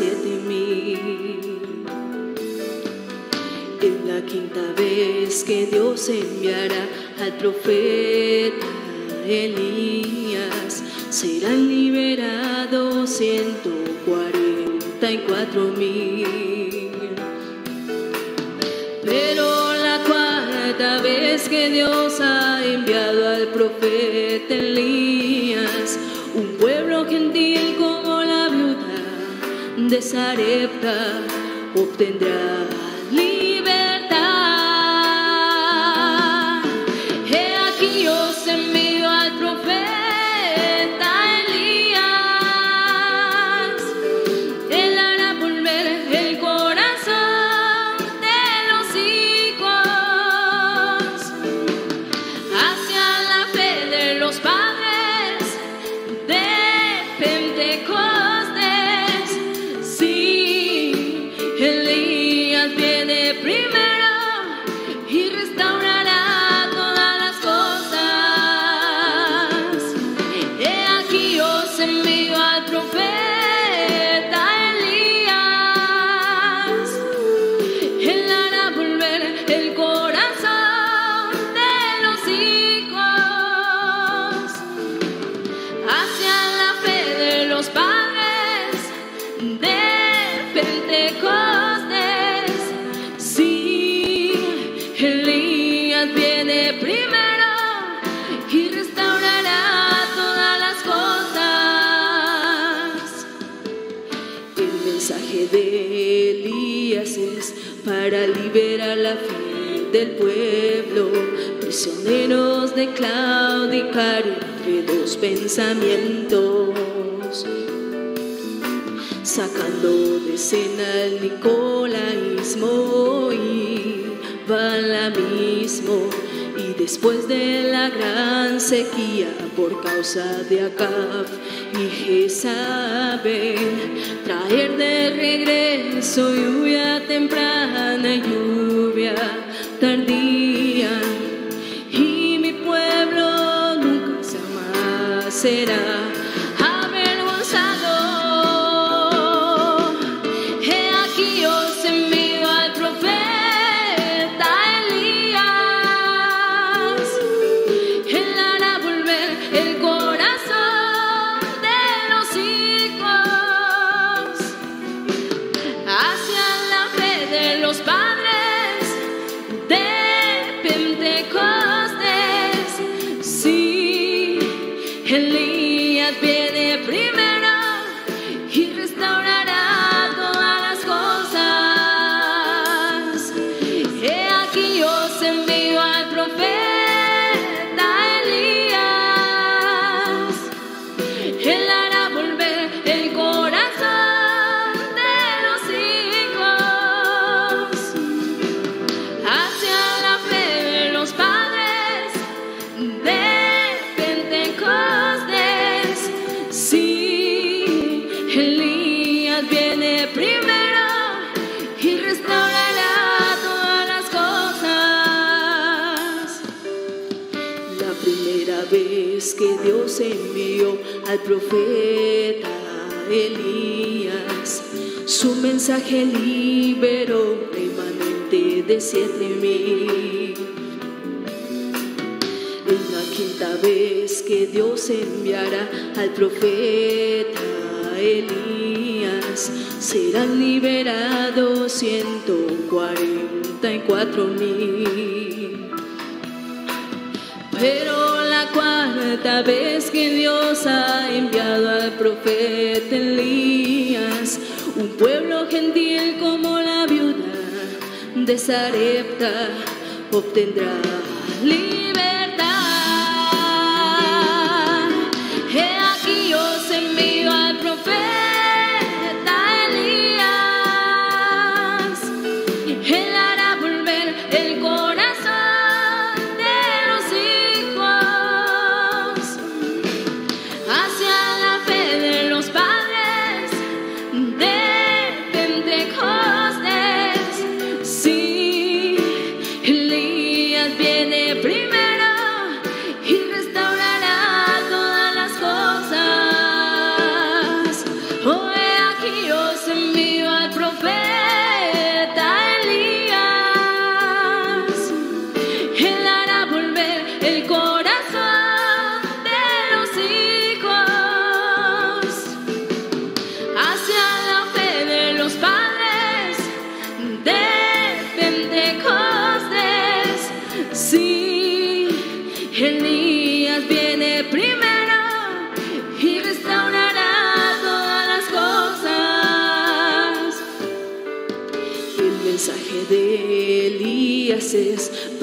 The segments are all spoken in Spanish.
siete mil. Es la quinta vez que Dios enviará al profeta Elías. Serán liberados ciento cuarenta y cuatro mil. Pero la cuarta vez que Dios ha enviado al profeta Elías Sarepta obtendrás.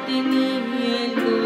Ella tenía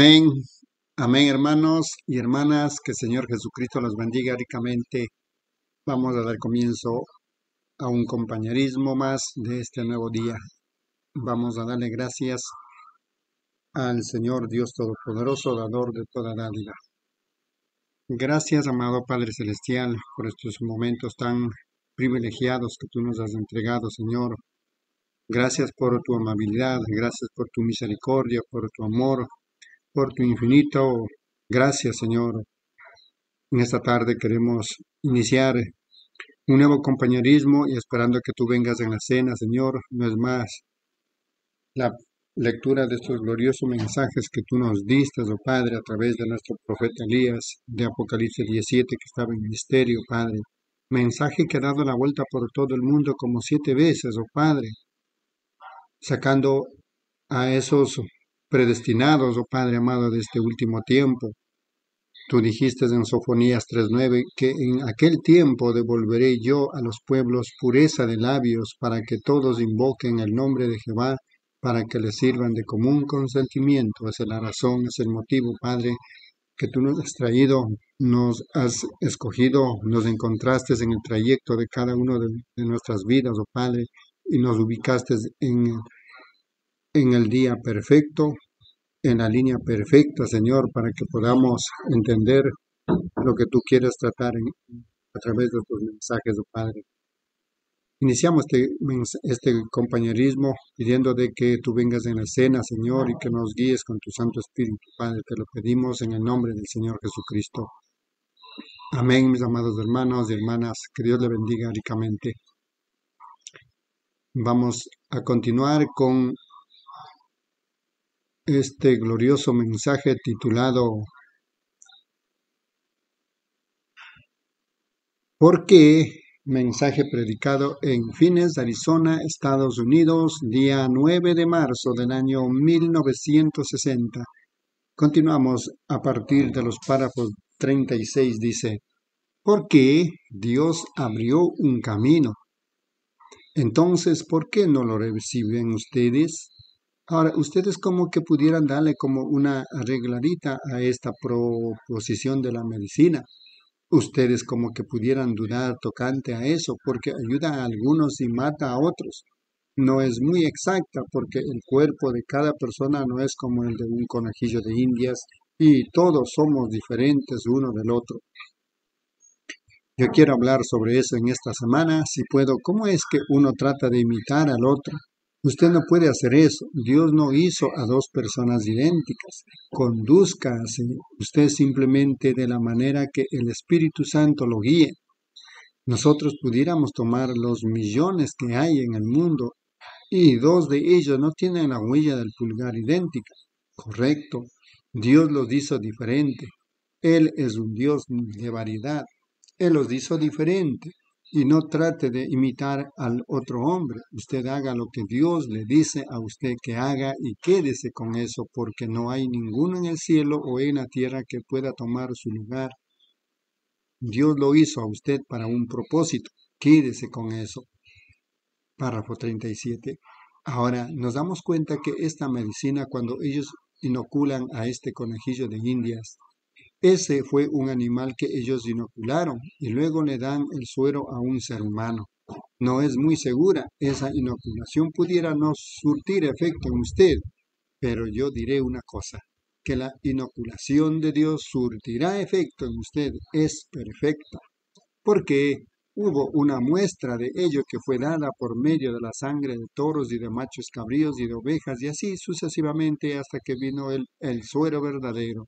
Amén. Amén, hermanos y hermanas. Que el Señor Jesucristo los bendiga ricamente. Vamos a dar comienzo a un compañerismo más de este nuevo día. Vamos a darle gracias al Señor Dios Todopoderoso, dador de toda dádiva. Gracias, amado Padre Celestial, por estos momentos tan privilegiados que tú nos has entregado, Señor. Gracias por tu amabilidad, gracias por tu misericordia, por tu amor, por tu infinito. Gracias, Señor. En esta tarde queremos iniciar un nuevo compañerismo y esperando que tú vengas en la cena, Señor. No es más la lectura de estos gloriosos mensajes que tú nos diste, oh Padre, a través de nuestro profeta Elías de Apocalipsis 17 que estaba en misterio, Padre. Mensaje que ha dado la vuelta por todo el mundo como siete veces, oh Padre, sacando a esos predestinados, oh Padre amado, de este último tiempo. Tú dijiste en Sofonías 3.9 que en aquel tiempo devolveré yo a los pueblos pureza de labios para que todos invoquen el nombre de Jehová, para que les sirvan de común consentimiento. Esa es la razón, es el motivo, Padre, que tú nos has traído, nos has escogido, nos encontraste en el trayecto de cada uno de, de nuestras vidas, oh Padre, y nos ubicaste en en el día perfecto, en la línea perfecta, Señor, para que podamos entender lo que tú quieres tratar a través de tus mensajes, oh Padre. Iniciamos este, este compañerismo pidiendo de que tú vengas en la escena, Señor, y que nos guíes con tu Santo Espíritu, Padre. Te lo pedimos en el nombre del Señor Jesucristo. Amén, mis amados hermanos y hermanas. Que Dios le bendiga ricamente. Vamos a continuar con este glorioso mensaje titulado ¿Por qué? Mensaje predicado en Phoenix, Arizona, Estados Unidos, día 9 de marzo del año 1960. Continuamos a partir de los párrafos 36, dice, ¿por qué Dios abrió un camino? Entonces, ¿por qué no lo reciben ustedes? Ahora, ustedes como que pudieran darle como una arregladita a esta proposición de la medicina. Ustedes como que pudieran dudar tocante a eso, porque ayuda a algunos y mata a otros. No es muy exacta porque el cuerpo de cada persona no es como el de un conejillo de indias y todos somos diferentes uno del otro. Yo quiero hablar sobre eso en esta semana, si puedo, cómo es que uno trata de imitar al otro Usted no puede hacer eso. Dios no hizo a dos personas idénticas. Conduzcase usted simplemente de la manera que el Espíritu Santo lo guíe. Nosotros pudiéramos tomar los millones que hay en el mundo y dos de ellos no tienen la huella del pulgar idéntica. Correcto. Dios los hizo diferente. Él es un Dios de variedad. Él los hizo diferente y no trate de imitar al otro hombre. Usted haga lo que Dios le dice a usted que haga y quédese con eso porque no hay ninguno en el cielo o en la tierra que pueda tomar su lugar. Dios lo hizo a usted para un propósito. Quédese con eso. Párrafo 37. Ahora nos damos cuenta que esta medicina cuando ellos inoculan a este conejillo de indias ese fue un animal que ellos inocularon y luego le dan el suero a un ser humano. No es muy segura. Esa inoculación pudiera no surtir efecto en usted. Pero yo diré una cosa, que la inoculación de Dios surtirá efecto en usted. Es perfecta. Porque hubo una muestra de ello que fue dada por medio de la sangre de toros y de machos cabríos y de ovejas y así sucesivamente hasta que vino el, el suero verdadero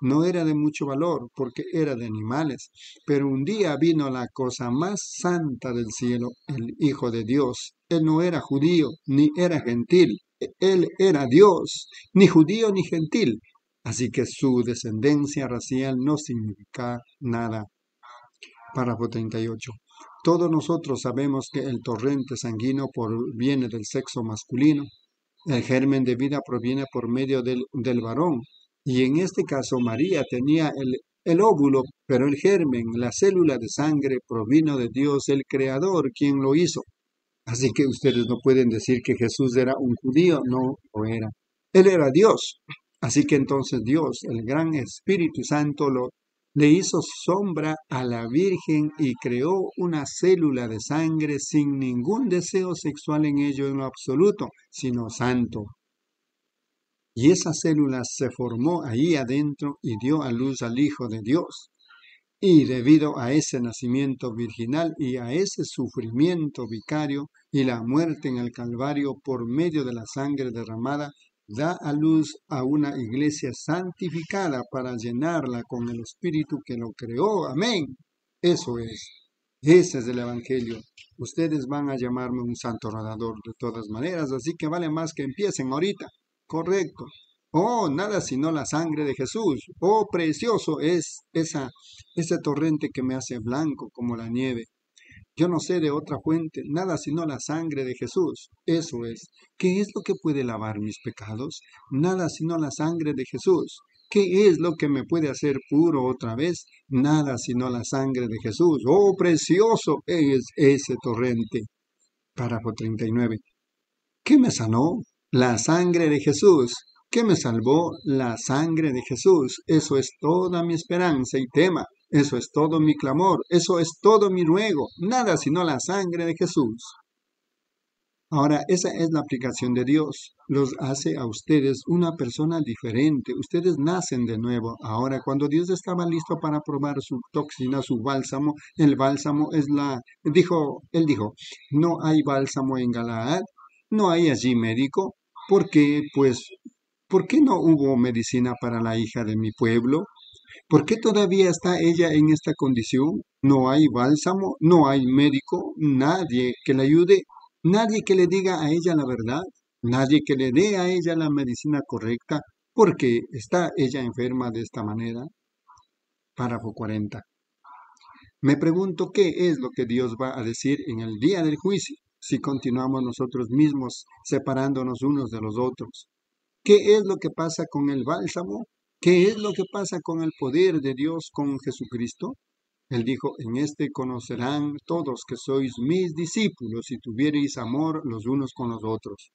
no era de mucho valor porque era de animales, pero un día vino la cosa más santa del cielo, el Hijo de Dios. Él no era judío ni era gentil, él era Dios, ni judío ni gentil, así que su descendencia racial no significa nada. Párrafo 38. Todos nosotros sabemos que el torrente sanguíneo proviene del sexo masculino. El germen de vida proviene por medio del, del varón, y en este caso María tenía el, óvulo, pero el germen, la célula de sangre, provino de Dios, el Creador, quien lo hizo. Así que ustedes no pueden decir que Jesús era un judío, no lo era. Él era Dios. Así que entonces Dios, el gran Espíritu Santo, lo, le hizo sombra a la Virgen y creó una célula de sangre sin ningún deseo sexual en ello en lo absoluto, sino santo. Y esa célula se formó ahí adentro y dio a luz al Hijo de Dios. Y debido a ese nacimiento virginal y a ese sufrimiento vicario y la muerte en el Calvario por medio de la sangre derramada, da a luz a una iglesia santificada para llenarla con el Espíritu que lo creó. Amén. Eso es. Ese es el Evangelio. Ustedes van a llamarme un santo radador de todas maneras, así que vale más que empiecen ahorita. Correcto. Oh, nada sino la sangre de Jesús. Oh, precioso es esa, ese torrente que me hace blanco como la nieve. Yo no sé de otra fuente, nada sino la sangre de Jesús. Eso es. ¿Qué es lo que puede lavar mis pecados? Nada sino la sangre de Jesús. ¿Qué es lo que me puede hacer puro otra vez? Nada sino la sangre de Jesús. Oh, precioso es ese torrente. Párrafo 39. ¿Qué me sanó? La sangre de Jesús. ¿Qué me salvó? La sangre de Jesús. Eso es toda mi esperanza y tema. Eso es todo mi clamor. Eso es todo mi ruego. Nada sino la sangre de Jesús. Ahora, esa es la aplicación de Dios. Los hace a ustedes una persona diferente. Ustedes nacen de nuevo. Ahora, cuando Dios estaba listo para probar su toxina, su bálsamo, el bálsamo es la... Dijo, él dijo, no hay bálsamo en Galaad, no hay allí médico. ¿Por qué? Pues ¿Por qué no hubo medicina para la hija de mi pueblo? ¿Por qué todavía está ella en esta condición? No hay bálsamo, no hay médico, nadie que le ayude, nadie que le diga a ella la verdad, nadie que le dé a ella la medicina correcta, porque está ella enferma de esta manera. Párrafo 40. Me pregunto qué es lo que Dios va a decir en el día del juicio si continuamos nosotros mismos separándonos unos de los otros. ¿Qué es lo que pasa con el bálsamo? ¿Qué es lo que pasa con el poder de Dios con Jesucristo? Él dijo, en este conocerán todos que sois mis discípulos si tuviereis amor los unos con los otros.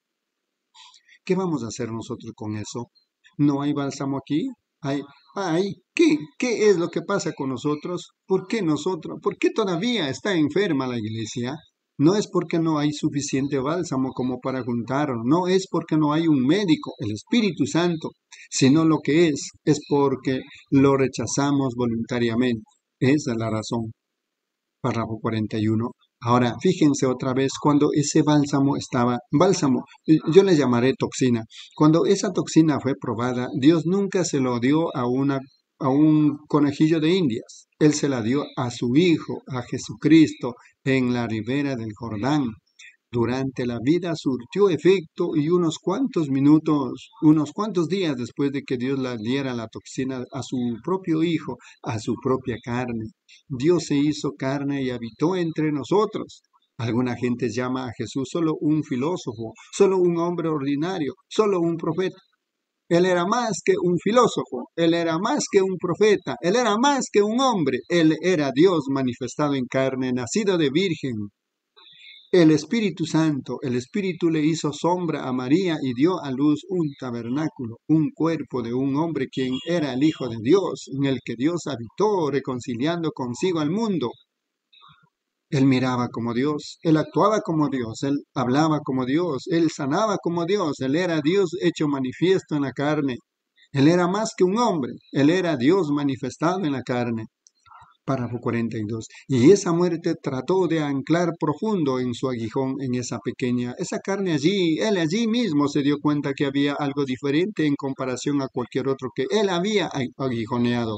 ¿Qué vamos a hacer nosotros con eso? ¿No hay bálsamo aquí? ¿Hay, ay, ¿qué? ¿Qué es lo que pasa con nosotros? ¿Por qué nosotros? ¿Por qué todavía está enferma la iglesia? No es porque no hay suficiente bálsamo como para juntarlo, no es porque no hay un médico, el Espíritu Santo, sino lo que es, es porque lo rechazamos voluntariamente. Esa es la razón. Párrafo 41. Ahora, fíjense otra vez, cuando ese bálsamo estaba, bálsamo, yo le llamaré toxina, cuando esa toxina fue probada, Dios nunca se lo dio a una a un conejillo de indias. Él se la dio a su Hijo, a Jesucristo, en la ribera del Jordán. Durante la vida surtió efecto y unos cuantos minutos, unos cuantos días después de que Dios le diera la toxina a su propio Hijo, a su propia carne, Dios se hizo carne y habitó entre nosotros. Alguna gente llama a Jesús solo un filósofo, solo un hombre ordinario, solo un profeta. Él era más que un filósofo, él era más que un profeta, él era más que un hombre, él era Dios manifestado en carne, nacido de virgen. El Espíritu Santo, el Espíritu le hizo sombra a María y dio a luz un tabernáculo, un cuerpo de un hombre quien era el Hijo de Dios, en el que Dios habitó reconciliando consigo al mundo. Él miraba como Dios, él actuaba como Dios, él hablaba como Dios, él sanaba como Dios, él era Dios hecho manifiesto en la carne. Él era más que un hombre, él era Dios manifestado en la carne. Párrafo 42. Y esa muerte trató de anclar profundo en su aguijón, en esa pequeña, esa carne allí. Él allí mismo se dio cuenta que había algo diferente en comparación a cualquier otro que él había aguijoneado.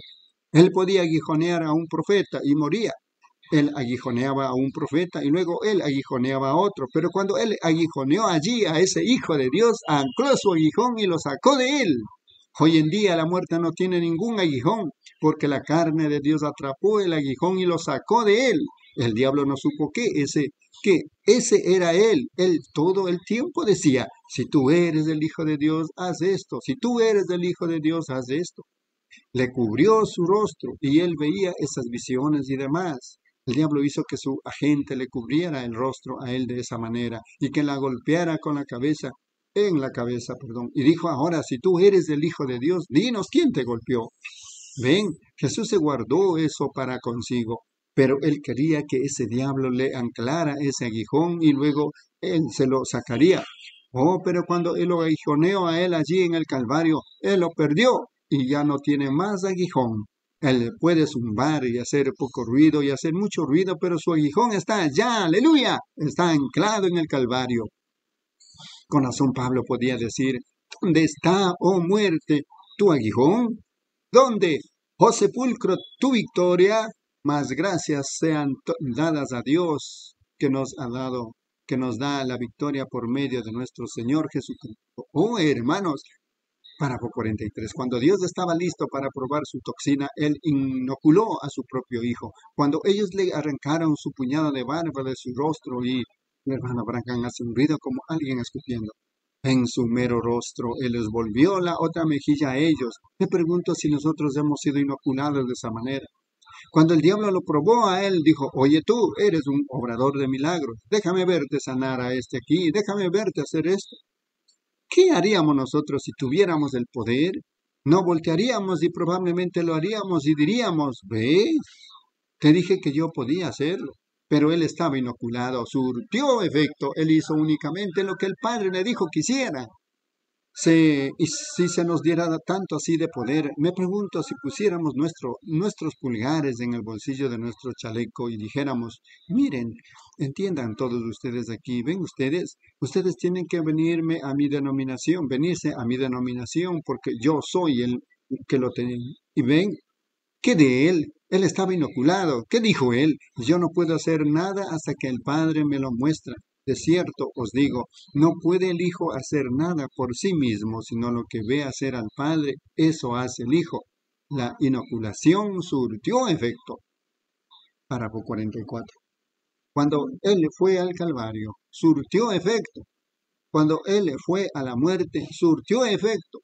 Él podía aguijonear a un profeta y moría, él aguijoneaba a un profeta y luego él aguijoneaba a otro. Pero cuando él aguijoneó allí a ese hijo de Dios, ancló su aguijón y lo sacó de él. Hoy en día la muerte no tiene ningún aguijón, porque la carne de Dios atrapó el aguijón y lo sacó de él. El diablo no supo qué, ese, que ese era él. Él todo el tiempo decía, si tú eres el Hijo de Dios, haz esto. Si tú eres el Hijo de Dios, haz esto. Le cubrió su rostro y él veía esas visiones y demás. El diablo hizo que su agente le cubriera el rostro a él de esa manera y que la golpeara con la cabeza. en la cabeza, perdón, y dijo, ahora si tú eres el Hijo de Dios, dinos quién te golpeó. Ven, Jesús se guardó eso para consigo, pero él quería que ese diablo le anclara ese aguijón y luego él se lo sacaría. Oh, pero cuando él lo aguijoneó a él allí en el Calvario, él lo perdió y ya no tiene más aguijón. Él puede zumbar y hacer poco ruido y hacer mucho ruido, pero su aguijón está allá, aleluya, está anclado en el Calvario. Con razón Pablo podía decir, ¿dónde está, oh muerte, tu aguijón? ¿Dónde, oh sepulcro, tu victoria? Más gracias sean dadas a Dios que nos ha dado, que nos da la victoria por medio de nuestro Señor Jesucristo. Oh hermanos, párrafo 43. Cuando Dios estaba listo para probar su toxina, Él inoculó a su propio hijo. Cuando ellos le arrancaron su puñado de barba de su rostro y mi hermano Branham hace un ruido como alguien escupiendo. En su mero rostro, Él les volvió la otra mejilla a ellos. Me pregunto si nosotros hemos sido inoculados de esa manera. Cuando el diablo lo probó a él, dijo, oye tú, eres un obrador de milagros, déjame verte sanar a este aquí, déjame verte hacer esto. ¿Qué haríamos nosotros si tuviéramos el poder? No voltearíamos y probablemente lo haríamos y diríamos, ¿ves? Te dije que yo podía hacerlo pero él estaba inoculado, surtió efecto, él hizo únicamente lo que el Padre le dijo que hiciera. Y si se nos diera tanto así de poder, me pregunto si pusiéramos nuestro, nuestros pulgares en el bolsillo de nuestro chaleco y dijéramos, miren, entiendan todos ustedes aquí, ven ustedes, ustedes tienen que venirme a mi denominación, venirse a mi denominación porque yo soy el que lo tenía. Y ven, ¿qué de él? Él estaba inoculado. ¿Qué dijo él? Yo no puedo hacer nada hasta que el Padre me lo muestre. De cierto os digo, no puede el Hijo hacer nada por sí mismo, sino lo que ve hacer al Padre, eso hace el Hijo. La inoculación surtió efecto. Párrafo 44. Cuando Él fue al Calvario, surtió efecto. Cuando Él fue a la muerte, surtió efecto.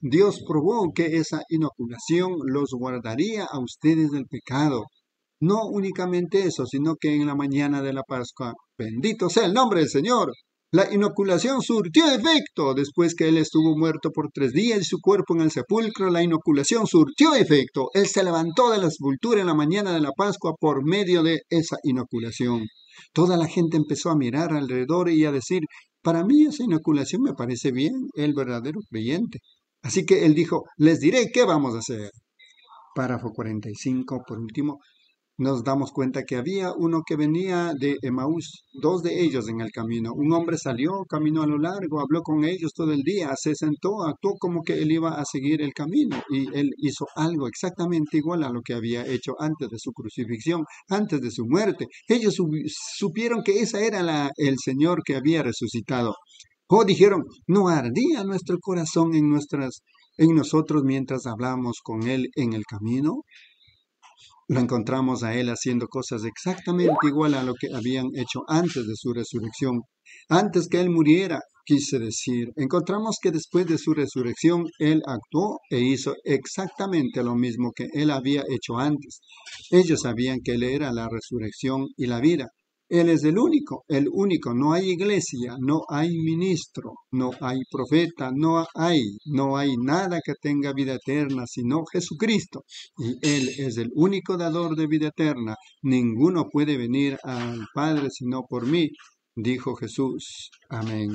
Dios probó que esa inoculación los guardaría a ustedes del pecado. No únicamente eso, sino que en la mañana de la Pascua, bendito sea el nombre del Señor, la inoculación surtió efecto. Después que él estuvo muerto por tres días y su cuerpo en el sepulcro, la inoculación surtió efecto. Él se levantó de la sepultura en la mañana de la Pascua por medio de esa inoculación. Toda la gente empezó a mirar alrededor y a decir, para mí esa inoculación me parece bien, el verdadero creyente. Así que él dijo, les diré qué vamos a hacer. Párrafo 45, por último, nos damos cuenta que había uno que venía de Emaús, dos de ellos en el camino. Un hombre salió, caminó a lo largo, habló con ellos todo el día, se sentó, actuó como que él iba a seguir el camino y él hizo algo exactamente igual a lo que había hecho antes de su crucifixión, antes de su muerte. Ellos supieron que esa era la, el Señor que había resucitado. O dijeron, no ardía nuestro corazón en, nuestras, en nosotros mientras hablamos con Él en el camino. Lo encontramos a Él haciendo cosas exactamente igual a lo que habían hecho antes de su resurrección. Antes que Él muriera, quise decir, encontramos que después de su resurrección, Él actuó e hizo exactamente lo mismo que Él había hecho antes. Ellos sabían que Él era la resurrección y la vida. Él es el único, el único. No hay iglesia, no hay ministro, no hay profeta, no hay, no hay nada que tenga vida eterna sino Jesucristo. Y Él es el único dador de vida eterna. Ninguno puede venir al Padre sino por mí, dijo Jesús. Amén.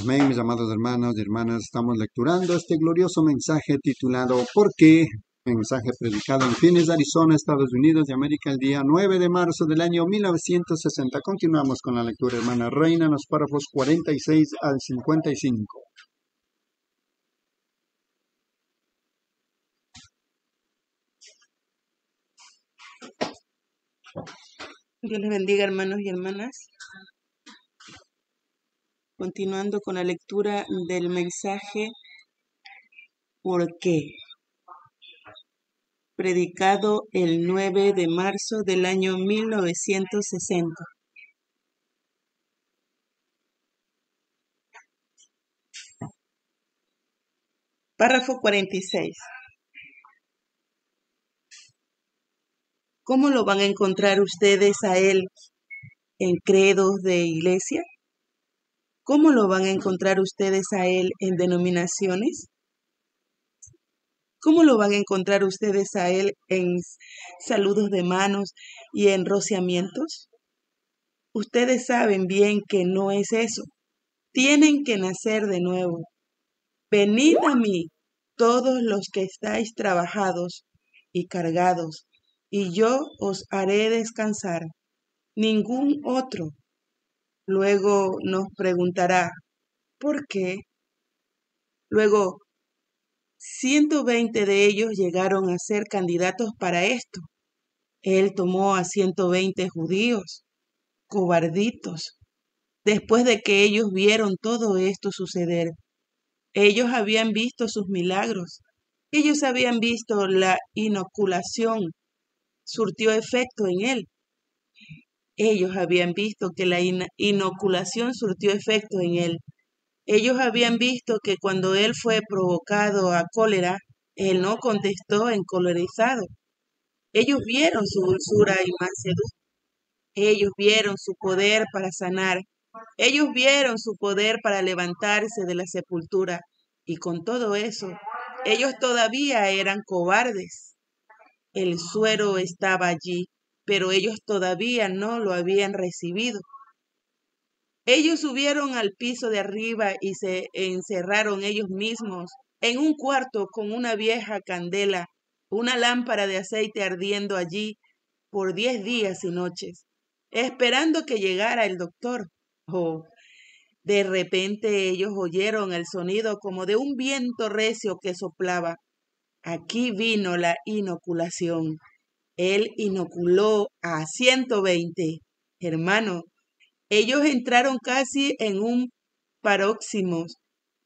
Amén, mis amados hermanos y hermanas. Estamos lecturando este glorioso mensaje titulado ¿Por qué Mensaje predicado en Phoenix, Arizona, Estados Unidos de América, el día 9 de marzo del año 1960. Continuamos con la lectura, hermana Reina, en los párrafos 46 al 55. Dios les bendiga, hermanos y hermanas. Continuando con la lectura del mensaje, ¿por qué? Predicado el 9 de marzo del año 1960. Párrafo 46. ¿Cómo lo van a encontrar ustedes a él en credos de iglesia? ¿Cómo lo van a encontrar ustedes a Él en denominaciones? ¿Cómo lo van a encontrar ustedes a Él en saludos de manos y en rociamientos? Ustedes saben bien que no es eso. Tienen que nacer de nuevo. Venid a mí, todos los que estáis trabajados y cargados, y yo os haré descansar. Ningún otro Luego nos preguntará, ¿por qué? Luego, 120 de ellos llegaron a ser candidatos para esto. Él tomó a 120 judíos, cobarditos, después de que ellos vieron todo esto suceder. Ellos habían visto sus milagros, ellos habían visto la inoculación, surtió efecto en él. Ellos habían visto que la inoculación surtió efecto en él. Ellos habían visto que cuando él fue provocado a cólera, él no contestó encolerizado. Ellos vieron su dulzura y mansedumbre. Ellos vieron su poder para sanar. Ellos vieron su poder para levantarse de la sepultura. Y con todo eso, ellos todavía eran cobardes. El suero estaba allí, pero ellos todavía no lo habían recibido. Ellos subieron al piso de arriba y se encerraron ellos mismos en un cuarto con una vieja candela, una lámpara de aceite ardiendo allí por diez días y noches, esperando que llegara el doctor. Oh, de repente ellos oyeron el sonido como de un viento recio que soplaba. Aquí vino la inoculación. Él inoculó a 120. Hermano, ellos entraron casi en un paróximo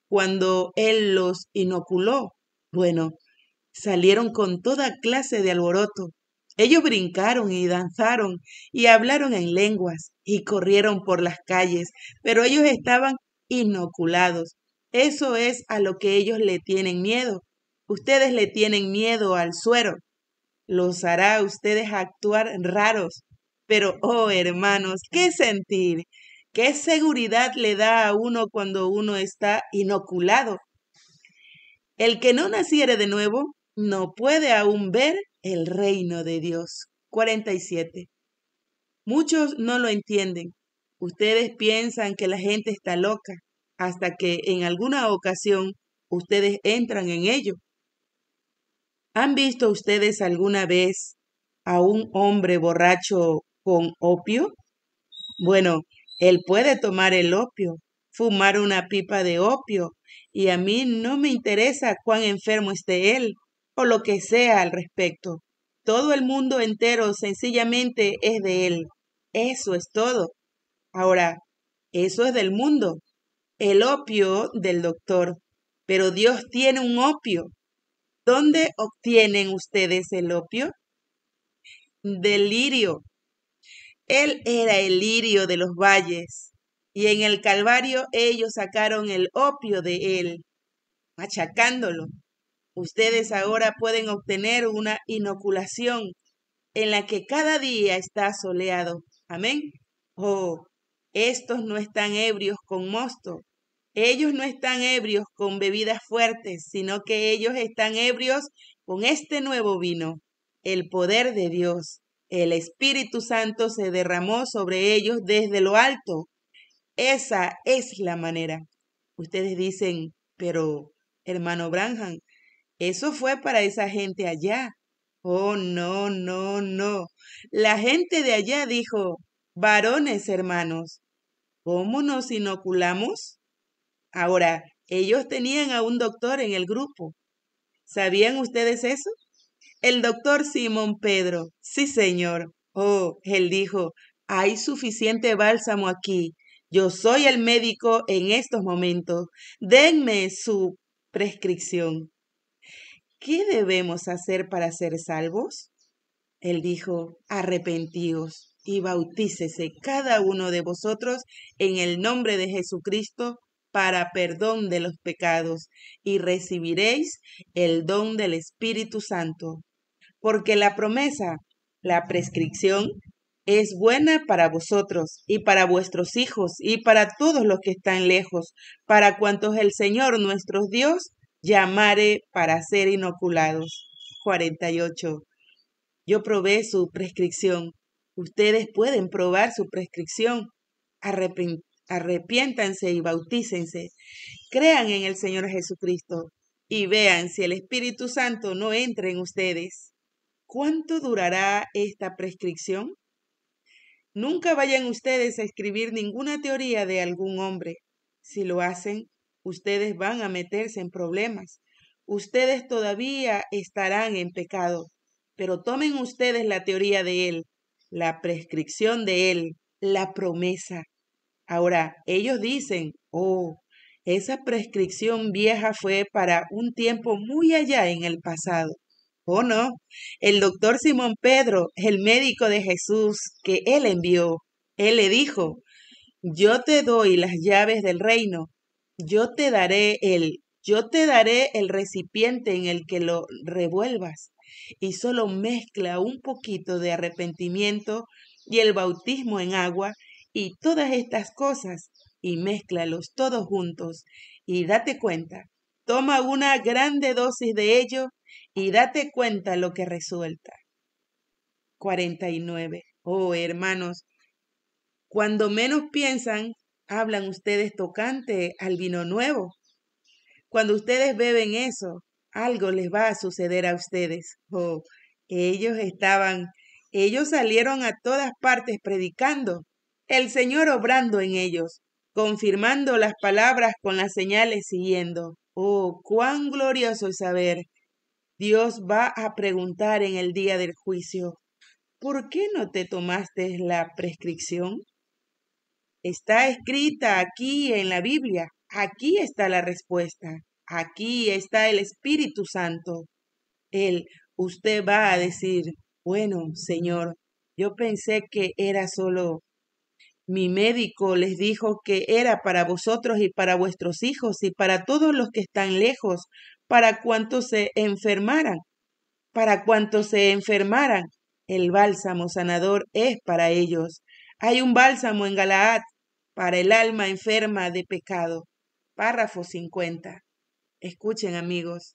cuando Él los inoculó. Bueno, salieron con toda clase de alboroto. Ellos brincaron y danzaron y hablaron en lenguas y corrieron por las calles, pero ellos estaban inoculados. Eso es a lo que ellos le tienen miedo. Ustedes le tienen miedo al suero los hará a ustedes actuar raros. Pero, oh hermanos, qué sentir, qué seguridad le da a uno cuando uno está inoculado. El que no naciere de nuevo no puede aún ver el reino de Dios. 47. Muchos no lo entienden. Ustedes piensan que la gente está loca hasta que en alguna ocasión ustedes entran en ello. ¿Han visto ustedes alguna vez a un hombre borracho con opio? Bueno, él puede tomar el opio, fumar una pipa de opio, y a mí no me interesa cuán enfermo esté él o lo que sea al respecto. Todo el mundo entero sencillamente es de él. Eso es todo. Ahora, eso es del mundo, el opio del doctor. Pero Dios tiene un opio ¿Dónde obtienen ustedes el opio? Del lirio. Él era el lirio de los valles, y en el Calvario ellos sacaron el opio de él, machacándolo. Ustedes ahora pueden obtener una inoculación en la que cada día está soleado. Amén. Oh, estos no están ebrios con mosto, ellos no están ebrios con bebidas fuertes, sino que ellos están ebrios con este nuevo vino, el poder de Dios. El Espíritu Santo se derramó sobre ellos desde lo alto. Esa es la manera. Ustedes dicen, pero hermano Branham, eso fue para esa gente allá. Oh, no, no, no. La gente de allá dijo, varones hermanos, ¿cómo nos inoculamos? Ahora, ellos tenían a un doctor en el grupo. ¿Sabían ustedes eso? El doctor Simón Pedro. Sí, señor. Oh, él dijo, hay suficiente bálsamo aquí. Yo soy el médico en estos momentos. Denme su prescripción. ¿Qué debemos hacer para ser salvos? Él dijo, arrepentíos y bautícese cada uno de vosotros en el nombre de Jesucristo para perdón de los pecados y recibiréis el don del Espíritu Santo. Porque la promesa, la prescripción, es buena para vosotros y para vuestros hijos y para todos los que están lejos, para cuantos el Señor nuestro Dios llamare para ser inoculados. 48. Yo probé su prescripción. Ustedes pueden probar su prescripción. arrepiéntanse y bautícense. Crean en el Señor Jesucristo y vean si el Espíritu Santo no entra en ustedes. ¿Cuánto durará esta prescripción? Nunca vayan ustedes a escribir ninguna teoría de algún hombre. Si lo hacen, ustedes van a meterse en problemas. Ustedes todavía estarán en pecado. Pero tomen ustedes la teoría de él, la prescripción de él, la promesa. Ahora, ellos dicen, oh, esa prescripción vieja fue para un tiempo muy allá en el pasado. Oh, no. El doctor Simón Pedro, el médico de Jesús que él envió, él le dijo, yo te doy las llaves del reino, yo te daré el, yo te daré el recipiente en el que lo revuelvas. Y solo mezcla un poquito de arrepentimiento y el bautismo en agua y todas estas cosas y mézclalos todos juntos y date cuenta. Toma una grande dosis de ello y date cuenta lo que resulta. 49. Oh, hermanos, cuando menos piensan, hablan ustedes tocante al vino nuevo. Cuando ustedes beben eso, algo les va a suceder a ustedes. Oh, ellos estaban, ellos salieron a todas partes predicando, el Señor obrando en ellos, confirmando las palabras con las señales siguiendo. Oh, cuán glorioso es saber Dios va a preguntar en el día del juicio, ¿por qué no te tomaste la prescripción? Está escrita aquí en la Biblia, aquí está la respuesta, aquí está el Espíritu Santo. Él, usted va a decir, bueno, Señor, yo pensé que era solo mi médico les dijo que era para vosotros y para vuestros hijos y para todos los que están lejos, para cuantos se enfermaran. Para cuantos se enfermaran, el bálsamo sanador es para ellos. Hay un bálsamo en Galaad para el alma enferma de pecado. Párrafo 50. Escuchen amigos,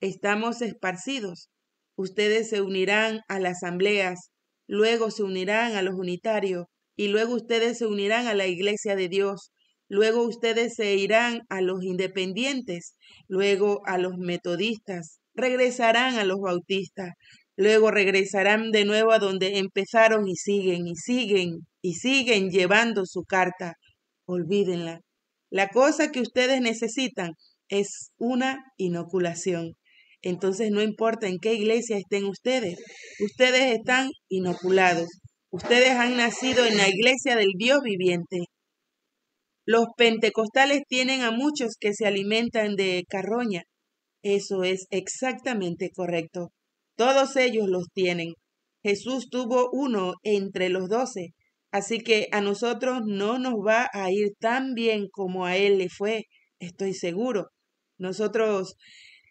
estamos esparcidos. Ustedes se unirán a las asambleas, luego se unirán a los unitarios y luego ustedes se unirán a la iglesia de Dios Luego ustedes se irán a los independientes, luego a los metodistas, regresarán a los bautistas, luego regresarán de nuevo a donde empezaron y siguen y siguen y siguen llevando su carta. Olvídenla. La cosa que ustedes necesitan es una inoculación. Entonces no importa en qué iglesia estén ustedes, ustedes están inoculados. Ustedes han nacido en la iglesia del Dios viviente. Los pentecostales tienen a muchos que se alimentan de carroña. Eso es exactamente correcto. Todos ellos los tienen. Jesús tuvo uno entre los doce, así que a nosotros no nos va a ir tan bien como a él le fue, estoy seguro. Nosotros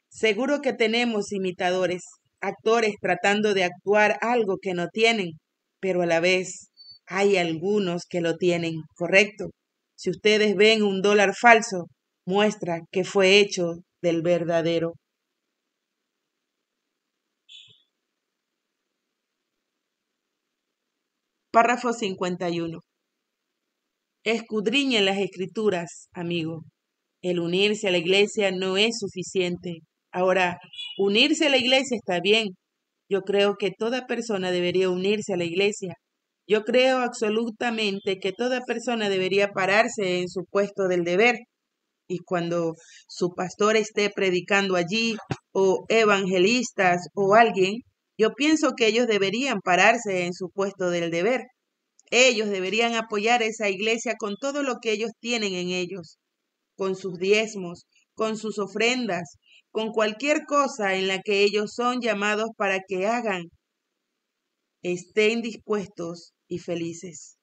seguro que tenemos imitadores, actores tratando de actuar algo que no tienen, pero a la vez hay algunos que lo tienen, correcto. Si ustedes ven un dólar falso, muestra que fue hecho del verdadero. Párrafo 51. Escudriñen las escrituras, amigo. El unirse a la iglesia no es suficiente. Ahora, unirse a la iglesia está bien. Yo creo que toda persona debería unirse a la iglesia, yo creo absolutamente que toda persona debería pararse en su puesto del deber y cuando su pastor esté predicando allí o evangelistas o alguien, yo pienso que ellos deberían pararse en su puesto del deber. Ellos deberían apoyar esa iglesia con todo lo que ellos tienen en ellos, con sus diezmos, con sus ofrendas, con cualquier cosa en la que ellos son llamados para que hagan. Estén dispuestos y felices.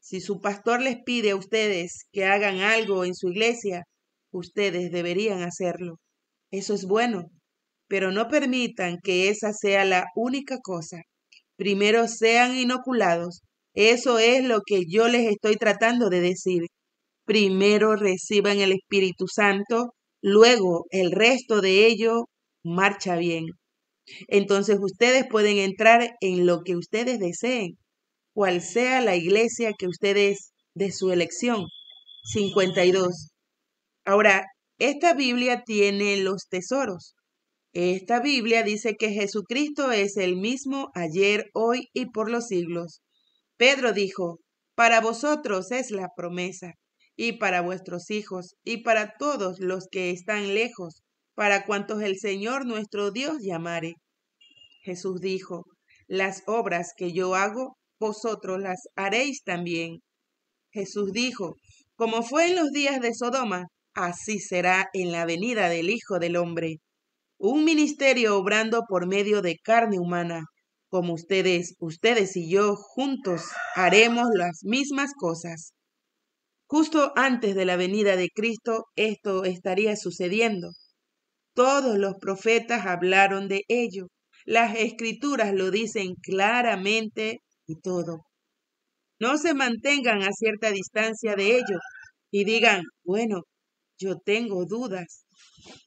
Si su pastor les pide a ustedes que hagan algo en su iglesia, ustedes deberían hacerlo. Eso es bueno, pero no permitan que esa sea la única cosa. primero sean inoculados. Eso es lo que yo les estoy tratando de decir. Primero reciban el Espíritu Santo, luego el resto de ello marcha bien. Entonces ustedes pueden entrar en lo que ustedes deseen, cual sea la iglesia que ustedes de su elección. 52. Ahora, esta Biblia tiene los tesoros. Esta Biblia dice que Jesucristo es el mismo ayer, hoy y por los siglos. Pedro dijo, para vosotros es la promesa, y para vuestros hijos, y para todos los que están lejos, para cuantos el Señor nuestro Dios llamare. Jesús dijo, las obras que yo hago, vosotros las haréis también. Jesús dijo, como fue en los días de Sodoma, así será en la venida del Hijo del Hombre. Un ministerio obrando por medio de carne humana, como ustedes, ustedes y yo juntos haremos las mismas cosas. Justo antes de la venida de Cristo, esto estaría sucediendo. Todos los profetas hablaron de ello. Las escrituras lo dicen claramente y todo. No se mantengan a cierta distancia de ello y digan, bueno, yo tengo dudas.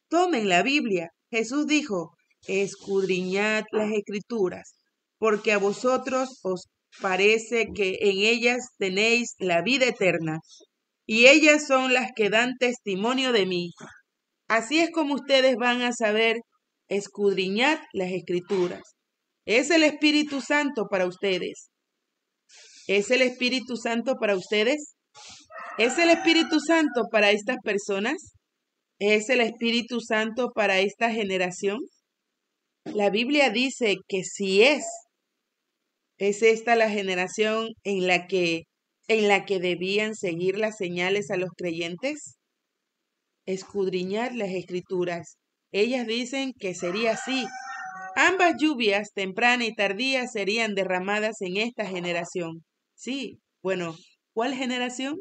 Tomen la Biblia. Jesús dijo, escudriñad las escrituras, porque a vosotros os parece que en ellas tenéis la vida eterna, y ellas son las que dan testimonio de mí. Así es como ustedes van a saber escudriñar las escrituras. Es el Espíritu Santo para ustedes. ¿Es el Espíritu Santo para ustedes? ¿Es el Espíritu Santo para estas personas? ¿Es el Espíritu Santo para esta generación? La Biblia dice que sí es. ¿Es esta la generación en la que en la que debían seguir las señales a los creyentes? escudriñar las escrituras. Ellas dicen que sería así. Ambas lluvias, temprana y tardía, serían derramadas en esta generación. Sí, bueno, ¿cuál generación?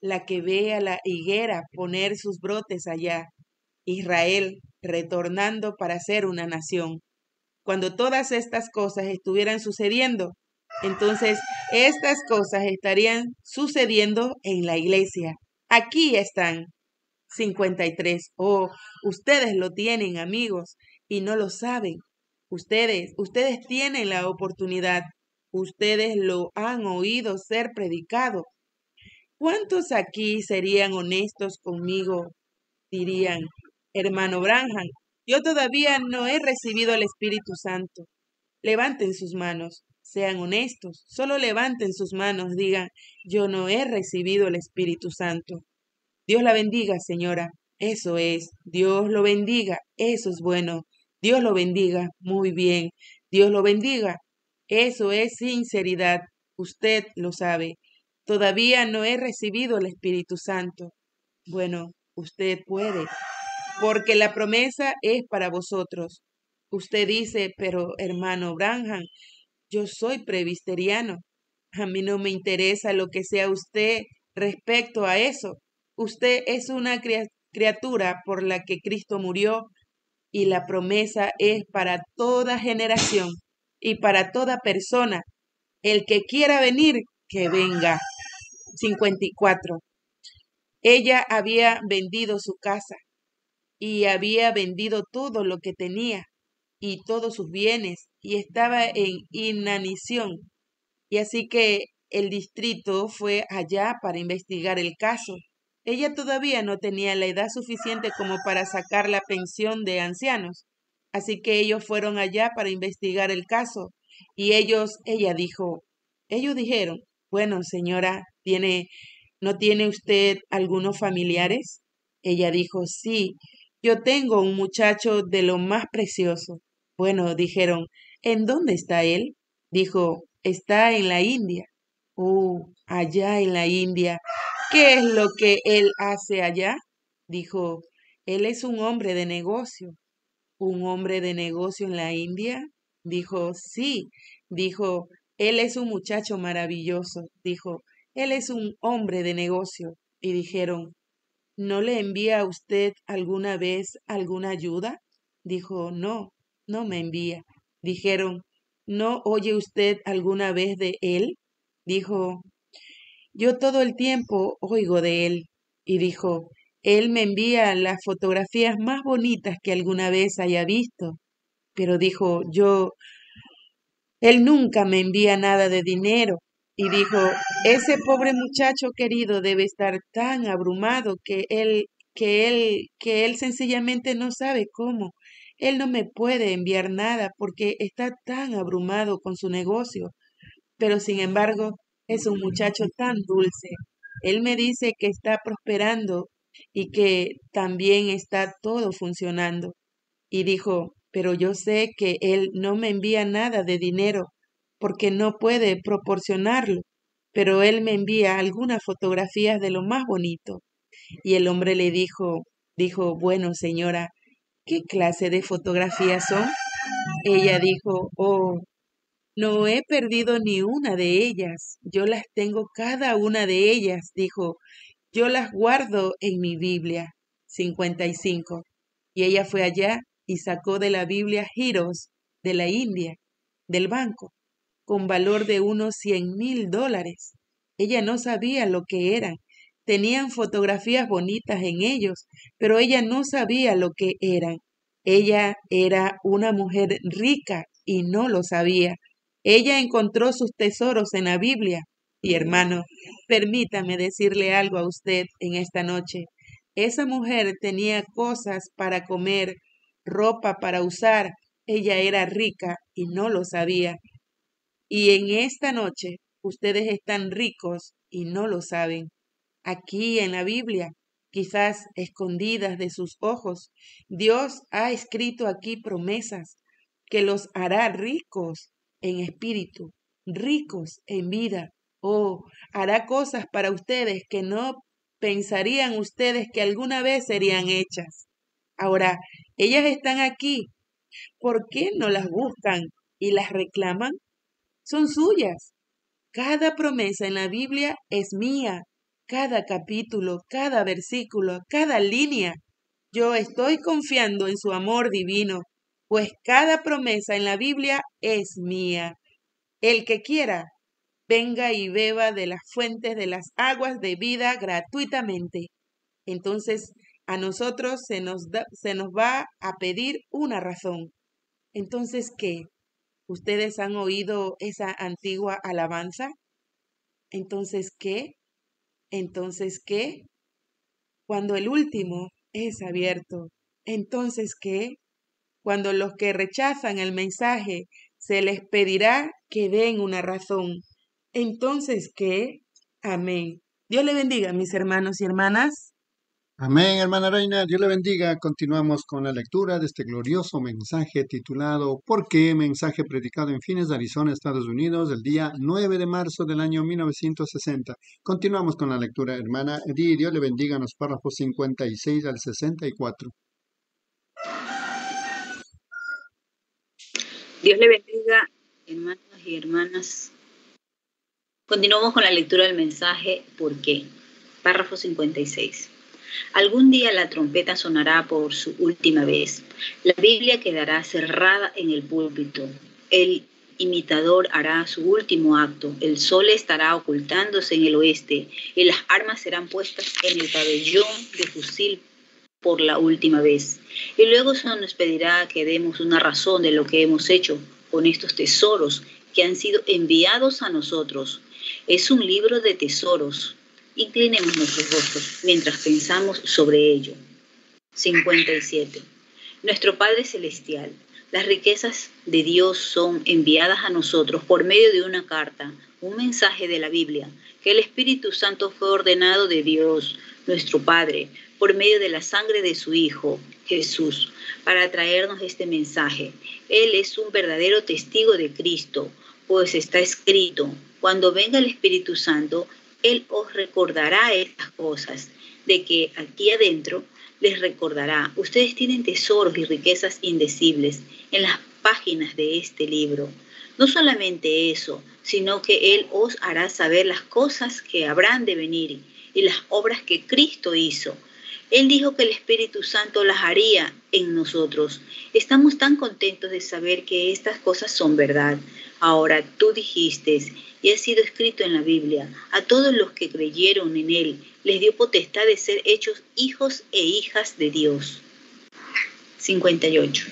La que ve a la higuera poner sus brotes allá. Israel retornando para ser una nación. Cuando todas estas cosas estuvieran sucediendo, entonces estas cosas estarían sucediendo en la iglesia. Aquí están. 53. Oh, ustedes lo tienen, amigos, y no lo saben. Ustedes, ustedes tienen la oportunidad. Ustedes lo han oído ser predicado. ¿Cuántos aquí serían honestos conmigo? Dirían, hermano Branham, yo todavía no he recibido el Espíritu Santo. Levanten sus manos, sean honestos, solo levanten sus manos, digan, yo no he recibido el Espíritu Santo. Dios la bendiga, señora. Eso es. Dios lo bendiga. Eso es bueno. Dios lo bendiga. Muy bien. Dios lo bendiga. Eso es sinceridad. Usted lo sabe. Todavía no he recibido el Espíritu Santo. Bueno, usted puede, porque la promesa es para vosotros. Usted dice, pero hermano Branham, yo soy previsteriano. A mí no me interesa lo que sea usted respecto a eso. Usted es una criatura por la que Cristo murió y la promesa es para toda generación y para toda persona. El que quiera venir, que venga. 54. Ella había vendido su casa y había vendido todo lo que tenía y todos sus bienes y estaba en inanición. Y así que el distrito fue allá para investigar el caso ella todavía no tenía la edad suficiente como para sacar la pensión de ancianos, así que ellos fueron allá para investigar el caso. Y ellos, ella dijo, ellos dijeron, bueno, señora, ¿tiene, ¿no tiene usted algunos familiares? Ella dijo, sí, yo tengo un muchacho de lo más precioso. Bueno, dijeron, ¿en dónde está él? Dijo, está en la India. Oh, allá en la India. ¿Qué es lo que él hace allá? Dijo, él es un hombre de negocio. ¿Un hombre de negocio en la India? Dijo, sí. Dijo, él es un muchacho maravilloso. Dijo, él es un hombre de negocio. Y dijeron, ¿no le envía a usted alguna vez alguna ayuda? Dijo, no, no me envía. Dijeron, ¿no oye usted alguna vez de él? Dijo, yo todo el tiempo oigo de él. Y dijo, él me envía las fotografías más bonitas que alguna vez haya visto. Pero dijo, yo, él nunca me envía nada de dinero. Y dijo, ese pobre muchacho querido debe estar tan abrumado que él, que él, que él sencillamente no sabe cómo. Él no me puede enviar nada porque está tan abrumado con su negocio. Pero sin embargo, es un muchacho tan dulce. Él me dice que está prosperando y que también está todo funcionando. Y dijo, pero yo sé que él no me envía nada de dinero porque no puede proporcionarlo, pero él me envía algunas fotografías de lo más bonito. Y el hombre le dijo, dijo, bueno señora, ¿qué clase de fotografías son? Ella dijo, oh, no he perdido ni una de ellas. Yo las tengo cada una de ellas, dijo. Yo las guardo en mi Biblia. 55. Y ella fue allá y sacó de la Biblia giros de la India, del banco, con valor de unos cien mil dólares. Ella no sabía lo que eran. Tenían fotografías bonitas en ellos, pero ella no sabía lo que eran. Ella era una mujer rica y no lo sabía. Ella encontró sus tesoros en la Biblia. Y hermano, permítame decirle algo a usted en esta noche. Esa mujer tenía cosas para comer, ropa para usar. Ella era rica y no lo sabía. Y en esta noche ustedes están ricos y no lo saben. Aquí en la Biblia, quizás escondidas de sus ojos, Dios ha escrito aquí promesas que los hará ricos en espíritu, ricos en vida. Oh, hará cosas para ustedes que no pensarían ustedes que alguna vez serían hechas. Ahora, ellas están aquí. ¿Por qué no las buscan y las reclaman? Son suyas. Cada promesa en la Biblia es mía. Cada capítulo, cada versículo, cada línea. Yo estoy confiando en su amor divino pues cada promesa en la Biblia es mía. El que quiera, venga y beba de las fuentes de las aguas de vida gratuitamente. Entonces, a nosotros se nos, se nos va a pedir una razón. Entonces, ¿qué? ¿Ustedes han oído esa antigua alabanza? Entonces, ¿qué? Entonces, ¿qué? Cuando el último es abierto, entonces, ¿qué? Cuando los que rechazan el mensaje se les pedirá que den una razón. Entonces, ¿qué? Amén. Dios le bendiga, mis hermanos y hermanas. Amén, hermana Reina. Dios le bendiga. Continuamos con la lectura de este glorioso mensaje titulado ¿Por qué? Mensaje predicado en Fines de Arizona, Estados Unidos, el día 9 de marzo del año 1960. Continuamos con la lectura, hermana Edith. Dios le bendiga en los párrafos 56 al 64. Dios le bendiga, hermanos y hermanas. Continuamos con la lectura del mensaje ¿Por qué? Párrafo 56. Algún día la trompeta sonará por su última vez. La Biblia quedará cerrada en el púlpito. El imitador hará su último acto. El sol estará ocultándose en el oeste y las armas serán puestas en el pabellón de fusil por la última vez. Y luego se nos pedirá que demos una razón de lo que hemos hecho con estos tesoros que han sido enviados a nosotros. Es un libro de tesoros. Inclinemos nuestros rostros mientras pensamos sobre ello. 57. Nuestro Padre Celestial, las riquezas de Dios son enviadas a nosotros por medio de una carta, un mensaje de la Biblia, que el Espíritu Santo fue ordenado de Dios, nuestro Padre, por medio de la sangre de su Hijo, Jesús, para traernos este mensaje. Él es un verdadero testigo de Cristo, pues está escrito, cuando venga el Espíritu Santo, Él os recordará estas cosas, de que aquí adentro les recordará, ustedes tienen tesoros y riquezas indecibles en las páginas de este libro. No solamente eso, sino que Él os hará saber las cosas que habrán de venir y las obras que Cristo hizo Él dijo que el Espíritu Santo las haría en nosotros. Estamos tan contentos de saber que estas cosas son verdad. Ahora tú dijiste, y ha sido escrito en la Biblia, a todos los que creyeron en Él, les dio potestad de ser hechos hijos e hijas de Dios. 58.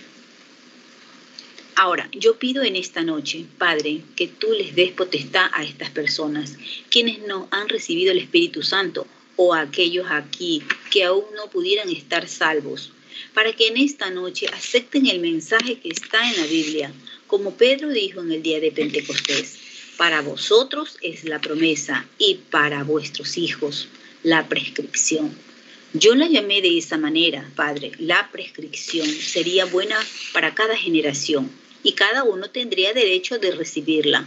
Ahora, yo pido en esta noche, Padre, que tú les des potestad a estas personas, quienes no han recibido el Espíritu Santo, o a aquellos aquí que aún no pudieran estar salvos, para que en esta noche acepten el mensaje que está en la Biblia, como Pedro dijo en el día de Pentecostés. Para vosotros es la promesa y para vuestros hijos la prescripción. Yo la llamé de esa manera, Padre. La prescripción sería buena para cada generación y cada uno tendría derecho de recibirla.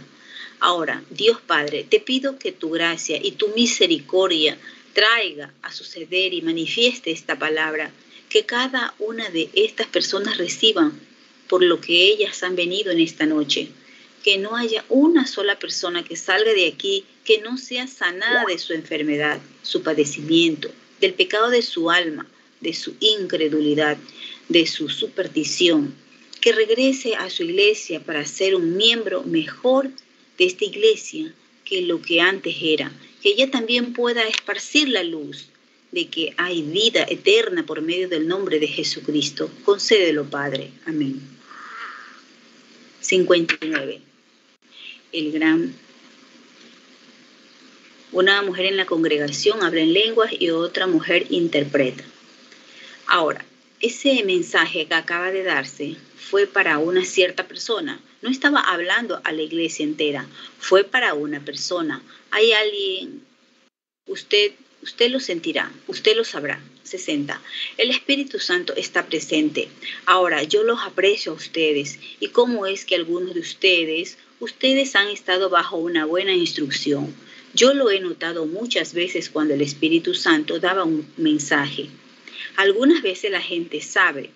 Ahora, Dios Padre, te pido que tu gracia y tu misericordia traiga a suceder y manifieste esta palabra, que cada una de estas personas reciban por lo que ellas han venido en esta noche. Que no haya una sola persona que salga de aquí que no sea sanada de su enfermedad, su padecimiento, del pecado de su alma, de su incredulidad, de su superstición, que regrese a su iglesia para ser un miembro mejor de esta iglesia que lo que antes era, que ella también pueda esparcir la luz de que hay vida eterna por medio del nombre de Jesucristo. Concédelo, Padre. Amén. 59. El gran... Una mujer en la congregación habla en lenguas y otra mujer interpreta. Ahora, ese mensaje que acaba de darse fue para una cierta persona. No estaba hablando a la iglesia entera, fue para una persona. Hay alguien, usted, usted lo sentirá, usted lo sabrá. 60. El Espíritu Santo está presente. Ahora, yo los aprecio a ustedes y cómo es que algunos de ustedes, ustedes han estado bajo una buena instrucción. Yo lo he notado muchas veces cuando el Espíritu Santo daba un mensaje. Algunas veces la gente sabe,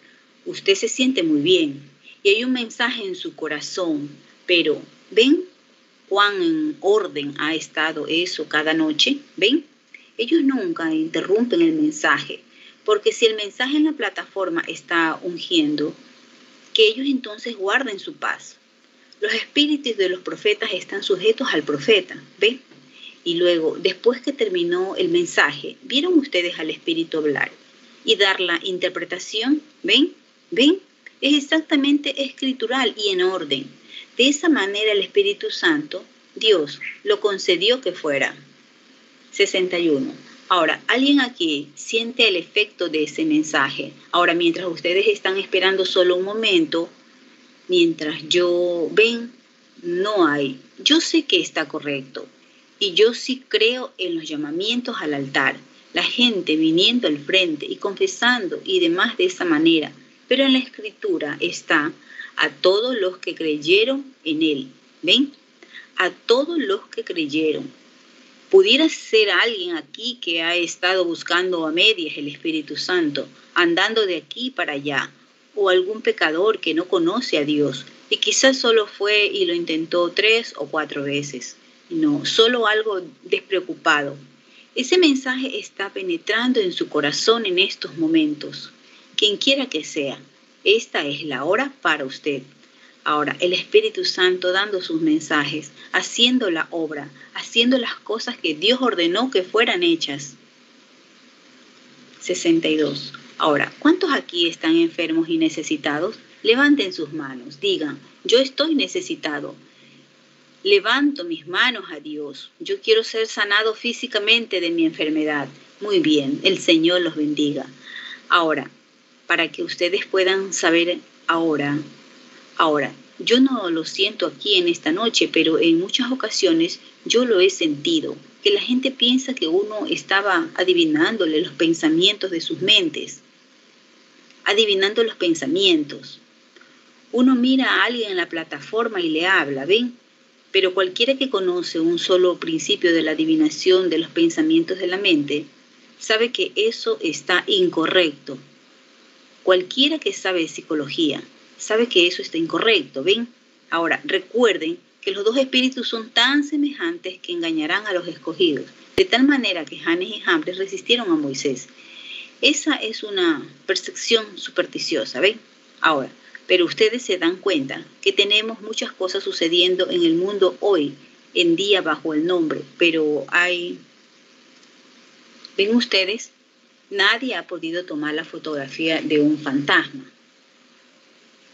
usted se siente muy bien y hay un mensaje en su corazón, pero ¿ven cuán en orden ha estado eso cada noche? ¿Ven? Ellos nunca interrumpen el mensaje, porque si el mensaje en la plataforma está ungiendo, que ellos entonces guarden su paz. Los espíritus de los profetas están sujetos al profeta, ¿ven? Y luego, después que terminó el mensaje, ¿vieron ustedes al espíritu hablar y dar la interpretación? ¿Ven? ¿Ven? Es exactamente escritural y en orden. De esa manera el Espíritu Santo, Dios, lo concedió que fuera. 61. Ahora, ¿alguien aquí siente el efecto de ese mensaje? Ahora, mientras ustedes están esperando solo un momento, mientras yo ven, no hay. Yo sé que está correcto y yo sí creo en los llamamientos al altar. La gente viniendo al frente y confesando y demás de esa manera. Pero en la escritura está a todos los que creyeron en él. ¿Ven? A todos los que creyeron. Pudiera ser alguien aquí que ha estado buscando a medias el Espíritu Santo, andando de aquí para allá, o algún pecador que no conoce a Dios y quizás solo fue y lo intentó tres o cuatro veces. No, solo algo despreocupado. Ese mensaje está penetrando en su corazón en estos momentos quien quiera que sea. Esta es la hora para usted. Ahora, el Espíritu Santo dando sus mensajes, haciendo la obra, haciendo las cosas que Dios ordenó que fueran hechas. 62. Ahora, ¿cuántos aquí están enfermos y necesitados? Levanten sus manos, digan, yo estoy necesitado. Levanto mis manos a Dios. Yo quiero ser sanado físicamente de mi enfermedad. Muy bien, el Señor los bendiga. Ahora, para que ustedes puedan saber ahora. Ahora, yo no lo siento aquí en esta noche, pero en muchas ocasiones yo lo he sentido, que la gente piensa que uno estaba adivinándole los pensamientos de sus mentes, adivinando los pensamientos. Uno mira a alguien en la plataforma y le habla, ¿ven? Pero cualquiera que conoce un solo principio de la adivinación de los pensamientos de la mente, sabe que eso está incorrecto Cualquiera que sabe psicología sabe que eso está incorrecto, ¿ven? Ahora, recuerden que los dos espíritus son tan semejantes que engañarán a los escogidos, de tal manera que Janes y Jambres resistieron a Moisés. Esa es una percepción supersticiosa, ¿ven? Ahora, pero ustedes se dan cuenta que tenemos muchas cosas sucediendo en el mundo hoy en día bajo el nombre, pero hay, ven ustedes, nadie ha podido tomar la fotografía de un fantasma.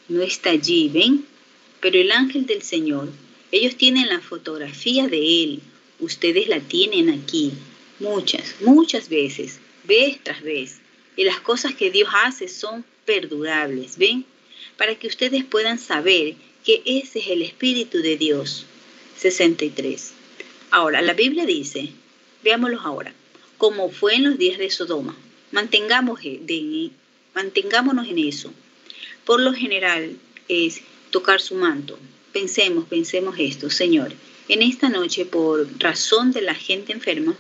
No está allí, ¿ven? Pero el ángel del Señor, ellos tienen la fotografía de Él, ustedes la tienen aquí, muchas, muchas veces, vez tras vez. Y las cosas que Dios hace son perdurables, ¿ven? Para que ustedes puedan saber que ese es el Espíritu de Dios. 63. Ahora, la Biblia dice, veámoslo ahora, como fue en los días de Sodoma. Mantengamos de, mantengámonos en eso. Por lo general es tocar su manto. Pensemos, pensemos esto, Señor. En esta noche, por razón de la gente enferma,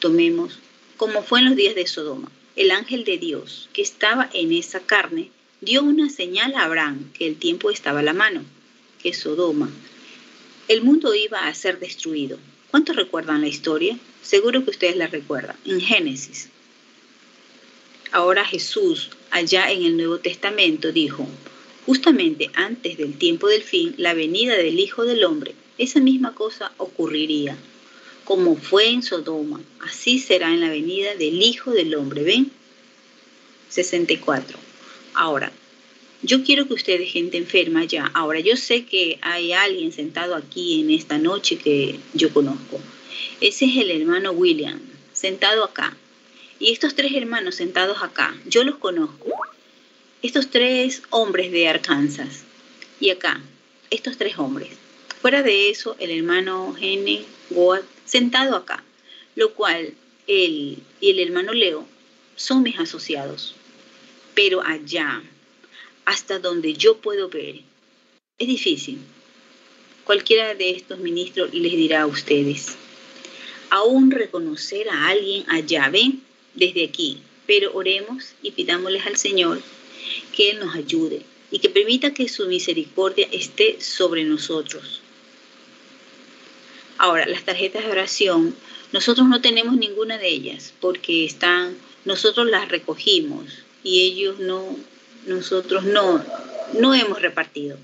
tomemos, como fue en los días de Sodoma, el ángel de Dios que estaba en esa carne dio una señal a Abraham que el tiempo estaba a la mano, que Sodoma el mundo iba a ser destruido. ¿Cuántos recuerdan la historia? Seguro que ustedes la recuerdan. En Génesis. Ahora Jesús, allá en el Nuevo Testamento, dijo, justamente antes del tiempo del fin, la venida del Hijo del Hombre, esa misma cosa ocurriría. Como fue en Sodoma, así será en la venida del Hijo del Hombre. ¿Ven? 64. Ahora, yo quiero que ustedes, gente enferma, ya. Ahora, yo sé que hay alguien sentado aquí en esta noche que yo conozco. Ese es el hermano William, sentado acá. Y estos tres hermanos sentados acá, yo los conozco. Estos tres hombres de Arkansas. Y acá, estos tres hombres. Fuera de eso, el hermano Gene Goat, sentado acá. Lo cual, él y el hermano Leo son mis asociados. Pero allá, hasta donde yo puedo ver. Es difícil. Cualquiera de estos ministros les dirá a ustedes, aún reconocer a alguien allá, ven, desde aquí, pero oremos y pidámosles al Señor que Él nos ayude y que permita que su misericordia esté sobre nosotros. Ahora, las tarjetas de oración, nosotros no tenemos ninguna de ellas porque están, nosotros las recogimos y ellos no, nosotros no, no hemos repartido.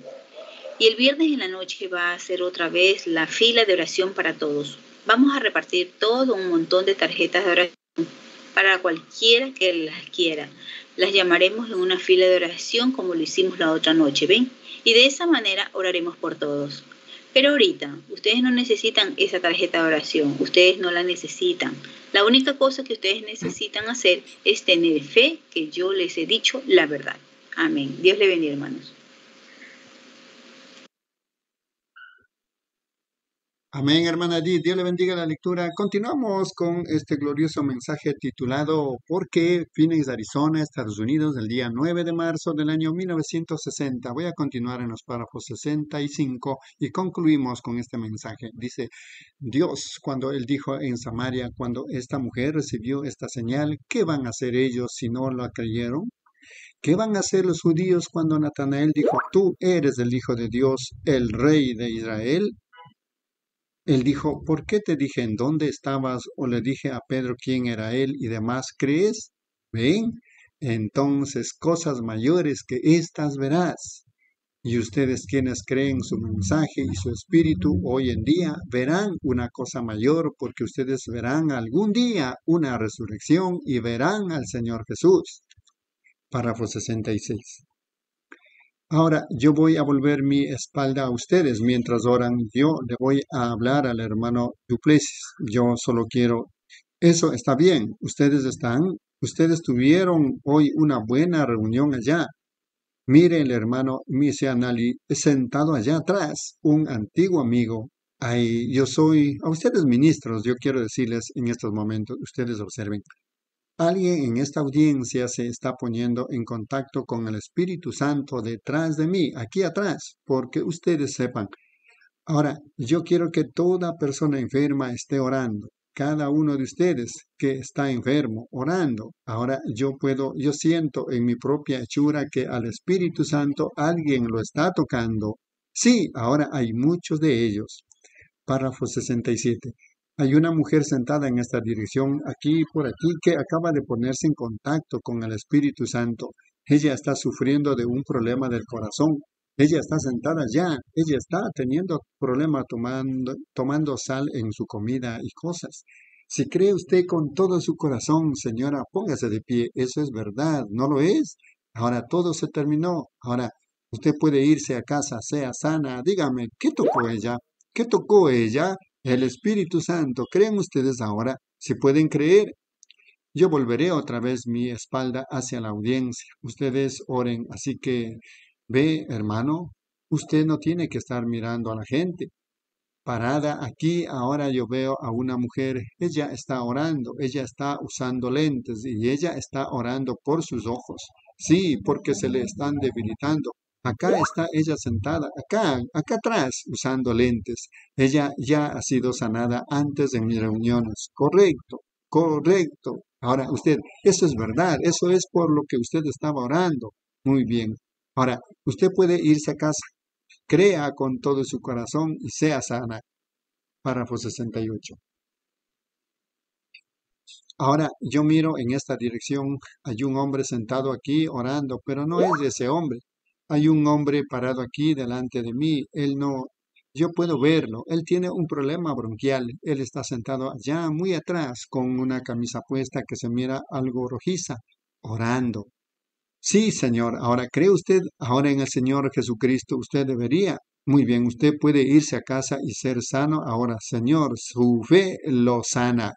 Y el viernes en la noche va a ser otra vez la fila de oración para todos. Vamos a repartir todo un montón de tarjetas de oración para cualquiera que las quiera. Las llamaremos en una fila de oración como lo hicimos la otra noche, ¿ven? Y de esa manera oraremos por todos. Pero ahorita, ustedes no necesitan esa tarjeta de oración, ustedes no la necesitan. La única cosa que ustedes necesitan hacer es tener fe que yo les he dicho la verdad. Amén. Dios le bendiga, hermanos. Amén, hermana Di. Dios le bendiga la lectura. Continuamos con este glorioso mensaje titulado ¿Por qué Phoenix, Arizona, Estados Unidos, el día 9 de marzo del año 1960? Voy a continuar en los párrafos 65 y concluimos con este mensaje. Dice, Dios, cuando Él dijo en Samaria, cuando esta mujer recibió esta señal, ¿qué van a hacer ellos si no la creyeron? ¿Qué van a hacer los judíos cuando Natanael dijo, tú eres el Hijo de Dios, el Rey de Israel? Él dijo, ¿por qué te dije en dónde estabas o le dije a Pedro quién era él y demás crees? ¿Ven? Entonces cosas mayores que estas verás. Y ustedes quienes creen su mensaje y su espíritu hoy en día verán una cosa mayor porque ustedes verán algún día una resurrección y verán al Señor Jesús párrafo 66. Ahora yo voy a volver mi espalda a ustedes mientras oran. Yo le voy a hablar al hermano Duplessis. Yo solo quiero... Eso está bien. Ustedes están... Ustedes tuvieron hoy una buena reunión allá. Mire el hermano Misianali sentado allá atrás, un antiguo amigo. Ay, yo soy... A ustedes ministros, yo quiero decirles en estos momentos, ustedes observen. Alguien en esta audiencia se está poniendo en contacto con el Espíritu Santo detrás de mí, aquí atrás, porque ustedes sepan. Ahora, yo quiero que toda persona enferma esté orando. Cada uno de ustedes que está enfermo, orando. Ahora yo puedo, yo siento en mi propia hechura que al Espíritu Santo alguien lo está tocando. Sí, ahora hay muchos de ellos. Párrafo 67. Hay una mujer sentada en esta dirección, aquí y por aquí, que acaba de ponerse en contacto con el Espíritu Santo. Ella está sufriendo de un problema del corazón. Ella está sentada ya. Ella está teniendo problema tomando, tomando sal en su comida y cosas. Si cree usted con todo su corazón, señora, póngase de pie. Eso es verdad, ¿no lo es? Ahora todo se terminó. Ahora usted puede irse a casa, sea sana. Dígame, ¿qué tocó ella? ¿Qué tocó ella? El Espíritu Santo. ¿Creen ustedes ahora? Si pueden creer, yo volveré otra vez mi espalda hacia la audiencia. Ustedes oren. Así que, ve, hermano, usted no tiene que estar mirando a la gente. Parada aquí, ahora yo veo a una mujer. Ella está orando, ella está usando lentes y ella está orando por sus ojos. Sí, porque se le están debilitando. Acá está ella sentada, acá, acá atrás, usando lentes. Ella ya ha sido sanada antes de mis reuniones. Correcto, correcto. Ahora, usted, eso es verdad, eso es por lo que usted estaba orando. Muy bien. Ahora, usted puede irse a casa. Crea con todo su corazón y sea sana. Párrafo 68. Ahora yo miro en esta dirección, hay un hombre sentado aquí orando, pero no es ese hombre. Hay un hombre parado aquí delante de mí, él no, yo puedo verlo. Él tiene un problema bronquial. Él está sentado allá muy atrás con una camisa puesta que se mira algo rojiza, orando. Sí, Señor. Ahora, ¿cree usted ahora en el Señor Jesucristo? Usted debería. Muy bien, usted puede irse a casa y ser sano. Ahora, Señor, su fe lo sana.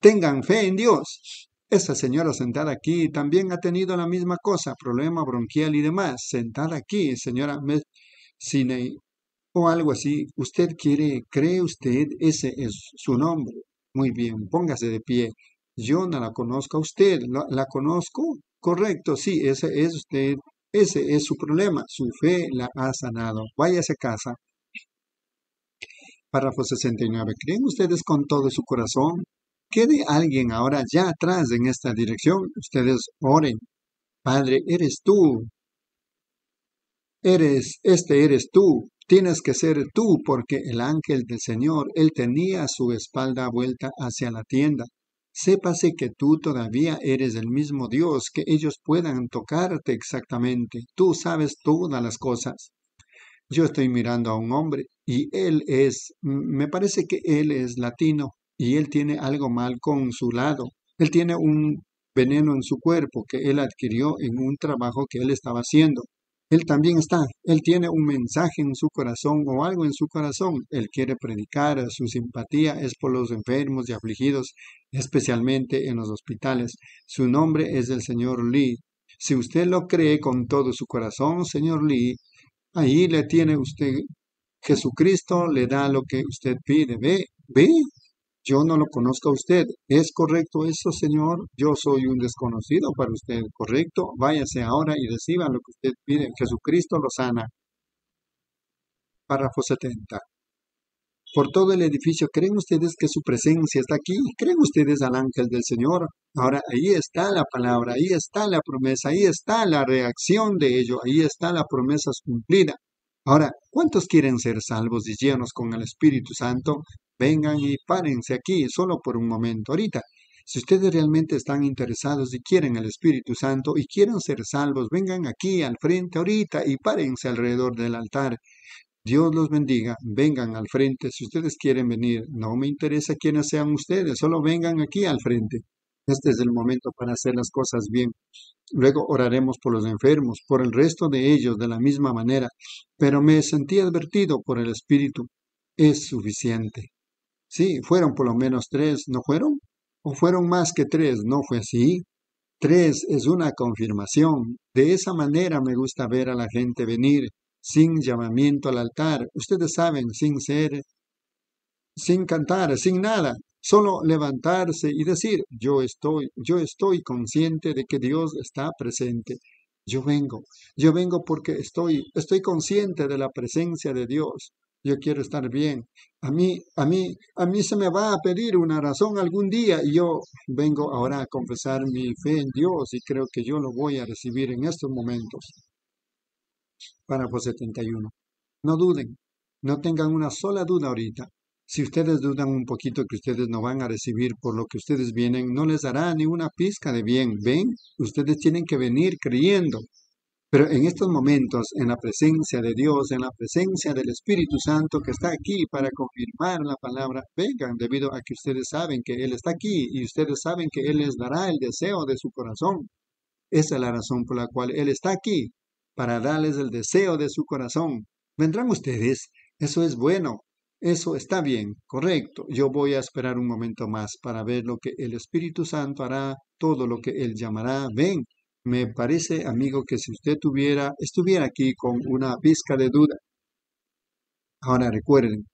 Tengan fe en Dios. Esa señora sentada aquí también ha tenido la misma cosa, problema bronquial y demás. Sentada aquí, señora Cine o algo así. ¿Usted quiere, cree usted, ese es su nombre? Muy bien, póngase de pie. Yo no la conozco a usted, ¿la, la conozco? Correcto, sí, ese es usted, ese es su problema. Su fe la ha sanado. Váyase a casa. Párrafo 69. ¿Creen ustedes con todo su corazón? Quede alguien ahora ya atrás en esta dirección. Ustedes oren. Padre, eres tú. Eres, este eres tú. Tienes que ser tú porque el ángel del Señor, él tenía su espalda vuelta hacia la tienda. Sépase que tú todavía eres el mismo Dios, que ellos puedan tocarte exactamente. Tú sabes todas las cosas. Yo estoy mirando a un hombre y él es, me parece que él es latino y él tiene algo mal con su lado. Él tiene un veneno en su cuerpo que él adquirió en un trabajo que él estaba haciendo. Él también está, Él tiene un mensaje en su corazón o algo en su corazón. Él quiere predicar, su simpatía es por los enfermos y afligidos, especialmente en los hospitales. Su nombre es el señor Lee. Si usted lo cree con todo su corazón, señor Lee, ahí le tiene usted, Jesucristo le da lo que usted pide. Ve, ve, yo no lo conozco a usted. ¿Es correcto eso, Señor? Yo soy un desconocido para usted, ¿correcto? Váyase ahora y reciba lo que usted pide. Jesucristo lo sana. Párrafo 70. Por todo el edificio, ¿creen ustedes que su presencia está aquí? ¿Creen ustedes al ángel del Señor? Ahora, ahí está la palabra, ahí está la promesa, ahí está la reacción de ello, ahí está la promesa cumplida. Ahora, ¿cuántos quieren ser salvos y llenos con el Espíritu Santo? Vengan y párense aquí solo por un momento ahorita. Si ustedes realmente están interesados y quieren el Espíritu Santo y quieren ser salvos, vengan aquí al frente ahorita y párense alrededor del altar. Dios los bendiga, vengan al frente si ustedes quieren venir. No me interesa quiénes sean ustedes, solo vengan aquí al frente. Este es el momento para hacer las cosas bien. Luego oraremos por los enfermos, por el resto de ellos de la misma manera. Pero me sentí advertido por el Espíritu. Es suficiente. Sí, fueron por lo menos tres, ¿no fueron? ¿O fueron más que tres? ¿No fue así? Tres es una confirmación. De esa manera me gusta ver a la gente venir, sin llamamiento al altar. Ustedes saben, sin ser, sin cantar, sin nada. Solo levantarse y decir, yo estoy, yo estoy consciente de que Dios está presente. Yo vengo, yo vengo porque estoy, estoy consciente de la presencia de Dios yo quiero estar bien. A mí, a mí, a mí se me va a pedir una razón algún día y yo vengo ahora a confesar mi fe en Dios y creo que yo lo voy a recibir en estos momentos. Párrafo 71. No duden, no tengan una sola duda ahorita. Si ustedes dudan un poquito que ustedes no van a recibir por lo que ustedes vienen, no les dará ni una pizca de bien. ¿Ven? Ustedes tienen que venir creyendo. Pero en estos momentos, en la presencia de Dios, en la presencia del Espíritu Santo que está aquí para confirmar la palabra, vengan debido a que ustedes saben que Él está aquí y ustedes saben que Él les dará el deseo de su corazón. Esa es la razón por la cual Él está aquí, para darles el deseo de su corazón. Vendrán ustedes, eso es bueno, eso está bien, correcto. Yo voy a esperar un momento más para ver lo que el Espíritu Santo hará, todo lo que Él llamará. Ven, me parece, amigo, que si usted tuviera, estuviera aquí con una pizca de duda. Ahora recuerden,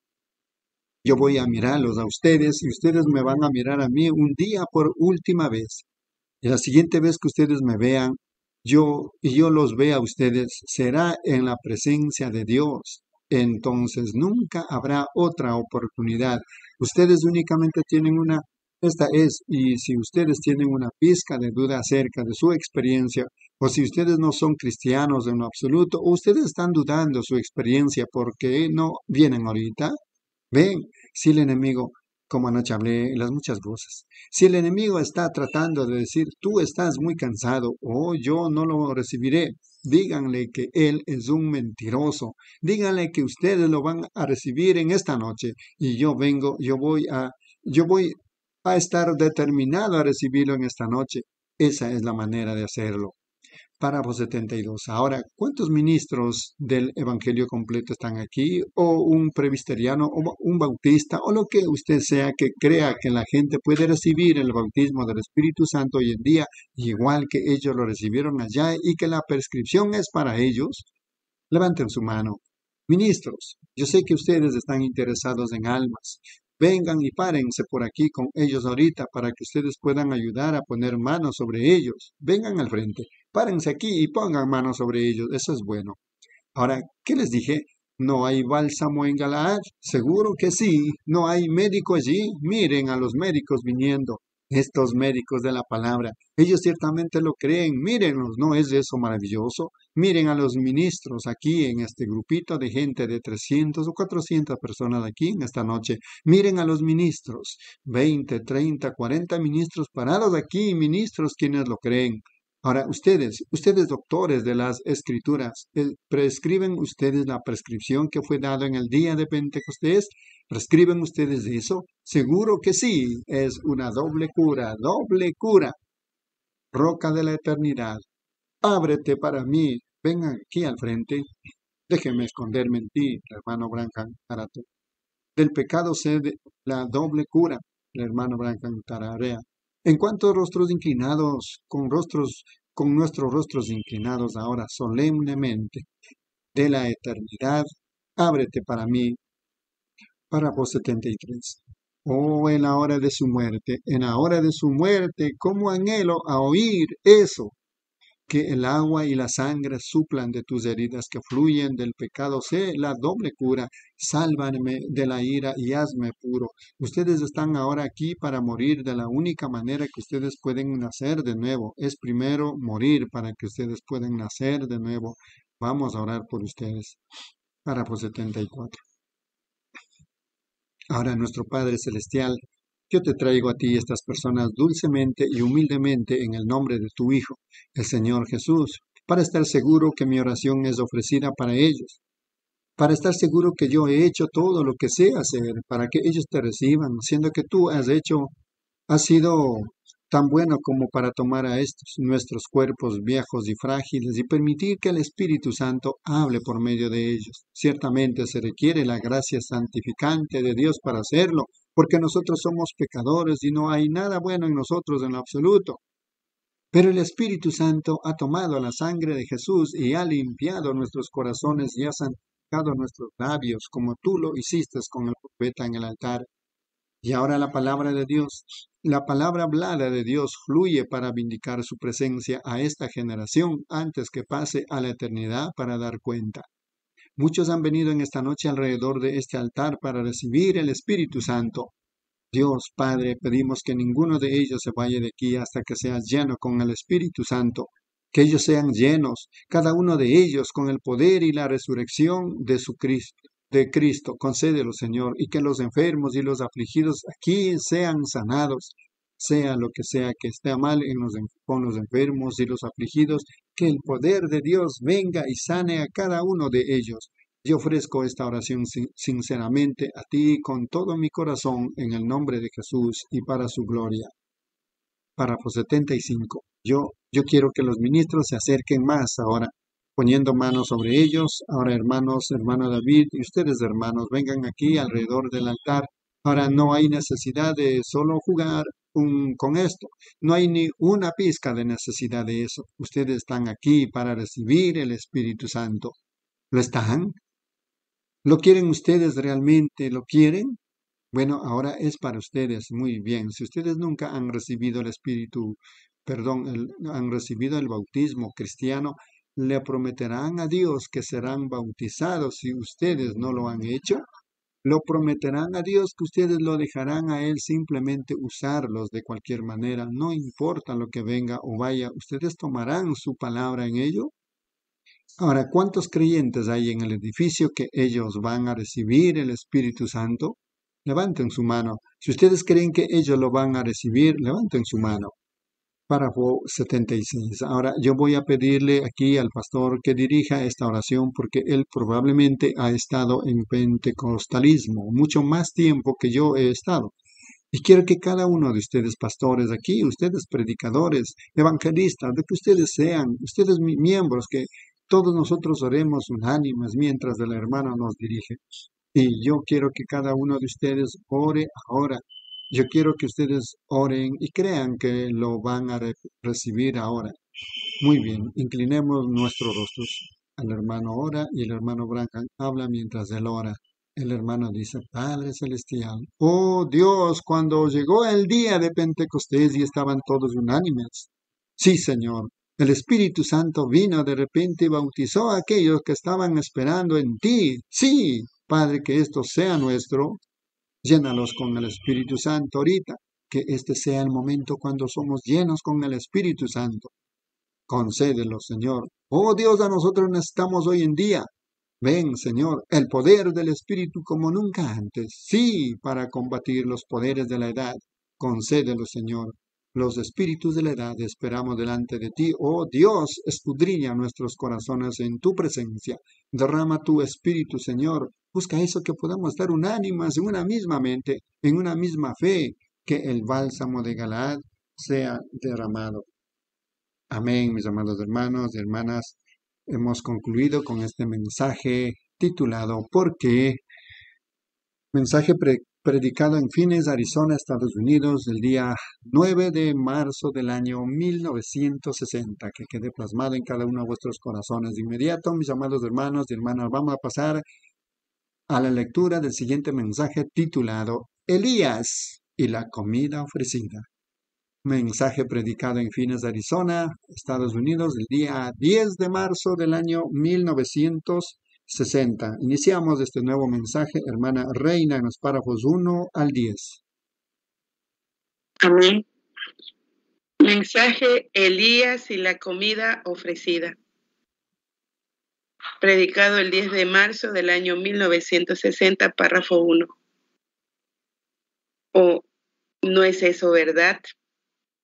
yo voy a mirarlos a ustedes y ustedes me van a mirar a mí un día por última vez. Y la siguiente vez que ustedes me vean, yo y yo los vea a ustedes, será en la presencia de Dios. Entonces nunca habrá otra oportunidad. Ustedes únicamente tienen una esta es, y si ustedes tienen una pizca de duda acerca de su experiencia, o si ustedes no son cristianos en lo absoluto, o ustedes están dudando su experiencia porque no vienen ahorita, ven, si el enemigo, como anoche hablé, las muchas voces, si el enemigo está tratando de decir, tú estás muy cansado, o yo no lo recibiré, díganle que él es un mentiroso, díganle que ustedes lo van a recibir en esta noche, y yo vengo, yo voy a yo voy a estar determinado a recibirlo en esta noche. Esa es la manera de hacerlo. Párrafo 72. Ahora, ¿cuántos ministros del Evangelio completo están aquí? ¿O un presbiteriano o un bautista o lo que usted sea que crea que la gente puede recibir el bautismo del Espíritu Santo hoy en día, igual que ellos lo recibieron allá y que la prescripción es para ellos? Levanten su mano. Ministros, yo sé que ustedes están interesados en almas. Vengan y párense por aquí con ellos ahorita para que ustedes puedan ayudar a poner manos sobre ellos. Vengan al frente, párense aquí y pongan manos sobre ellos. Eso es bueno. Ahora, ¿qué les dije? ¿No hay bálsamo en Galaad? Seguro que sí. ¿No hay médico allí? Miren a los médicos viniendo estos médicos de la palabra. Ellos ciertamente lo creen. Mírenlos, ¿no es eso maravilloso? Miren a los ministros aquí en este grupito de gente de 300 o 400 personas aquí en esta noche. Miren a los ministros, 20, 30, 40 ministros parados aquí, ministros quienes lo creen. Ahora, ustedes, ustedes doctores de las escrituras, eh, ¿prescriben ustedes la prescripción que fue dada en el día de Pentecostés? ¿Prescriben ustedes eso? Seguro que sí, es una doble cura, doble cura. Roca de la eternidad, ábrete para mí, vengan aquí al frente, déjenme esconderme en ti, hermano Branham Tarato. Del pecado sé la doble cura, el hermano Branham Tararea. En cuanto rostros inclinados, con rostros, con nuestros rostros inclinados ahora solemnemente, de la eternidad, ábrete para mí. Párrafo 73. Oh, en la hora de su muerte, en la hora de su muerte, cómo anhelo a oír eso que el agua y la sangre suplan de tus heridas que fluyen del pecado. Sé la doble cura. Sálvame de la ira y hazme puro. Ustedes están ahora aquí para morir de la única manera que ustedes pueden nacer de nuevo. Es primero morir para que ustedes puedan nacer de nuevo. Vamos a orar por ustedes. Párrafo 74. Ahora nuestro Padre Celestial, yo te traigo a ti estas personas dulcemente y humildemente en el nombre de tu Hijo, el Señor Jesús, para estar seguro que mi oración es ofrecida para ellos, para estar seguro que yo he hecho todo lo que sé hacer para que ellos te reciban, siendo que tú has hecho, has sido tan bueno como para tomar a estos nuestros cuerpos viejos y frágiles y permitir que el Espíritu Santo hable por medio de ellos. Ciertamente se requiere la gracia santificante de Dios para hacerlo, porque nosotros somos pecadores y no hay nada bueno en nosotros en lo absoluto. Pero el Espíritu Santo ha tomado la sangre de Jesús y ha limpiado nuestros corazones y ha santificado nuestros labios, como tú lo hiciste con el profeta en el altar. Y ahora la palabra de Dios, la palabra hablada de Dios fluye para vindicar su presencia a esta generación antes que pase a la eternidad para dar cuenta. Muchos han venido en esta noche alrededor de este altar para recibir el Espíritu Santo. Dios Padre, pedimos que ninguno de ellos se vaya de aquí hasta que sea lleno con el Espíritu Santo, que ellos sean llenos, cada uno de ellos con el poder y la resurrección de su Cristo, de Cristo. Concédelo, Señor, y que los enfermos y los afligidos aquí sean sanados, sea lo que sea que esté mal en los, con los enfermos y los afligidos, que el poder de Dios venga y sane a cada uno de ellos. Yo ofrezco esta oración sinceramente a ti con todo mi corazón en el nombre de Jesús y para su gloria. Párrafo 75. Yo, yo quiero que los ministros se acerquen más ahora, poniendo manos sobre ellos. Ahora, hermanos, hermano David y ustedes, hermanos, vengan aquí alrededor del altar. Ahora no hay necesidad de solo jugar con esto. No hay ni una pizca de necesidad de eso. Ustedes están aquí para recibir el Espíritu Santo. ¿Lo están? ¿Lo quieren ustedes realmente? ¿Lo quieren? Bueno, ahora es para ustedes. Muy bien. Si ustedes nunca han recibido el Espíritu, perdón, han recibido el bautismo cristiano, le prometerán a Dios que serán bautizados si ustedes no lo han hecho. Lo prometerán a Dios que ustedes lo dejarán a Él simplemente usarlos de cualquier manera. No importa lo que venga o vaya, ustedes tomarán su palabra en ello. Ahora, ¿cuántos creyentes hay en el edificio que ellos van a recibir el Espíritu Santo? Levanten su mano. Si ustedes creen que ellos lo van a recibir, levanten su mano. Párrafo 76. Ahora yo voy a pedirle aquí al pastor que dirija esta oración porque él probablemente ha estado en pentecostalismo mucho más tiempo que yo he estado. Y quiero que cada uno de ustedes pastores aquí, ustedes predicadores, evangelistas, de que ustedes sean, ustedes miembros, que todos nosotros oremos unánimes mientras el hermano nos dirige. Y yo quiero que cada uno de ustedes ore ahora. Yo quiero que ustedes oren y crean que lo van a recibir ahora. Muy bien, inclinemos nuestros rostros. El hermano ora y el hermano Branham habla mientras él ora. El hermano dice, Padre Celestial, oh Dios, cuando llegó el día de Pentecostés y estaban todos unánimes. Sí, Señor, el Espíritu Santo vino de repente y bautizó a aquellos que estaban esperando en ti. Sí, Padre, que esto sea nuestro. Llénalos con el Espíritu Santo ahorita. Que este sea el momento cuando somos llenos con el Espíritu Santo. Concédelo, Señor. Oh Dios, a nosotros necesitamos hoy en día. Ven, Señor, el poder del Espíritu como nunca antes. Sí, para combatir los poderes de la edad. Concédelo, Señor. Los espíritus de la edad esperamos delante de ti. Oh Dios, escudriña nuestros corazones en tu presencia. Derrama tu espíritu, Señor. Busca eso que podamos dar unánimas en una misma mente, en una misma fe, que el bálsamo de Galaad sea derramado. Amén, mis amados hermanos y hermanas. Hemos concluido con este mensaje titulado ¿Por qué? Mensaje pre predicado en Phoenix, Arizona, Estados Unidos, el día 9 de marzo del año 1960, que quede plasmado en cada uno de vuestros corazones. De inmediato, mis amados hermanos y hermanas, vamos a pasar a la lectura del siguiente mensaje titulado Elías y la comida ofrecida. Mensaje predicado en Phoenix, Arizona, Estados Unidos, el día 10 de marzo del año 1960. 60. Iniciamos este nuevo mensaje, hermana Reina, en los párrafos 1 al 10. Amén. Mensaje Elías y la comida ofrecida. Predicado el 10 de marzo del año 1960, párrafo 1. ¿O no es eso verdad?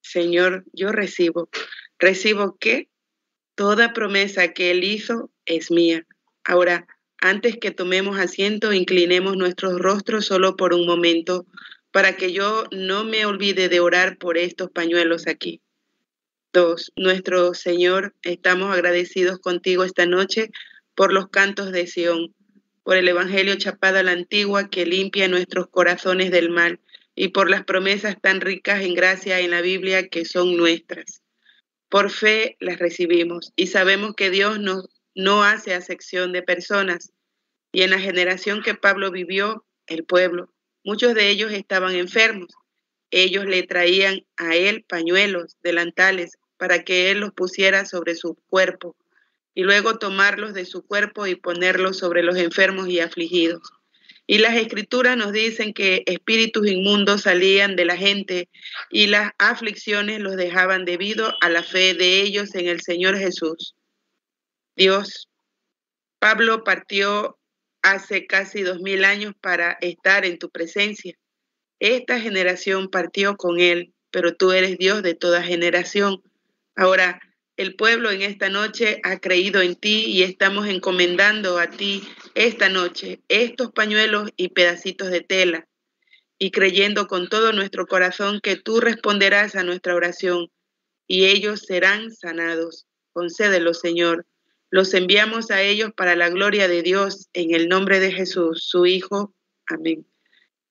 Señor, yo recibo. ¿Recibo qué? Toda promesa que Él hizo es mía Ahora, antes que tomemos asiento, inclinemos nuestros rostros solo por un momento para que yo no me olvide de orar por estos pañuelos aquí. Dos, nuestro Señor, estamos agradecidos contigo esta noche por los cantos de Sión, por el Evangelio chapado a la antigua que limpia nuestros corazones del mal y por las promesas tan ricas en gracia en la Biblia que son nuestras. Por fe las recibimos y sabemos que Dios nos no hace acepción de personas. Y en la generación que Pablo vivió, el pueblo, muchos de ellos estaban enfermos. Ellos le traían a él pañuelos, delantales, para que él los pusiera sobre su cuerpo, y luego tomarlos de su cuerpo y ponerlos sobre los enfermos y afligidos. Y las escrituras nos dicen que espíritus inmundos salían de la gente y las aflicciones los dejaban debido a la fe de ellos en el Señor Jesús. Dios. Pablo partió hace casi dos mil años para estar en tu presencia. Esta generación partió con Él, pero tú eres Dios de toda generación. Ahora, el pueblo en esta noche ha creído en ti y estamos encomendando a ti esta noche estos pañuelos y pedacitos de tela y creyendo con todo nuestro corazón que tú responderás a nuestra oración y ellos serán sanados. Concédelo, Señor. Los enviamos a ellos para la gloria de Dios en el nombre de Jesús, su Hijo. Amén.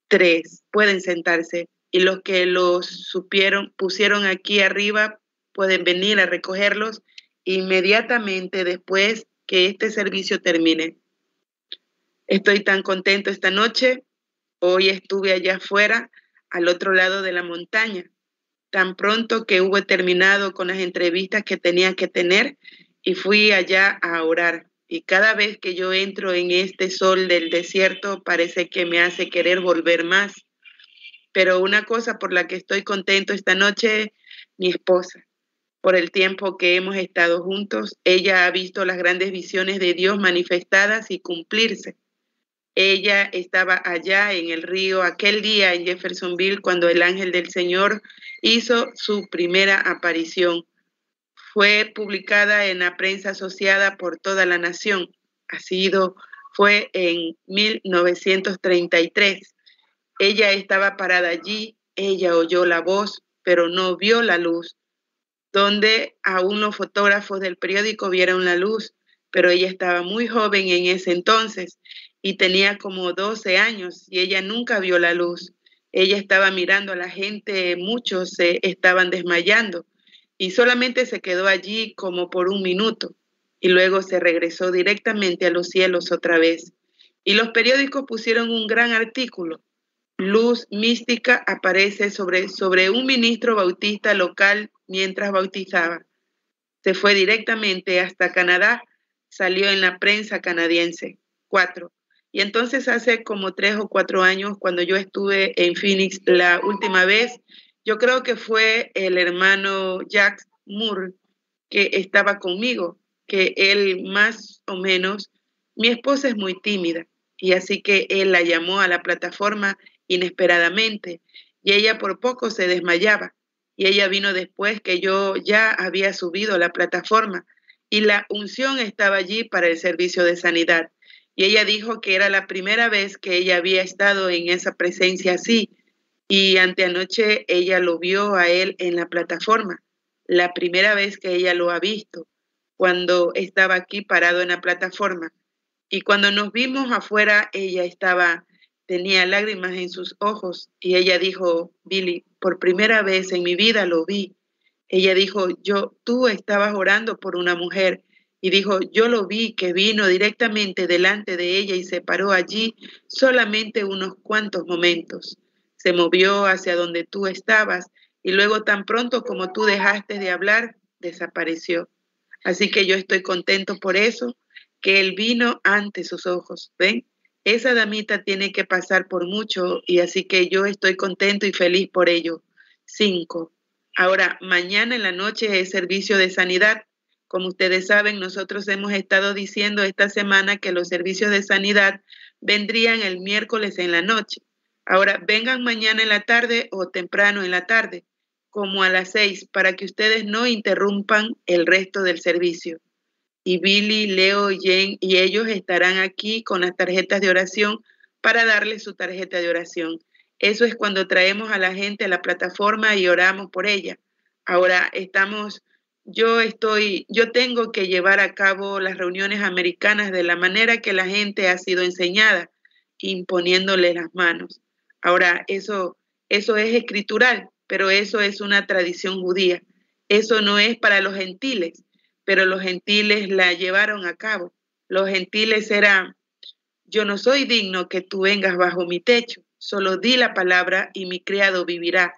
Tres, pueden sentarse. Y los que los supieron, pusieron aquí arriba, pueden venir a recogerlos inmediatamente después que este servicio termine. Estoy tan contento esta noche. Hoy estuve allá afuera, al otro lado de la montaña. Tan pronto que hubo terminado con las entrevistas que tenía que tener y fui allá a orar. Y cada vez que yo entro en este sol del desierto, parece que me hace querer volver más. Pero una cosa por la que estoy contento esta noche, mi esposa por el tiempo que hemos estado juntos. Ella ha visto las grandes visiones de Dios manifestadas y cumplirse. Ella estaba allá en el río aquel día en Jeffersonville cuando el ángel del Señor hizo su primera aparición. Fue publicada en la prensa asociada por toda la nación. Ha sido, fue en 1933. Ella estaba parada allí, ella oyó la voz, pero no vio la luz donde aún los fotógrafos del periódico vieron la luz, pero ella estaba muy joven en ese entonces y tenía como 12 años y ella nunca vio la luz. Ella estaba mirando a la gente, muchos se estaban desmayando y solamente se quedó allí como por un minuto y luego se regresó directamente a los cielos otra vez. Y los periódicos pusieron un gran artículo. Luz mística aparece sobre, sobre un ministro bautista local mientras bautizaba. Se fue directamente hasta Canadá, salió en la prensa canadiense. Cuatro. Y entonces hace como tres o cuatro años, cuando yo estuve en Phoenix la última vez, yo creo que fue el hermano Jack Moore que estaba conmigo, que él más o menos, mi esposa es muy tímida, y así que él la llamó a la plataforma inesperadamente, y ella por poco se desmayaba y ella vino después que yo ya había subido a la plataforma y la unción estaba allí para el servicio de sanidad. Y ella dijo que era la primera vez que ella había estado en esa presencia así. Y anteanoche ella lo vio a él en la plataforma, la primera vez que ella lo ha visto, cuando estaba aquí parado en la plataforma. Y cuando nos vimos afuera, ella estaba tenía lágrimas en sus ojos y ella dijo, Billy, por primera vez en mi vida lo vi. Ella dijo, yo, tú estabas orando por una mujer y dijo, yo lo vi que vino directamente delante de ella y se paró allí solamente unos cuantos momentos. Se movió hacia donde tú estabas y luego tan pronto como tú dejaste de hablar, desapareció. Así que yo estoy contento por eso, que él vino ante sus ojos. ¿Ven? esa damita tiene que pasar por mucho y así que yo estoy contento y feliz por ello. Cinco. Ahora, mañana en la noche es servicio de sanidad. Como ustedes saben, nosotros hemos estado diciendo esta semana que los servicios de sanidad vendrían el miércoles en la noche. Ahora, vengan mañana en la tarde o temprano en la tarde, como a las seis, para que ustedes no interrumpan el resto del servicio y Billy, Leo, Jane y ellos estarán aquí con las tarjetas de oración para darles su tarjeta de oración. Eso es cuando traemos a la gente a la plataforma y oramos por ella. Ahora estamos, yo estoy, yo tengo que llevar a cabo las reuniones americanas de la manera que la gente ha sido enseñada, imponiéndole las manos. Ahora, eso, eso es escritural, pero eso es una tradición judía. Eso no es para los gentiles pero los gentiles la llevaron a cabo. Los gentiles eran, yo no soy digno que tú vengas bajo mi techo, solo di la palabra y mi criado vivirá.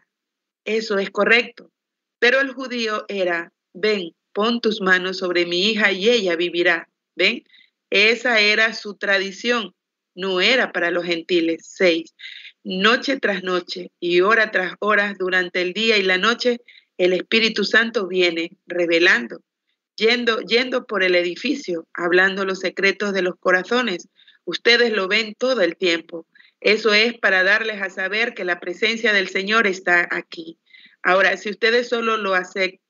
Eso es correcto. Pero el judío era, ven, pon tus manos sobre mi hija y ella vivirá. ¿Ven? Esa era su tradición, no era para los gentiles. Seis. Noche tras noche y hora tras hora durante el día y la noche, el Espíritu Santo viene revelando yendo, yendo por el edificio, hablando los secretos de los corazones, Ustedes lo ven todo el tiempo. Eso es para darles a saber que la presencia del Señor está aquí. Ahora, si ustedes solo lo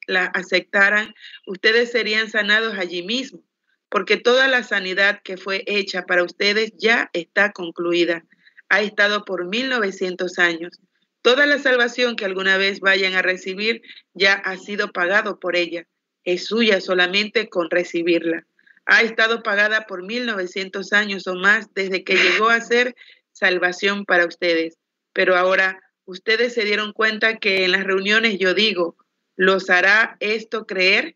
la aceptaran, ustedes serían sanados allí mismo, porque toda la sanidad que fue hecha para ustedes ya está concluida. Ha estado por 1900 años. Toda la salvación que alguna vez vayan a recibir ya ha sido pagado por ella. Es suya solamente con recibirla. Ha estado pagada por 1900 años o más desde que llegó a ser salvación para ustedes. Pero ahora ustedes se dieron cuenta que en las reuniones yo digo, ¿los hará esto creer?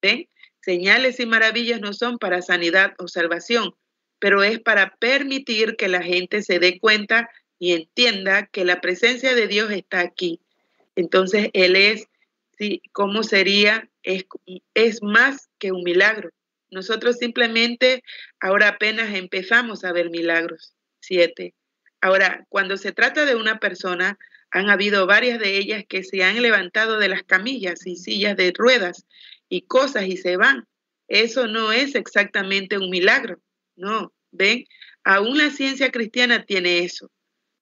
¿Ven? Señales y maravillas no son para sanidad o salvación, pero es para permitir que la gente se dé cuenta y entienda que la presencia de Dios está aquí. Entonces, Él es, sí, ¿cómo sería? Es, es más que un milagro. Nosotros simplemente ahora apenas empezamos a ver milagros. Siete. Ahora, cuando se trata de una persona, han habido varias de ellas que se han levantado de las camillas y sillas de ruedas y cosas y se van. Eso no es exactamente un milagro, no, ven, aún la ciencia cristiana tiene eso.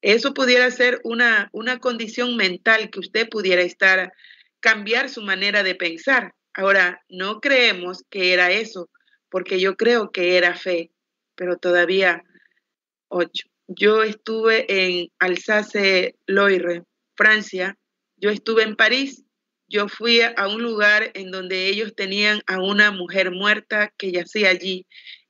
Eso pudiera ser una, una condición mental que usted pudiera estar, cambiar su manera de pensar. Ahora, no creemos que era eso, porque yo creo que era fe, pero todavía ocho. Yo estuve en Alsace-Loire, Francia. Yo estuve en París. Yo fui a un lugar en donde ellos tenían a una mujer muerta que yacía allí.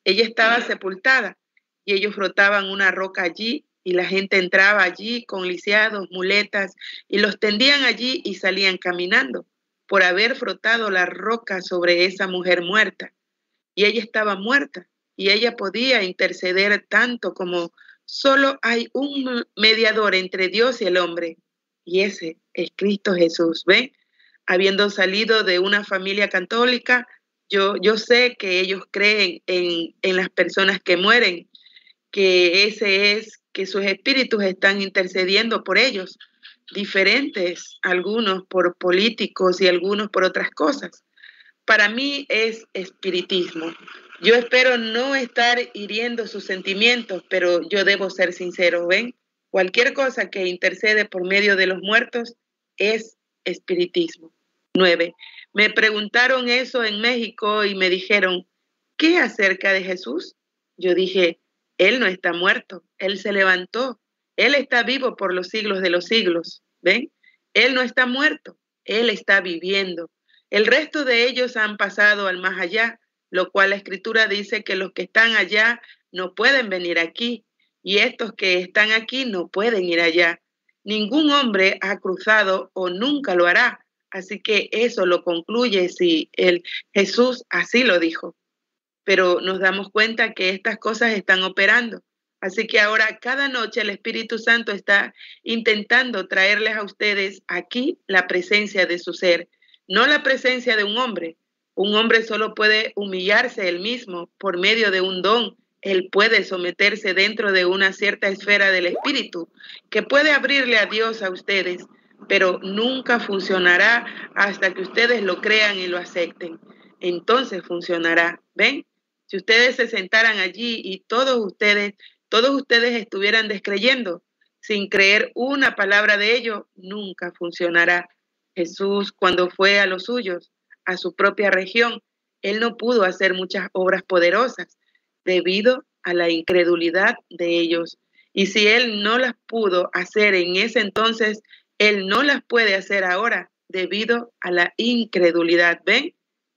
Ella estaba sepultada y ellos frotaban una roca allí y la gente entraba allí con lisiados, muletas y los tendían allí y salían caminando por haber frotado la roca sobre esa mujer muerta. Y ella estaba muerta y ella podía interceder tanto como solo hay un mediador entre Dios y el hombre, y ese es Cristo Jesús. ¿Ven? Habiendo salido de una familia católica, yo, yo sé que ellos creen en, en las personas que mueren, que ese es, que sus espíritus están intercediendo por ellos, diferentes, algunos por políticos y algunos por otras cosas. Para mí es espiritismo. Yo espero no estar hiriendo sus sentimientos, pero yo debo ser sincero, ¿ven? Cualquier cosa que intercede por medio de los muertos es espiritismo. Nueve. Me preguntaron eso en México y me dijeron, ¿qué acerca de Jesús? Yo dije, Él no está muerto, Él se levantó, Él está vivo por los siglos de los siglos, ¿ven? Él no está muerto, Él está viviendo. El resto de ellos han pasado al más allá, lo cual la escritura dice que los que están allá no pueden venir aquí y estos que están aquí no pueden ir allá. Ningún hombre ha cruzado o nunca lo hará. Así que eso lo concluye si el Jesús así lo dijo. Pero nos damos cuenta que estas cosas están operando. Así que ahora cada noche el Espíritu Santo está intentando traerles a ustedes aquí la presencia de su ser, no la presencia de un hombre. Un hombre solo puede humillarse él mismo por medio de un don. Él puede someterse dentro de una cierta esfera del Espíritu que puede abrirle a Dios a ustedes, pero nunca funcionará hasta que ustedes lo crean y lo acepten. Entonces funcionará. ¿Ven? Si ustedes se sentaran allí y todos ustedes, todos ustedes estuvieran descreyendo, sin creer una palabra de ello, nunca funcionará. Jesús, cuando fue a los suyos, a su propia región, él no pudo hacer muchas obras poderosas debido a la incredulidad de ellos. Y si él no las pudo hacer en ese entonces, él no las puede hacer ahora debido a la incredulidad. ¿Ven?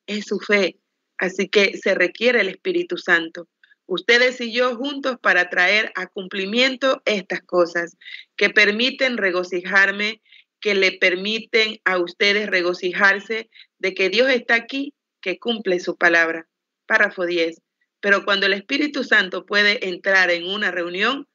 Es su fe. Así que se requiere el Espíritu Santo. Ustedes y yo juntos para traer a cumplimiento estas cosas que permiten regocijarme, que le permiten a ustedes regocijarse de que Dios está aquí, que cumple su palabra. Párrafo 10. Pero cuando el Espíritu Santo puede entrar en una reunión,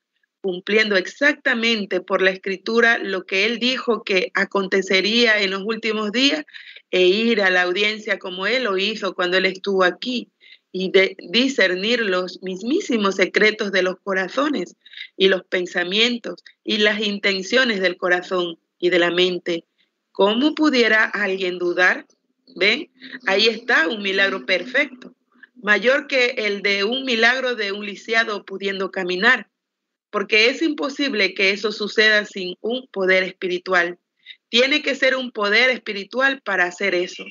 cumpliendo exactamente por la escritura lo que él dijo que acontecería en los últimos días, e ir a la audiencia como él lo hizo cuando él estuvo aquí y de discernir los mismísimos secretos de los corazones y los pensamientos y las intenciones del corazón y de la mente. ¿Cómo pudiera alguien dudar? ¿Ven? Ahí está un milagro perfecto. mayor que el de un milagro de un lisiado pudiendo caminar, porque es imposible que eso suceda sin un poder espiritual. Tiene que ser un poder espiritual para hacer eso.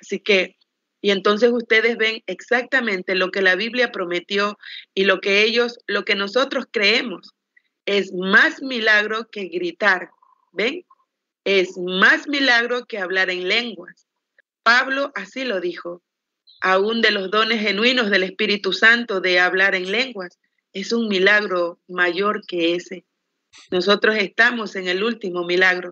Así que, y entonces ustedes ven exactamente lo que la Biblia prometió y lo que ellos, lo que nosotros creemos. Es más milagro que gritar. ¿Ven? Es más milagro que hablar en lenguas. Pablo así lo dijo. Aún de los dones genuinos del Espíritu Santo de hablar en lenguas, es un milagro mayor que ese. Nosotros estamos en el último milagro.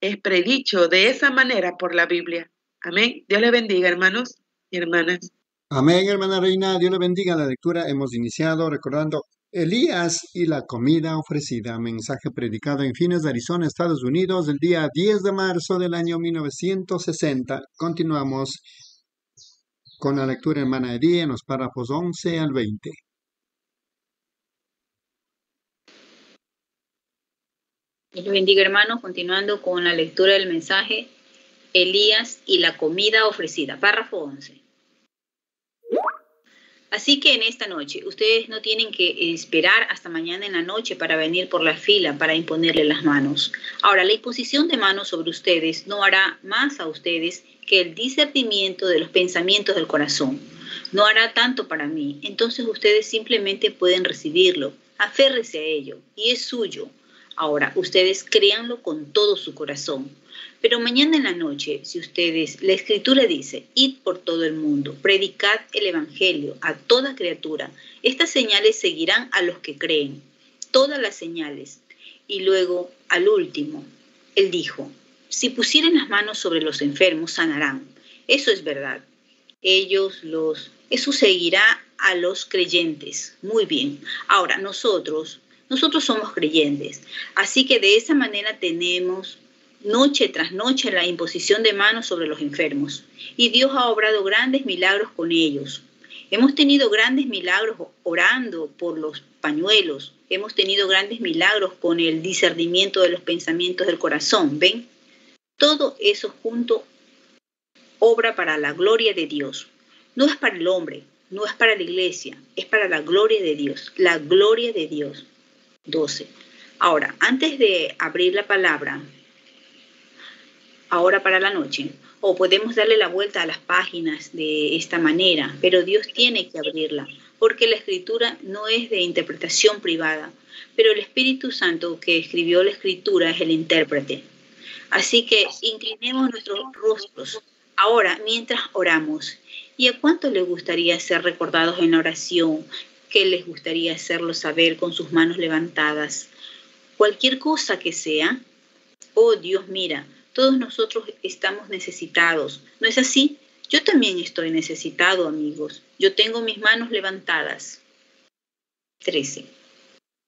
Es predicho de esa manera por la Biblia. Amén. Dios le bendiga, hermanos y hermanas. Amén, hermana Reina. Dios le bendiga la lectura. Hemos iniciado recordando Elías y la comida ofrecida. Mensaje predicado en Fines de Arizona, Estados Unidos, el día 10 de marzo del año 1960. Continuamos con la lectura hermana Edí en los párrafos 11 al 20. Dios los bendiga, hermanos. Continuando con la lectura del mensaje, Elías y la comida ofrecida. Párrafo 11. Así que en esta noche, ustedes no tienen que esperar hasta mañana en la noche para venir por la fila para imponerle las manos. Ahora, la imposición de manos sobre ustedes no hará más a ustedes que el discernimiento de los pensamientos del corazón. No hará tanto para mí. Entonces ustedes simplemente pueden recibirlo. Aférrese a ello y es suyo. Ahora, ustedes créanlo con todo su corazón. Pero mañana en la noche, si ustedes, la escritura dice, id por todo el mundo, predicad el Evangelio a toda criatura, estas señales seguirán a los que creen, todas las señales. Y luego, al último, él dijo, si pusieren las manos sobre los enfermos, sanarán. Eso es verdad. Ellos los... Eso seguirá a los creyentes. Muy bien. Ahora, nosotros, nosotros somos creyentes. Así que de esa manera tenemos noche tras noche la imposición de manos sobre los enfermos. Y Dios ha obrado grandes milagros con ellos. Hemos tenido grandes milagros orando por los pañuelos. Hemos tenido grandes milagros con el discernimiento de los pensamientos del corazón. ¿Ven? Todo eso junto obra para la gloria de Dios. No es para el hombre, no es para la iglesia, es para la gloria de Dios. La gloria de Dios. 12. Ahora, antes de abrir la palabra, ahora para la noche, o podemos darle la vuelta a las páginas de esta manera, pero Dios tiene que abrirla, porque la escritura no es de interpretación privada, pero el Espíritu Santo que escribió la escritura es el intérprete. Así que inclinemos nuestros rostros ahora mientras oramos. ¿Y a cuánto les gustaría ser recordados en la oración? ¿Qué les gustaría hacerlo saber con sus manos levantadas? Cualquier cosa que sea. Oh Dios, mira, todos nosotros estamos necesitados. ¿No es así? Yo también estoy necesitado, amigos. Yo tengo mis manos levantadas. 13.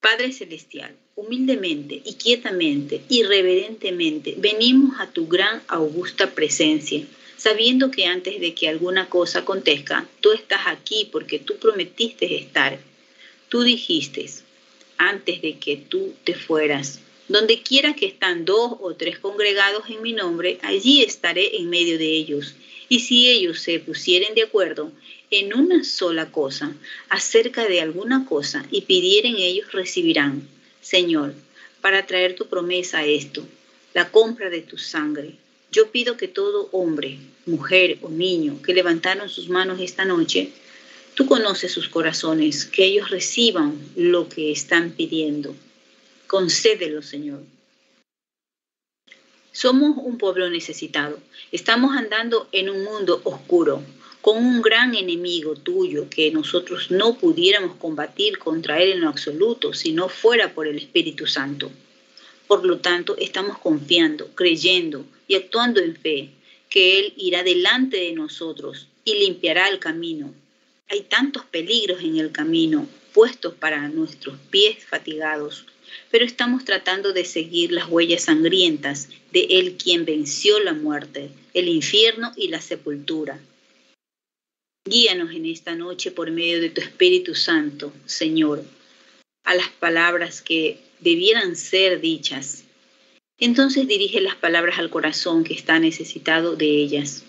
Padre Celestial, humildemente y quietamente y reverentemente venimos a tu gran augusta presencia, sabiendo que antes de que alguna cosa acontezca, tú estás aquí porque tú prometiste estar. Tú dijiste, antes de que tú te fueras, donde quiera que están dos o tres congregados en mi nombre, allí estaré en medio de ellos. Y si ellos se pusieren de acuerdo en una sola cosa, acerca de alguna cosa, y pidieren ellos, recibirán. Señor, para traer tu promesa a esto, la compra de tu sangre. Yo pido que todo hombre, mujer o niño que levantaron sus manos esta noche, tú conoces sus corazones, que ellos reciban lo que están pidiendo concédelo, Señor. Somos un pueblo necesitado. Estamos andando en un mundo oscuro, con un gran enemigo tuyo que nosotros no pudiéramos combatir contra él en lo absoluto si no fuera por el Espíritu Santo. Por lo tanto, estamos confiando, creyendo y actuando en fe que Él irá delante de nosotros y limpiará el camino. Hay tantos peligros en el camino puestos para nuestros pies fatigados pero estamos tratando de seguir las huellas sangrientas de Él quien venció la muerte, el infierno y la sepultura. Guíanos en esta noche por medio de tu Espíritu Santo, Señor, a las palabras que debieran ser dichas. Entonces dirige las palabras al corazón que está necesitado de ellas.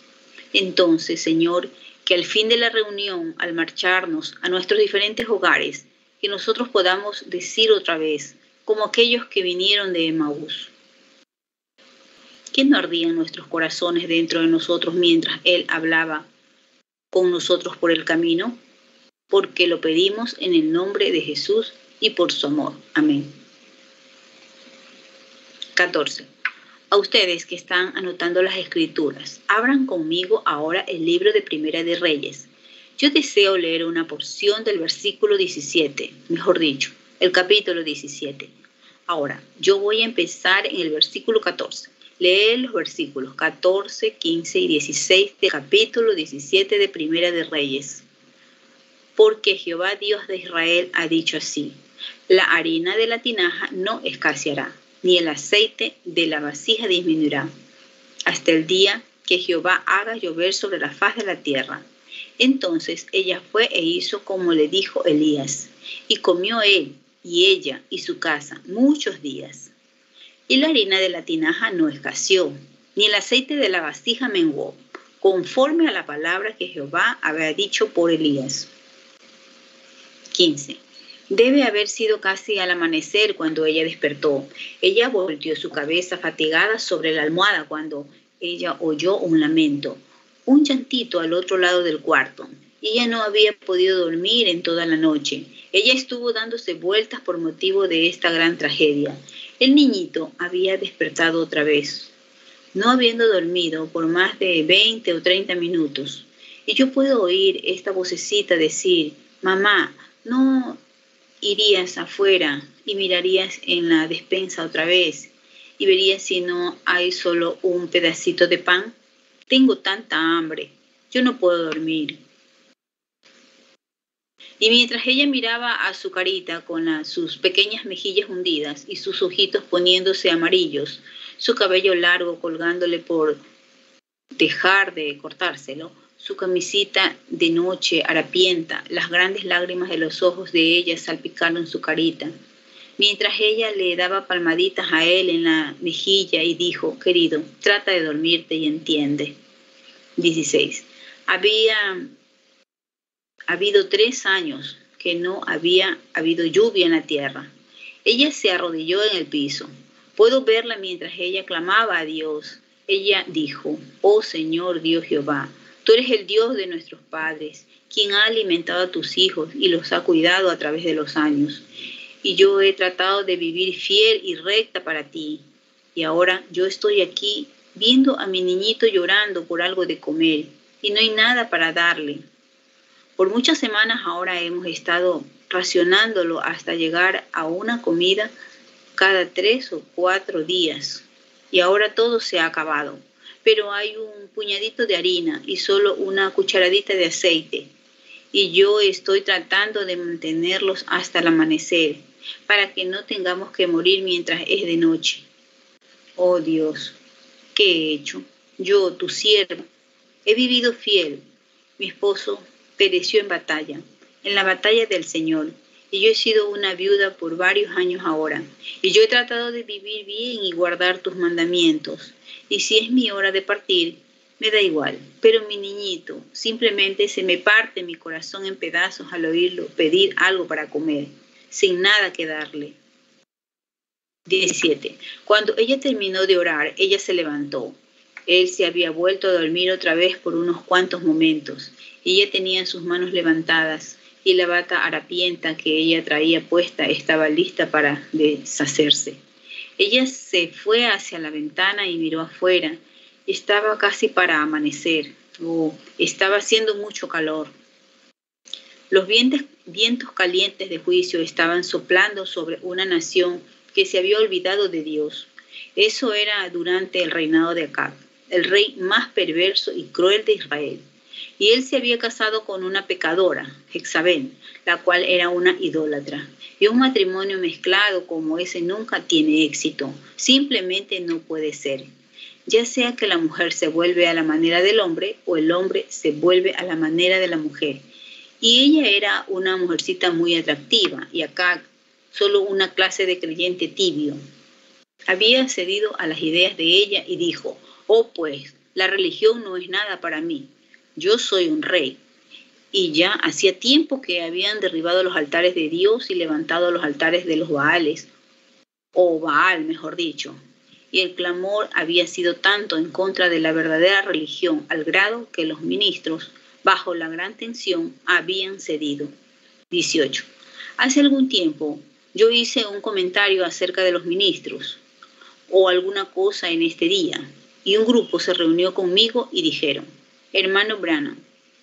Entonces, Señor, que al fin de la reunión, al marcharnos a nuestros diferentes hogares, que nosotros podamos decir otra vez, como aquellos que vinieron de Emaús. ¿Qué no ardían nuestros corazones dentro de nosotros mientras Él hablaba con nosotros por el camino? Porque lo pedimos en el nombre de Jesús y por su amor. Amén. 14. A ustedes que están anotando las escrituras, abran conmigo ahora el libro de Primera de Reyes. Yo deseo leer una porción del versículo 17, mejor dicho, el capítulo 17. Ahora, yo voy a empezar en el versículo 14. Lee los versículos 14, 15 y 16 del capítulo 17 de Primera de Reyes. Porque Jehová Dios de Israel ha dicho así, la harina de la tinaja no escaseará ni el aceite de la vasija disminuirá, hasta el día que Jehová haga llover sobre la faz de la tierra. Entonces ella fue e hizo como le dijo Elías, y comió él y ella y su casa muchos días. Y la harina de la tinaja no escaseó, ni el aceite de la vasija menguó, conforme a la palabra que Jehová había dicho por Elías. 15. Debe haber sido casi al amanecer cuando ella despertó. Ella volteó su cabeza fatigada sobre la almohada cuando ella oyó un lamento, un llantito al otro lado del cuarto. Ella no había podido dormir en toda la noche. Ella estuvo dándose vueltas por motivo de esta gran tragedia. El niñito había despertado otra vez, no habiendo dormido por más de 20 o 30 minutos. Y yo puedo oír esta vocecita decir, mamá, no irías afuera y mirarías en la despensa otra vez y verías si no hay solo un pedacito de pan. Tengo tanta hambre, yo no puedo dormir. Y mientras ella miraba a su carita con sus pequeñas mejillas hundidas y sus ojitos poniéndose amarillos, su cabello largo colgándole por dejar de cortárselo, su camisita de noche harapienta, las grandes lágrimas de los ojos de ella salpicaron su carita, mientras ella le daba palmaditas a él en la mejilla y dijo, querido, trata de dormirte y entiende. 16. Había habido tres años que no había habido lluvia en la tierra. Ella se arrodilló en el piso. Puedo verla mientras ella clamaba a Dios. Ella dijo, oh Señor Dios Jehová, Tú eres el Dios de nuestros padres, quien ha alimentado a tus hijos y los ha cuidado a través de los años. Y yo he tratado de vivir fiel y recta para ti. Y ahora yo estoy aquí viendo a mi niñito llorando por algo de comer y no hay nada para darle. Por muchas semanas ahora hemos estado racionándolo hasta llegar a una comida cada tres o cuatro días. Y ahora todo se ha acabado pero hay un puñadito de harina y solo una cucharadita de aceite. Y yo estoy tratando de mantenerlos hasta el amanecer, para que no tengamos que morir mientras es de noche. Oh Dios, ¿qué he hecho? Yo, tu siervo, he vivido fiel. Mi esposo pereció en batalla, en la batalla del Señor, y yo he sido una viuda por varios años ahora, y yo he tratado de vivir bien y guardar tus mandamientos y si es mi hora de partir, me da igual. Pero mi niñito, simplemente se me parte mi corazón en pedazos al oírlo pedir algo para comer, sin nada que darle. 17. Cuando ella terminó de orar, ella se levantó. Él se había vuelto a dormir otra vez por unos cuantos momentos. Ella tenía sus manos levantadas y la bata harapienta que ella traía puesta estaba lista para deshacerse. Ella se fue hacia la ventana y miró afuera. Estaba casi para amanecer. Oh, estaba haciendo mucho calor. Los vientos, vientos calientes de juicio estaban soplando sobre una nación que se había olvidado de Dios. Eso era durante el reinado de Acab, el rey más perverso y cruel de Israel. Y él se había casado con una pecadora, Jezabel, la cual era una idólatra. Y un matrimonio mezclado como ese nunca tiene éxito, simplemente no puede ser. Ya sea que la mujer se vuelve a la manera del hombre o el hombre se vuelve a la manera de la mujer. Y ella era una mujercita muy atractiva y acá solo una clase de creyente tibio. Había cedido a las ideas de ella y dijo, oh pues, la religión no es nada para mí. Yo soy un rey. Y ya hacía tiempo que habían derribado los altares de Dios y levantado los altares de los Baales, o Baal, mejor dicho. Y el clamor había sido tanto en contra de la verdadera religión, al grado que los ministros, bajo la gran tensión, habían cedido. 18. Hace algún tiempo yo hice un comentario acerca de los ministros o alguna cosa en este día y un grupo se reunió conmigo y dijeron, hermano Branham,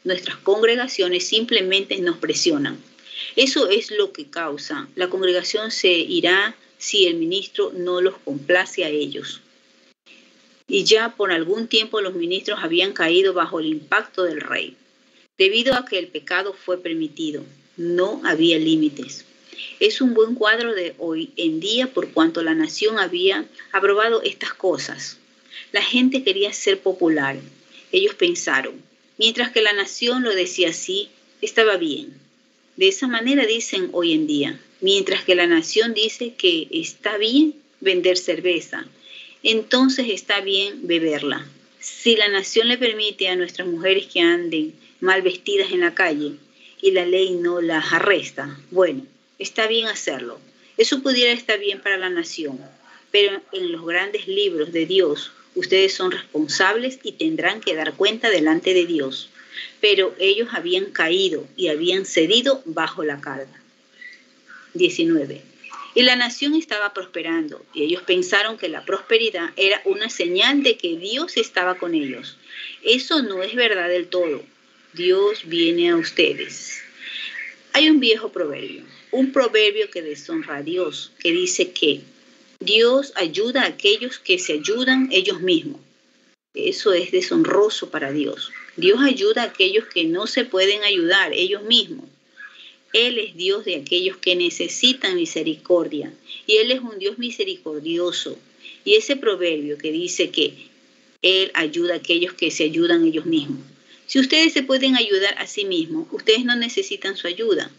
nuestras congregaciones simplemente nos presionan. Eso es lo que causa. La congregación se irá si el ministro no los complace a ellos. Y ya por algún tiempo los ministros habían caído bajo el impacto del rey. Debido a que el pecado fue permitido, no había límites. Es un buen cuadro de hoy en día por cuanto la nación había aprobado estas cosas. La gente quería ser popular. Ellos pensaron, mientras que la nación lo decía así, estaba bien. De esa manera dicen hoy en día, mientras que la nación dice que está bien vender cerveza, entonces está bien beberla. Si la nación le permite a nuestras mujeres que anden mal vestidas en la calle y la ley no las arresta, bueno, está bien hacerlo. Eso pudiera estar bien para la nación, pero en los grandes libros de Dios ustedes son responsables y tendrán que dar cuenta delante de Dios. Pero ellos habían caído y habían cedido bajo la carga. 19. Y la nación estaba prosperando y ellos pensaron que la prosperidad era una señal de que Dios estaba con ellos. Eso no es verdad del todo. Dios viene a ustedes. Hay un viejo proverbio, un proverbio que deshonra a Dios, que dice que Dios ayuda a aquellos que se ayudan ellos mismos. Eso es deshonroso para Dios. Dios ayuda a aquellos que no se pueden ayudar ellos mismos. Él es Dios de aquellos que necesitan misericordia y Él es un Dios misericordioso. Y ese proverbio que dice que Él ayuda a aquellos que se ayudan ellos mismos. Si ustedes se pueden ayudar a sí mismos, ustedes no necesitan su ayuda,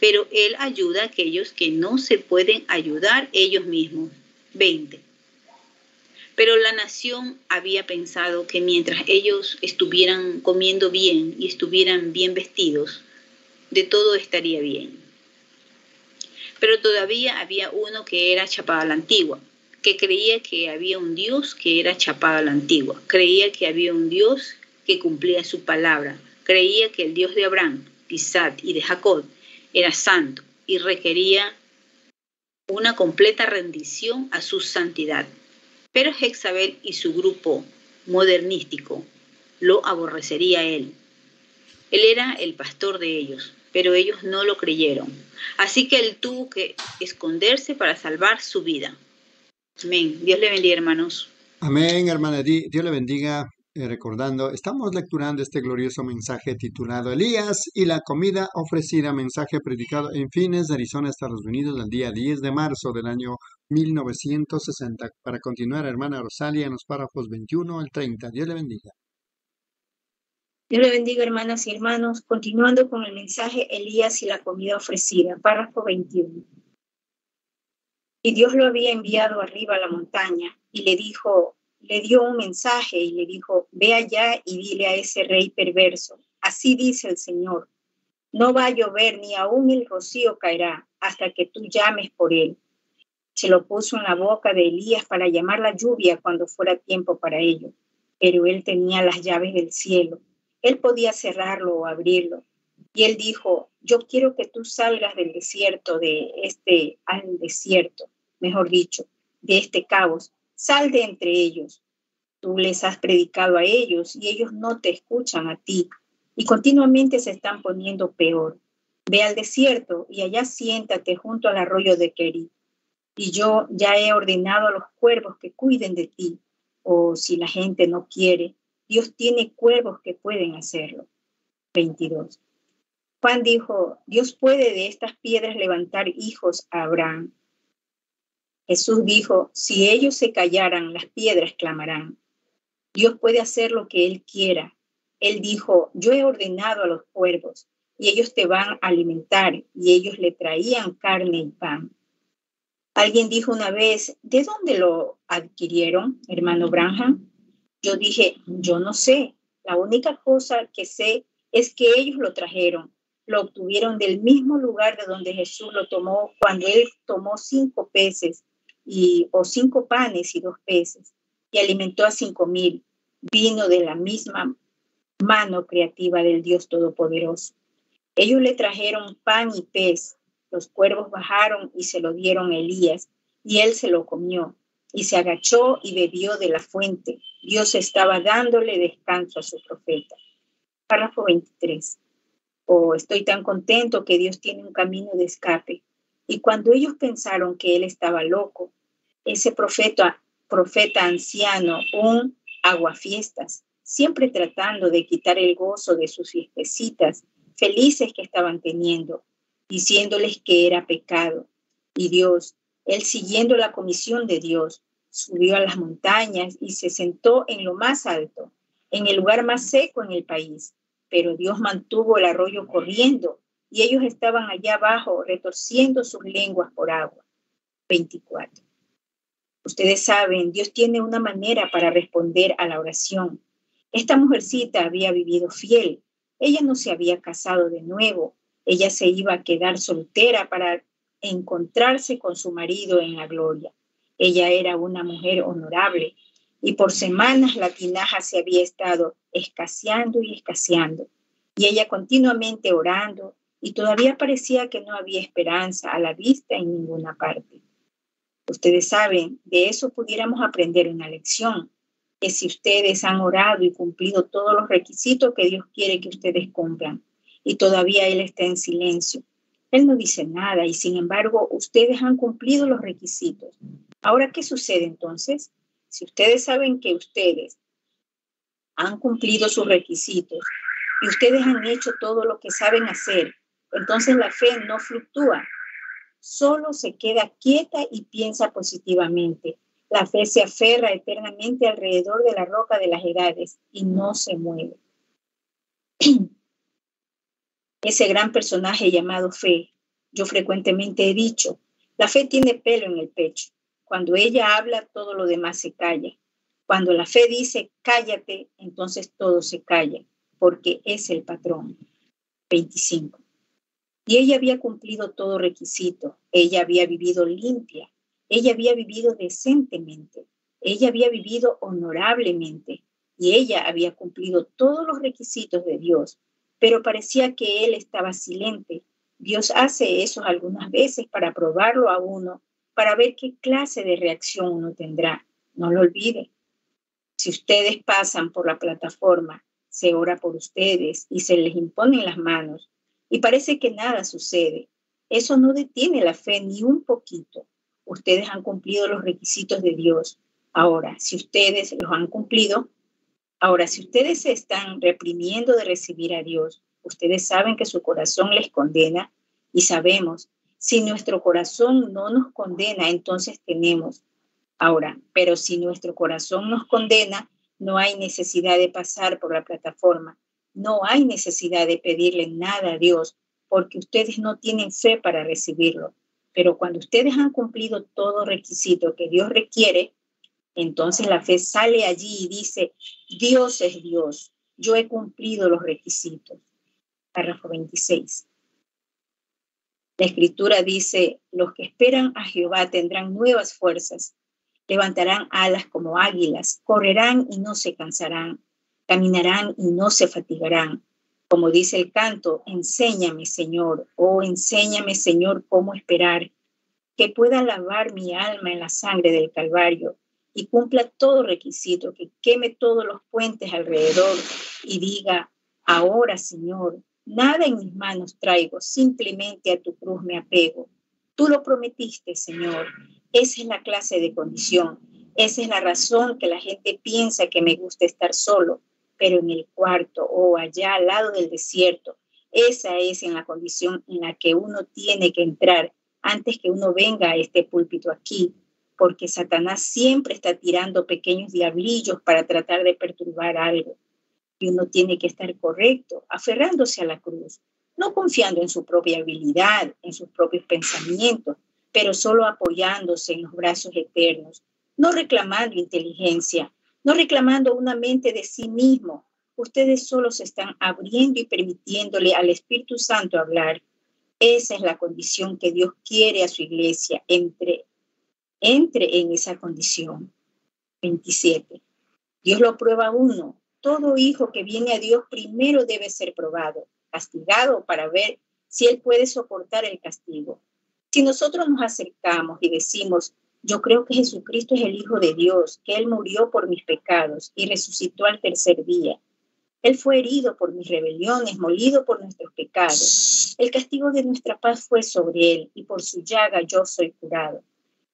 pero Él ayuda a aquellos que no se pueden ayudar ellos mismos. 20. Pero la nación había pensado que mientras ellos estuvieran comiendo bien y estuvieran bien vestidos, de todo estaría bien. Pero todavía había uno que era chapado a la antigua, que creía que había un Dios que era chapado a la antigua, creía que había un Dios que cumplía su palabra, creía que el Dios de Abraham, Isaac y de Jacob era santo y requería una completa rendición a su santidad. Pero Jezabel y su grupo modernístico lo aborrecería él. Él era el pastor de ellos, pero ellos no lo creyeron. Así que él tuvo que esconderse para salvar su vida. Amén. Dios le bendiga, hermanos. Amén, hermana Di. Dios le bendiga. Eh, recordando, estamos lecturando este glorioso mensaje titulado Elías y la comida ofrecida, mensaje predicado en Fines, Arizona, Estados Unidos, el día 10 de marzo del año 1960. Para continuar, hermana Rosalia, en los párrafos 21 al 30. Dios le bendiga. Dios le bendiga, hermanas y hermanos. Continuando con el mensaje Elías y la comida ofrecida, párrafo 21. Y Dios lo había enviado arriba a la montaña y le dijo, le dio un mensaje y le dijo, ve allá y dile a ese rey perverso, así dice el Señor, no va a llover ni aún el rocío caerá hasta que tú llames por él. Se lo puso en la boca de Elías para llamar la lluvia cuando fuera tiempo para ello, pero él tenía las llaves del cielo él podía cerrarlo o abrirlo. Y él dijo, yo quiero que tú salgas del desierto, de este al desierto, mejor dicho, de este caos. Sal de entre ellos. Tú les has predicado a ellos y ellos no te escuchan a ti y continuamente se están poniendo peor. Ve al desierto y allá siéntate junto al arroyo de Keri. Y yo ya he ordenado a los cuervos que cuiden de ti. O si la gente no quiere, Dios tiene cuervos que pueden hacerlo. 22. Juan dijo, Dios puede de estas piedras levantar hijos a Abraham. Jesús dijo, si ellos se callaran, las piedras clamarán. Dios puede hacer lo que Él quiera. Él dijo, yo he ordenado a los cuervos y ellos te van a alimentar y ellos le traían carne y pan. Alguien dijo una vez, ¿de dónde lo adquirieron, hermano Branham? Yo dije, yo no sé, La única cosa que sé es que ellos lo trajeron, lo obtuvieron del mismo lugar de donde Jesús lo tomó cuando él tomó cinco peces y, o cinco panes y dos peces y alimentó a cinco mil. Vino de la misma mano creativa del Dios Todopoderoso. Ellos le trajeron pan y pez. Los cuervos bajaron y se lo dieron a Elías y él se lo comió y se agachó y bebió de la fuente. Dios estaba dándole descanso a su profeta. Párrafo 23. Oh, estoy tan contento que Dios tiene un camino de escape. Y cuando ellos pensaron que él estaba loco, ese profeta, profeta anciano, un aguafiestas, siempre tratando de quitar el gozo de sus fiestecitas felices que estaban teniendo, diciéndoles que era pecado. Y Dios, él siguiendo la comisión de Dios, subió a las montañas y se sentó en lo más alto, en el lugar más seco en el país. Pero Dios mantuvo el arroyo corriendo y ellos estaban allá abajo retorciendo sus lenguas por agua. 24. Ustedes saben, Dios tiene una manera para responder a la oración. Esta mujercita había vivido fiel. Ella no se había casado de nuevo. Ella se iba a quedar soltera para encontrarse con su marido en la gloria. Ella era una mujer honorable y por semanas la tinaja se había estado escaseando y escaseando. Y ella continuamente orando y todavía parecía que no había esperanza a la vista en ninguna parte. Ustedes saben, de eso pudiéramos aprender una lección, que si ustedes han orado y cumplido todos los requisitos que Dios quiere que ustedes cumplan, y todavía Él está en silencio, Él no dice nada y sin embargo ustedes han cumplido los requisitos. Ahora, ¿qué sucede entonces? Si ustedes saben que ustedes han cumplido sus requisitos y ustedes han hecho todo lo que saben hacer, entonces la fe no fluctúa, solo se queda quieta y piensa positivamente. La fe se aferra eternamente alrededor de la roca de las edades y no se mueve. Ese gran personaje llamado fe, yo frecuentemente he dicho, la fe tiene pelo en el pecho. Cuando ella habla, todo lo demás se calla. Cuando la fe dice, cállate, entonces todo se calla, porque es el patrón. 25. Y ella había cumplido todo requisito, ella había vivido limpia, ella había vivido decentemente, ella había vivido honorablemente y ella había cumplido todos los requisitos de Dios, pero parecía que él estaba silente. Dios hace eso algunas veces para probarlo a uno, para ver qué clase de reacción uno tendrá. No lo olvide. Si ustedes pasan por la plataforma, se ora por ustedes y se les imponen las manos y parece que nada sucede. Eso no detiene la fe ni un poquito. Ustedes han cumplido los requisitos de Dios. Ahora, si ustedes los han cumplido, ahora, si ustedes se están reprimiendo de recibir a Dios, ustedes saben que su corazón les condena y sabemos, si nuestro corazón no nos condena, entonces tenemos. Ahora, pero si nuestro corazón nos condena, no hay necesidad de pasar por la plataforma no hay necesidad de pedirle nada a Dios porque ustedes no tienen fe para recibirlo. Pero cuando ustedes han cumplido todo requisito que Dios requiere, entonces la fe sale allí y dice, Dios es Dios, yo he cumplido los requisitos. Párrafo 26. La escritura dice, los que esperan a Jehová tendrán nuevas fuerzas, levantarán alas como águilas, correrán y no se cansarán, caminarán y no se fatigarán. Como dice el canto, enséñame, Señor, oh, enséñame, Señor, cómo esperar, que pueda lavar mi alma en la sangre del Calvario y cumpla todo requisito, que queme todos los puentes alrededor y diga, ahora, Señor, nada en mis manos traigo, simplemente a tu cruz me apego. Tú lo prometiste, Señor. Esa es la clase de condición. Esa es la razón que la gente piensa que me gusta estar solo, pero en el cuarto o allá al lado del desierto. Esa es en la condición en la que uno tiene que entrar antes que uno venga a este púlpito aquí, porque Satanás siempre está tirando pequeños diablillos para tratar de perturbar algo. Y uno tiene que estar correcto, aferrándose a la cruz, no confiando en su propia habilidad, en sus propios pensamientos, pero solo apoyándose en los brazos eternos, no reclamando inteligencia, no reclamando una mente de sí mismo, Ustedes solo se están abriendo y permitiéndole al Espíritu Santo hablar. Esa es la condición que Dios quiere a su iglesia. Entre, entre en esa condición. 27. Dios lo prueba uno. Todo hijo que viene a Dios primero debe ser probado, castigado para ver si él puede soportar el castigo. Si nosotros nos acercamos y decimos, yo creo que Jesucristo es el Hijo de Dios, que Él murió por mis pecados y resucitó al tercer día. Él fue herido por mis rebeliones, molido por nuestros pecados. El castigo de nuestra paz fue sobre Él y por su llaga yo soy curado.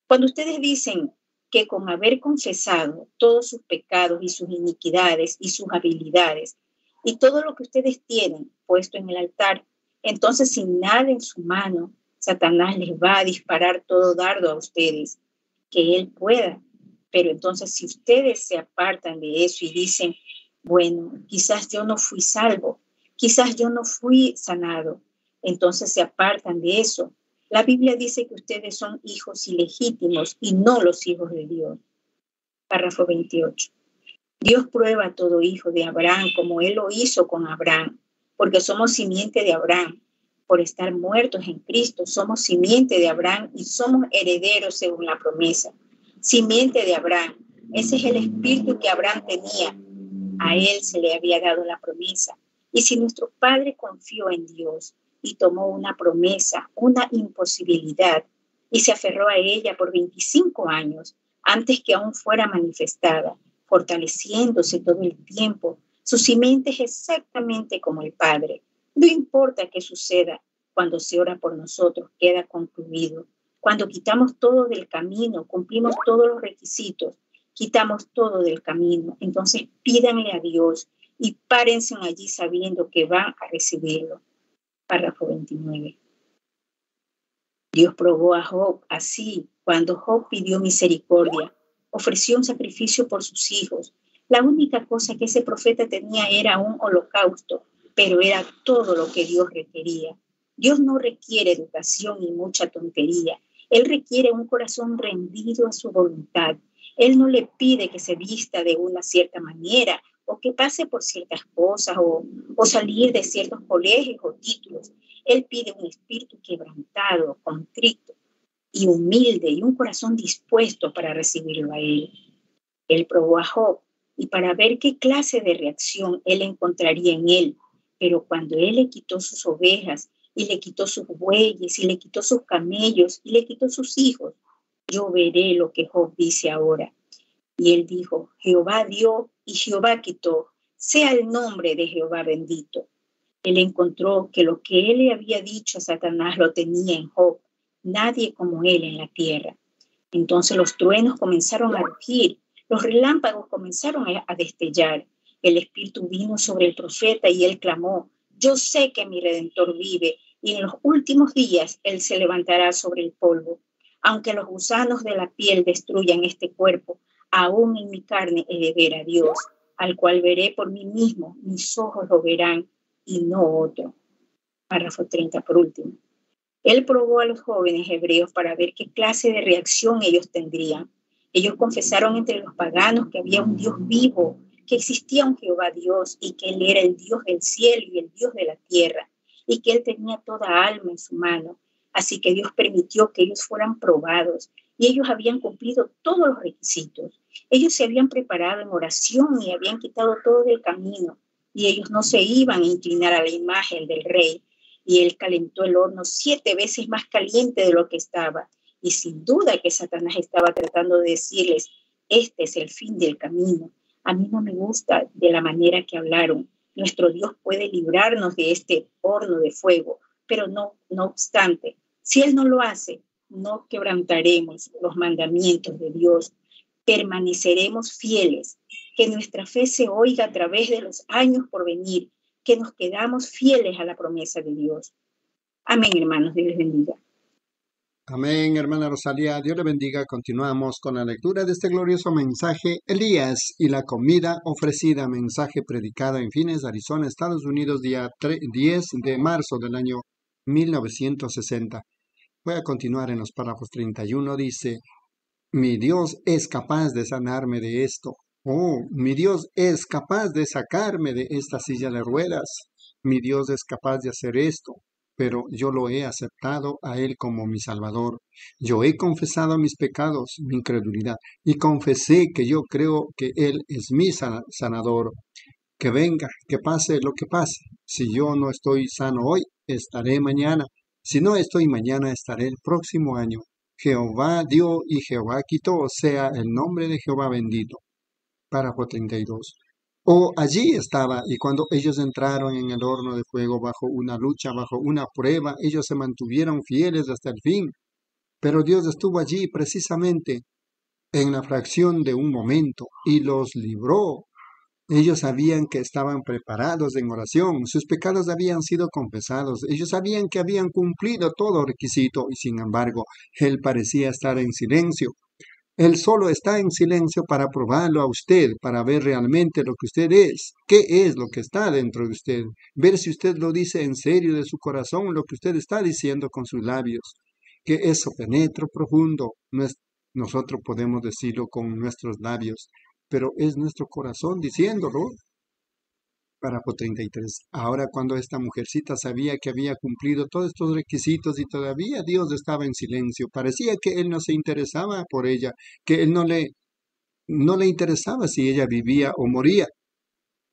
Cuando ustedes dicen que con haber confesado todos sus pecados y sus iniquidades y sus habilidades y todo lo que ustedes tienen puesto en el altar, entonces sin nada en su mano, Satanás les va a disparar todo dardo a ustedes, que él pueda. Pero entonces si ustedes se apartan de eso y dicen, bueno, quizás yo no fui salvo, quizás yo no fui sanado, entonces se apartan de eso. La Biblia dice que ustedes son hijos ilegítimos y no los hijos de Dios. Párrafo 28. Dios prueba a todo hijo de Abraham como él lo hizo con Abraham porque somos simiente de Abraham. Por estar muertos en Cristo, somos simiente de Abraham y somos herederos según la promesa. Simiente de Abraham. Ese es el espíritu que Abraham tenía. A él se le había dado la promesa. Y si nuestro Padre confió en Dios y tomó una promesa, una imposibilidad, y se aferró a ella por 25 años antes que aún fuera manifestada, fortaleciéndose todo el tiempo su simiente es exactamente como el Padre. No importa qué suceda, cuando se ora por nosotros, queda concluido. Cuando quitamos todo del camino, cumplimos todos los requisitos, quitamos todo del camino, entonces pídanle a Dios y párense allí sabiendo que van a recibirlo. Párrafo 29. Dios probó a Job así cuando Job pidió misericordia, ofreció un sacrificio por sus hijos, la única cosa que ese profeta tenía era un holocausto, pero era todo lo que Dios requería. Dios no requiere educación y mucha tontería. Él requiere un corazón rendido a su voluntad. Él no le pide que se vista de una cierta manera o que pase por ciertas cosas o, o salir de ciertos colegios o títulos. Él pide un espíritu quebrantado, contrito y humilde y un corazón dispuesto para recibirlo a Él. Él probó a Job y para ver qué clase de reacción él encontraría en él. Pero cuando él le quitó sus ovejas y le quitó sus bueyes y le quitó sus camellos y le quitó sus hijos, yo veré lo que Job dice ahora. Y él dijo, Jehová dio y Jehová quitó, sea el nombre de Jehová bendito. Él encontró que lo que él le había dicho a Satanás lo tenía en Job, nadie como él en la tierra. Entonces los truenos comenzaron a rugir los relámpagos comenzaron a destellar. El Espíritu vino sobre el profeta y él clamó, yo sé que mi Redentor vive y en los últimos días él se levantará sobre el polvo. Aunque los gusanos de la piel destruyan este cuerpo, aún en mi carne he de ver a Dios, al cual veré por mí mismo, mis ojos lo verán y no otro. Párrafo 30 por último. Él probó a los jóvenes hebreos para ver qué clase de reacción ellos tendrían. Ellos confesaron entre los paganos que había un Dios vivo, que existía un Jehová Dios y que Él era el Dios del cielo y el Dios de la tierra y que Él tenía toda alma en su mano. Así que Dios permitió que ellos fueran probados y ellos habían cumplido todos los requisitos. Ellos se habían preparado en oración y habían quitado todo del camino y ellos no se iban a inclinar a la imagen del rey. Y él calentó el horno siete veces más caliente de lo que estaba y sin duda que Satanás estaba tratando de decirles, este es el fin del camino. A mí no me gusta de la manera que hablaron. Nuestro Dios puede librarnos de este horno de fuego, pero no, no obstante, si Él no lo hace, no quebrantaremos los mandamientos de Dios, permaneceremos fieles, que nuestra fe se oiga a través de los años por venir, que nos quedamos fieles a la promesa de Dios. Amén, hermanos, Dios bendiga. Amén, hermana Rosalía. Dios le bendiga. Continuamos con la lectura de este glorioso mensaje, Elías y la comida ofrecida, mensaje predicado en Fines, Arizona, Estados Unidos, día 10 de marzo del año 1960. Voy a continuar en los párrafos 31. Dice, mi Dios es capaz de sanarme de esto. Oh, mi Dios es capaz de sacarme de esta silla de ruedas. Mi Dios es capaz de hacer esto, pero yo lo he aceptado a Él como mi Salvador. Yo he confesado mis pecados, mi incredulidad, y confesé que yo creo que Él es mi sana- sanador. Que venga, que pase lo que pase. Si yo no estoy sano hoy, estaré mañana. Si no estoy mañana, estaré el próximo año. Jehová dio y Jehová quitó, sea el nombre de Jehová bendito. Párrafo 32. O allí estaba, y cuando ellos entraron en el horno de fuego bajo una lucha, bajo una prueba, ellos se mantuvieron fieles hasta el fin. Pero Dios estuvo allí precisamente en la fracción de un momento y los libró. Ellos sabían que estaban preparados en oración, sus pecados habían sido confesados, ellos sabían que habían cumplido todo requisito y sin embargo, Él parecía estar en silencio. Él solo está en silencio para probarlo a usted, para ver realmente lo que usted es, qué es lo que está dentro de usted, ver si usted lo dice en serio de su corazón, lo que usted está diciendo con sus labios, que eso penetra profundo. Nosotros podemos decirlo con nuestros labios, pero es nuestro corazón diciéndolo. Párrafo 33. Ahora cuando esta mujercita sabía que había cumplido todos estos requisitos y todavía Dios estaba en silencio, parecía que Él no se interesaba por ella, que Él no le, no le interesaba si ella vivía o moría.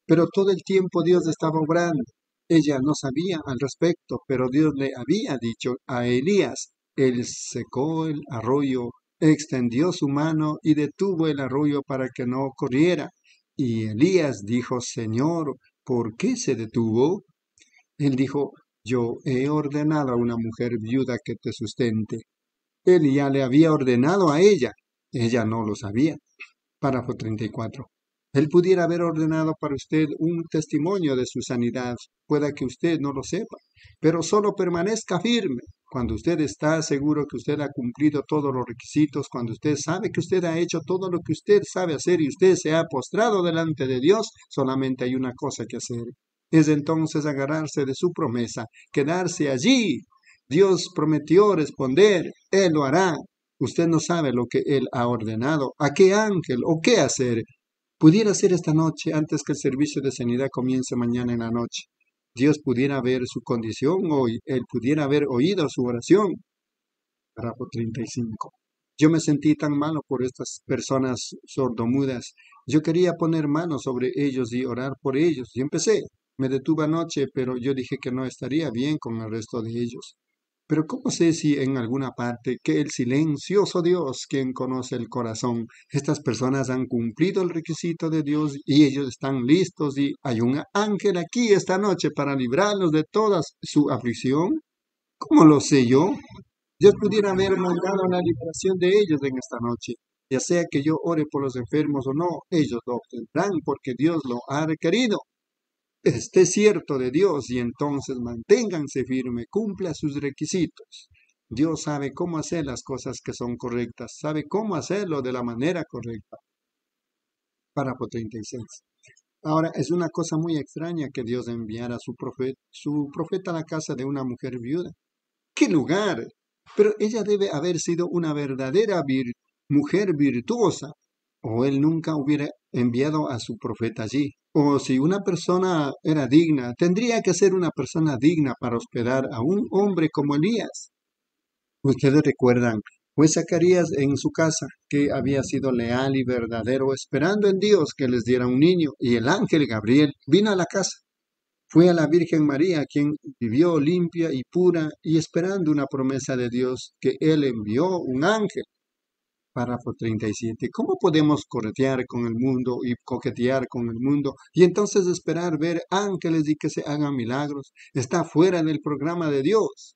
Pero todo el tiempo Dios estaba obrando. Ella no sabía al respecto, pero Dios le había dicho a Elías, Él secó el arroyo, extendió su mano y detuvo el arroyo para que no corriera. Y Elías dijo, Señor, ¿por qué se detuvo? Él dijo, yo he ordenado a una mujer viuda que te sustente. Él ya le había ordenado a ella. Ella no lo sabía. Párrafo 34. Él pudiera haber ordenado para usted un testimonio de su sanidad, pueda que usted no lo sepa, pero solo permanezca firme. Cuando usted está seguro que usted ha cumplido todos los requisitos, cuando usted sabe que usted ha hecho todo lo que usted sabe hacer y usted se ha postrado delante de Dios, solamente hay una cosa que hacer. Es entonces agarrarse de su promesa, quedarse allí. Dios prometió responder, Él lo hará. Usted no sabe lo que Él ha ordenado, a qué ángel o qué hacer. Pudiera ser esta noche antes que el servicio de sanidad comience mañana en la noche. Dios pudiera ver su condición hoy, Él pudiera haber oído su oración. Párrafo 35. Yo me sentí tan malo por estas personas sordomudas. Yo quería poner manos sobre ellos y orar por ellos. Y empecé. Me detuve anoche, pero yo dije que no estaría bien con el resto de ellos. Pero ¿cómo sé si en alguna parte que el silencioso Dios, quien conoce el corazón, estas personas han cumplido el requisito de Dios y ellos están listos y hay un ángel aquí esta noche para librarlos de toda su aflicción? ¿Cómo lo sé yo? Dios pudiera haber mandado la liberación de ellos en esta noche. Ya sea que yo ore por los enfermos o no, ellos lo obtendrán porque Dios lo ha requerido esté cierto de Dios y entonces manténganse firme, cumpla sus requisitos. Dios sabe cómo hacer las cosas que son correctas, sabe cómo hacerlo de la manera correcta. Párrafo 36. Ahora, es una cosa muy extraña que Dios enviara a su profeta, su profeta a la casa de una mujer viuda. ¡Qué lugar! Pero ella debe haber sido una verdadera mujer virtuosa, o él nunca hubiera enviado a su profeta allí. O si una persona era digna, tendría que ser una persona digna para hospedar a un hombre como Elías. Ustedes recuerdan, fue Zacarías en su casa, que había sido leal y verdadero, esperando en Dios que les diera un niño, y el ángel Gabriel vino a la casa. Fue a la Virgen María quien vivió limpia y pura y esperando una promesa de Dios que Él envió un ángel. Párrafo 37. ¿Cómo podemos corretear con el mundo y coquetear con el mundo y entonces esperar ver ángeles y que se hagan milagros? Está fuera del programa de Dios.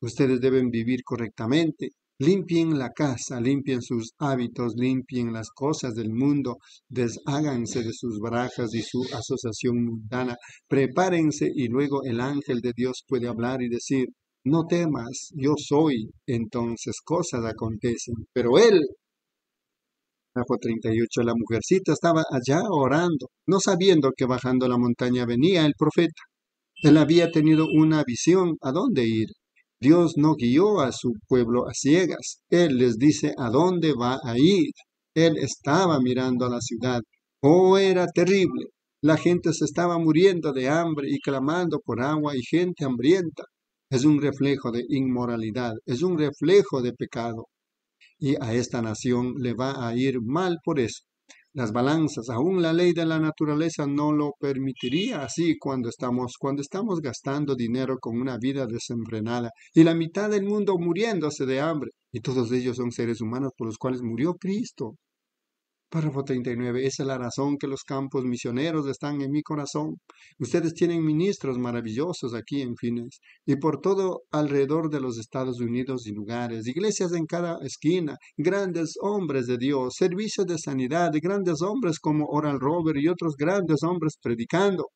Ustedes deben vivir correctamente. Limpien la casa, limpien sus hábitos, limpien las cosas del mundo, desháganse de sus barajas y su asociación mundana, prepárense y luego el ángel de Dios puede hablar y decir, no temas, yo soy. Entonces cosas acontecen. Pero él, Párrafo 38, la mujercita estaba allá orando, no sabiendo que bajando la montaña venía el profeta. Él había tenido una visión a dónde ir. Dios no guió a su pueblo a ciegas. Él les dice a dónde va a ir. Él estaba mirando a la ciudad. Oh, era terrible. La gente se estaba muriendo de hambre y clamando por agua y gente hambrienta. Es un reflejo de inmoralidad, es un reflejo de pecado. Y a esta nación le va a ir mal por eso. Las balanzas, aún la ley de la naturaleza no lo permitiría así cuando estamos, cuando estamos gastando dinero con una vida desenfrenada y la mitad del mundo muriéndose de hambre. Y todos ellos son seres humanos por los cuales murió Cristo. Párrafo 39. Esa es la razón que los campos misioneros están en mi corazón. Ustedes tienen ministros maravillosos aquí en Fines y por todo alrededor de los Estados Unidos y lugares, iglesias en cada esquina, grandes hombres de Dios, servicios de sanidad, de grandes hombres como Oral Robert y otros grandes hombres predicando.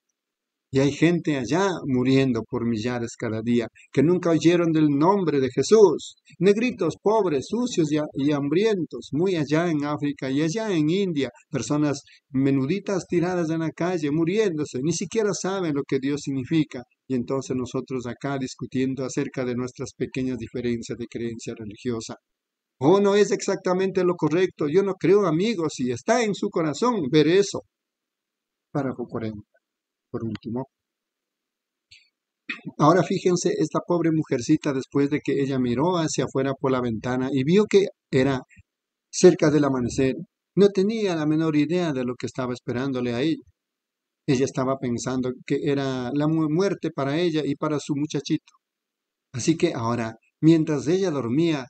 Y hay gente allá muriendo por millares cada día, que nunca oyeron del nombre de Jesús. Negritos, pobres, sucios y, hambrientos, muy allá en África y allá en India. Personas menuditas tiradas en la calle, muriéndose, ni siquiera saben lo que Dios significa. Y entonces nosotros acá discutiendo acerca de nuestras pequeñas diferencias de creencia religiosa. Oh, no es exactamente lo correcto. Yo no creo, amigos, si está en su corazón ver eso. Párrafo 40 por último. Ahora fíjense, esta pobre mujercita, después de que ella miró hacia afuera por la ventana y vio que era cerca del amanecer, no tenía la menor idea de lo que estaba esperándole a ella. Ella estaba pensando que era la muerte para ella y para su muchachito. Así que ahora, mientras ella dormía,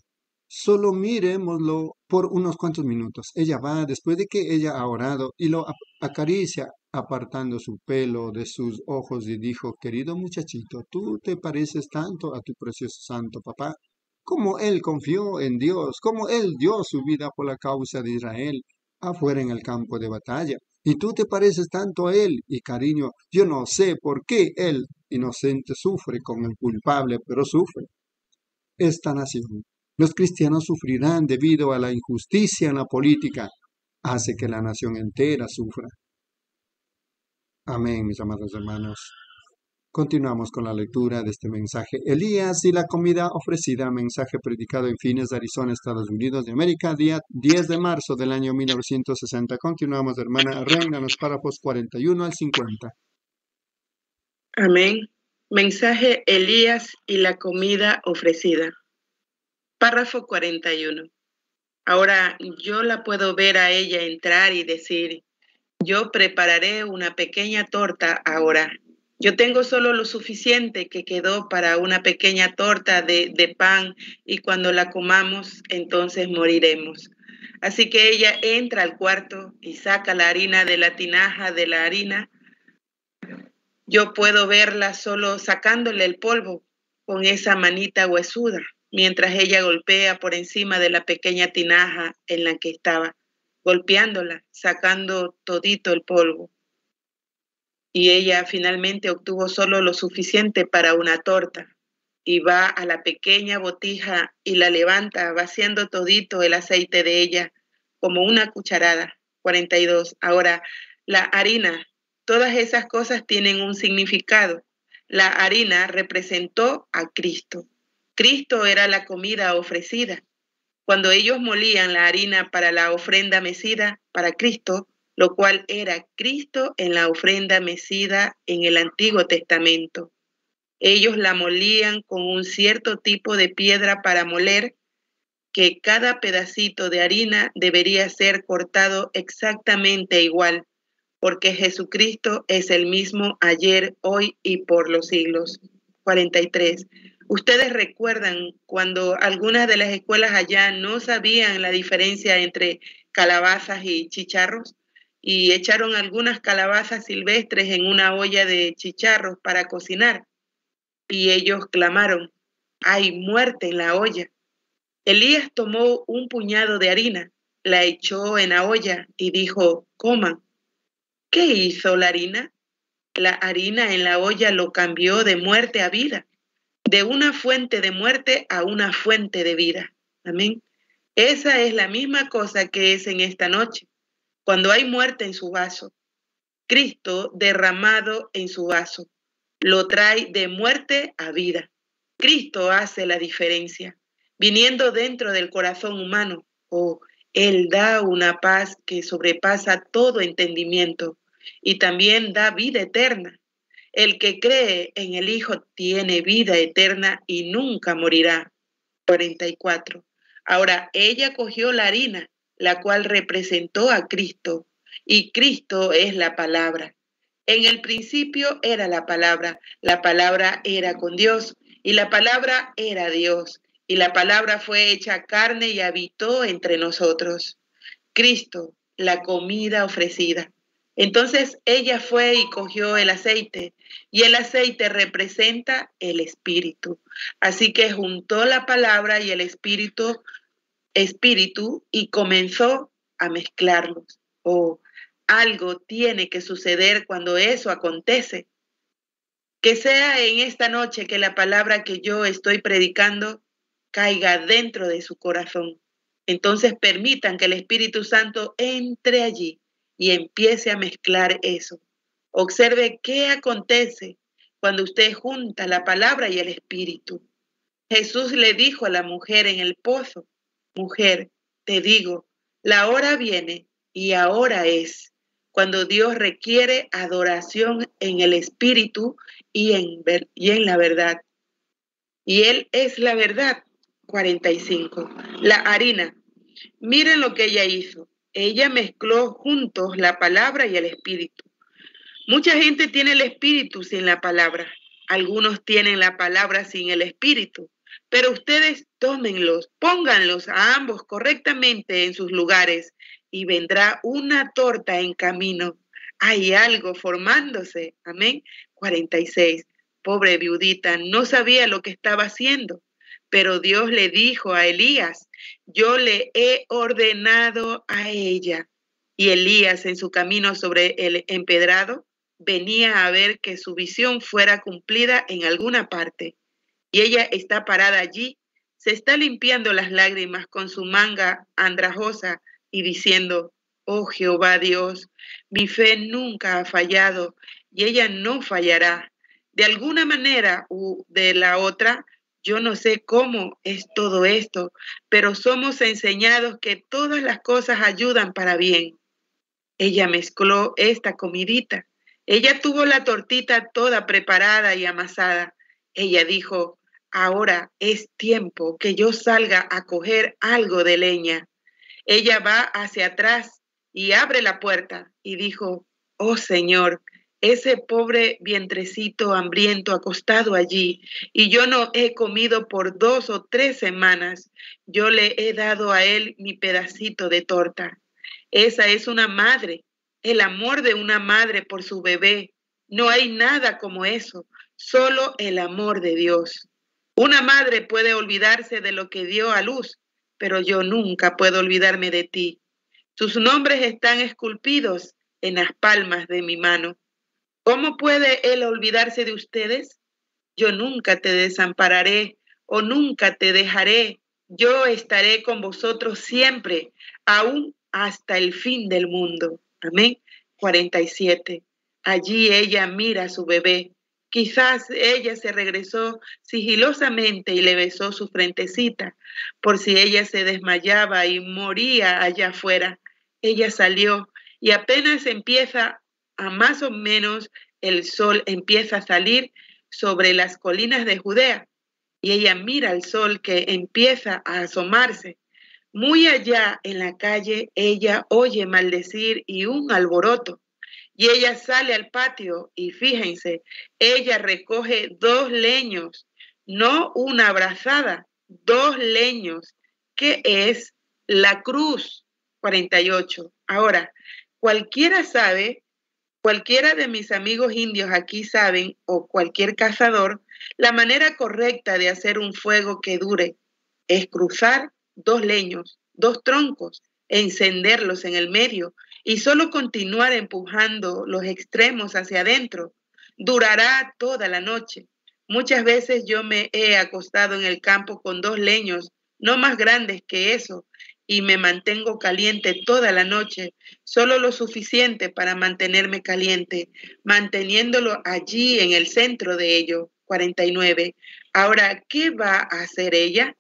solo miremoslo por unos cuantos minutos. Ella va, después de que ella ha orado, y lo acaricia apartando su pelo de sus ojos y dijo, querido muchachito, tú te pareces tanto a tu precioso santo papá, como él confió en Dios, como él dio su vida por la causa de Israel afuera en el campo de batalla. Y tú te pareces tanto a él, y cariño, yo no sé por qué él, inocente, sufre con el culpable, pero sufre. Esta nación, los cristianos sufrirán debido a la injusticia en la política, hace que la nación entera sufra. Amén, mis amados hermanos. Continuamos con la lectura de este mensaje. Elías y la comida ofrecida, mensaje predicado en Fines, Arizona, Estados Unidos de América, día 10 de marzo del año 1960. Continuamos, hermana Reina, los párrafos 41 al 50. Amén. Mensaje Elías y la comida ofrecida. Párrafo 41. Ahora yo la puedo ver a ella entrar y decir, yo prepararé una pequeña torta ahora. Yo tengo solo lo suficiente que quedó para una pequeña torta de, de, pan y cuando la comamos, entonces moriremos. Así que ella entra al cuarto y saca la harina de la tinaja de la harina. Yo puedo verla solo sacándole el polvo con esa manita huesuda, mientras ella golpea por encima de la pequeña tinaja en la que estaba golpeándola, sacando todito el polvo. Y ella finalmente obtuvo solo lo suficiente para una torta y va a la pequeña botija y la levanta vaciando todito el aceite de ella como una cucharada. 42. Ahora, la harina, todas esas cosas tienen un significado. La harina representó a Cristo. Cristo era la comida ofrecida. Cuando ellos molían la harina para la ofrenda mecida para Cristo, lo cual era Cristo en la ofrenda mecida en el Antiguo Testamento. Ellos la molían con un cierto tipo de piedra para moler, que cada pedacito de harina debería ser cortado exactamente igual, porque Jesucristo es el mismo ayer, hoy y por los siglos. 43. Ustedes recuerdan cuando algunas de las escuelas allá no sabían la diferencia entre calabazas y chicharros y echaron algunas calabazas silvestres en una olla de chicharros para cocinar. Y ellos clamaron, hay muerte en la olla. Elías tomó un puñado de harina, la echó en la olla y dijo, coman. ¿Qué hizo la harina? La harina en la olla lo cambió de muerte a vida de una fuente de muerte a una fuente de vida. Amén. Esa es la misma cosa que es en esta noche, cuando hay muerte en su vaso. Cristo derramado en su vaso lo trae de muerte a vida. Cristo hace la diferencia, viniendo dentro del corazón humano. Oh, Él da una paz que sobrepasa todo entendimiento y también da vida eterna. El que cree en el Hijo tiene vida eterna y nunca morirá. 44. Ahora, ella cogió la harina, la cual representó a Cristo, y Cristo es la palabra. En el principio era la palabra, la palabra era con Dios, y la palabra era Dios, y la palabra fue hecha carne y habitó entre nosotros. Cristo, la comida ofrecida. Entonces ella fue y cogió el aceite, y el aceite representa el espíritu. Así que juntó la palabra y el espíritu, espíritu y comenzó a mezclarlos. Oh, algo tiene que suceder cuando eso acontece. Que sea en esta noche que la palabra que yo estoy predicando caiga dentro de su corazón. Entonces permitan que el Espíritu Santo entre allí y empiece a mezclar eso. Observe qué acontece cuando usted junta la palabra y el Espíritu. Jesús le dijo a la mujer en el pozo, mujer, te digo, la hora viene y ahora es cuando Dios requiere adoración en el espíritu y en, la verdad. Y Él es la verdad. 45. La harina. Miren lo que ella hizo. Ella mezcló juntos la palabra y el espíritu. Mucha gente tiene el espíritu sin la palabra. Algunos tienen la palabra sin el espíritu. Pero ustedes tómenlos, pónganlos a ambos correctamente en sus lugares y vendrá una torta en camino. Hay algo formándose. Amén. 46. Pobre viudita, no sabía lo que estaba haciendo, pero Dios le dijo a Elías, yo le he ordenado a ella. Y Elías en su camino sobre el empedrado venía a ver que su visión fuera cumplida en alguna parte. Y ella está parada allí, se está limpiando las lágrimas con su manga andrajosa y diciendo, oh Jehová Dios, mi fe nunca ha fallado y ella no fallará. De alguna manera u de la otra, yo no sé cómo es todo esto, pero somos enseñados que todas las cosas ayudan para bien. Ella mezcló esta comidita. Ella tuvo la tortita toda preparada y amasada. Ella dijo, ahora es tiempo que yo salga a coger algo de leña. Ella va hacia atrás y abre la puerta y dijo, oh Señor, ese pobre vientrecito hambriento acostado allí, y yo no he comido por dos o tres semanas, yo le he dado a él mi pedacito de torta. Esa es una madre, el amor de una madre por su bebé. No hay nada como eso, solo el amor de Dios. Una madre puede olvidarse de lo que dio a luz, pero yo nunca puedo olvidarme de ti. Tus nombres están esculpidos en las palmas de mi mano. ¿Cómo puede Él olvidarse de ustedes? Yo nunca te desampararé o nunca te dejaré. Yo estaré con vosotros siempre, aún hasta el fin del mundo. Amén. 47. Allí ella mira a su bebé Quizás ella se regresó sigilosamente y le besó su frentecita, por si ella se desmayaba y moría allá afuera. Ella salió y apenas empieza a más o menos el sol empieza a salir sobre las colinas de Judea y ella mira al sol que empieza a asomarse. Muy allá en la calle ella oye maldecir y un alboroto. Y ella sale al patio y fíjense, ella recoge dos leños, no una abrazada, dos leños, que es la cruz 48. Ahora, cualquiera sabe, cualquiera de mis amigos indios aquí saben, o cualquier cazador, la manera correcta de hacer un fuego que dure es cruzar dos leños, dos troncos, encenderlos en el medio y solo continuar empujando los extremos hacia adentro durará toda la noche. Muchas veces yo me he acostado en el campo con dos leños, no más grandes que eso, y me mantengo caliente toda la noche, solo lo suficiente para mantenerme caliente, manteniéndolo allí en el centro de ello. 49. Ahora, ¿qué va a hacer ella?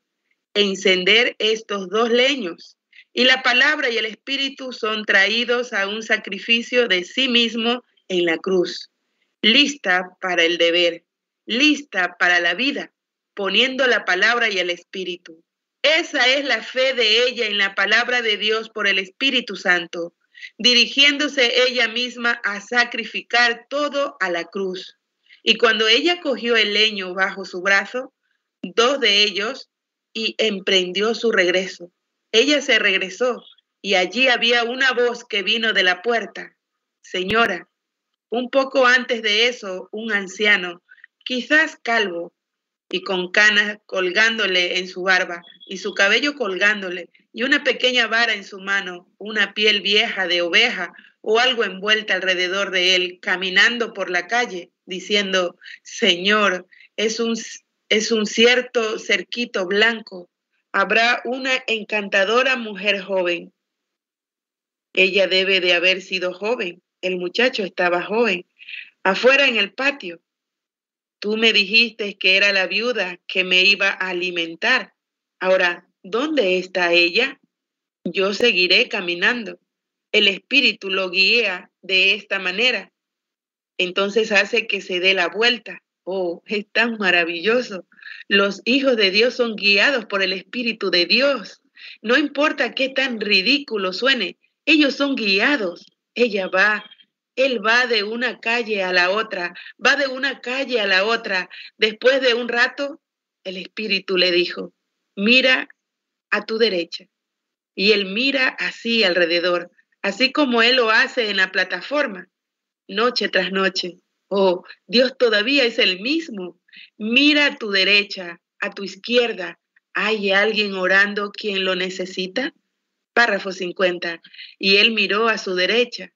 Encender estos dos leños Y la palabra y el espíritu son traídos a un sacrificio de sí mismo en la cruz, lista para el deber, lista para la vida, poniendo la palabra y el espíritu. Esa es la fe de ella en la palabra de Dios por el Espíritu Santo, dirigiéndose ella misma a sacrificar todo a la cruz. Y cuando ella cogió el leño bajo su brazo, dos de ellos, y emprendió su regreso. Ella se regresó y allí había una voz que vino de la puerta. Señora, un poco antes de eso, un anciano, quizás calvo, y con canas colgándole en su barba y su cabello colgándole y una pequeña vara en su mano, una piel vieja de oveja o algo envuelta alrededor de él, caminando por la calle, diciendo, Señor, es un, es un cierto cerquito blanco, habrá una encantadora mujer joven. Ella debe de haber sido joven, el muchacho estaba joven, afuera en el patio Tú me dijiste que era la viuda que me iba a alimentar. Ahora, ¿dónde está ella? Yo seguiré caminando. El Espíritu lo guía de esta manera. Entonces hace que se dé la vuelta. Oh, es tan maravilloso. Los hijos de Dios son guiados por el Espíritu de Dios. No importa qué tan ridículo suene, ellos son guiados. Ella va él va de una calle a la otra, va de una calle a la otra. Después de un rato, el Espíritu le dijo, mira a tu derecha. Y él mira así alrededor, así como él lo hace en la plataforma, noche tras noche. Oh, Dios todavía es el mismo. Mira a tu derecha, a tu izquierda. ¿Hay alguien orando quien lo necesita? Párrafo 50. Y él miró a su derecha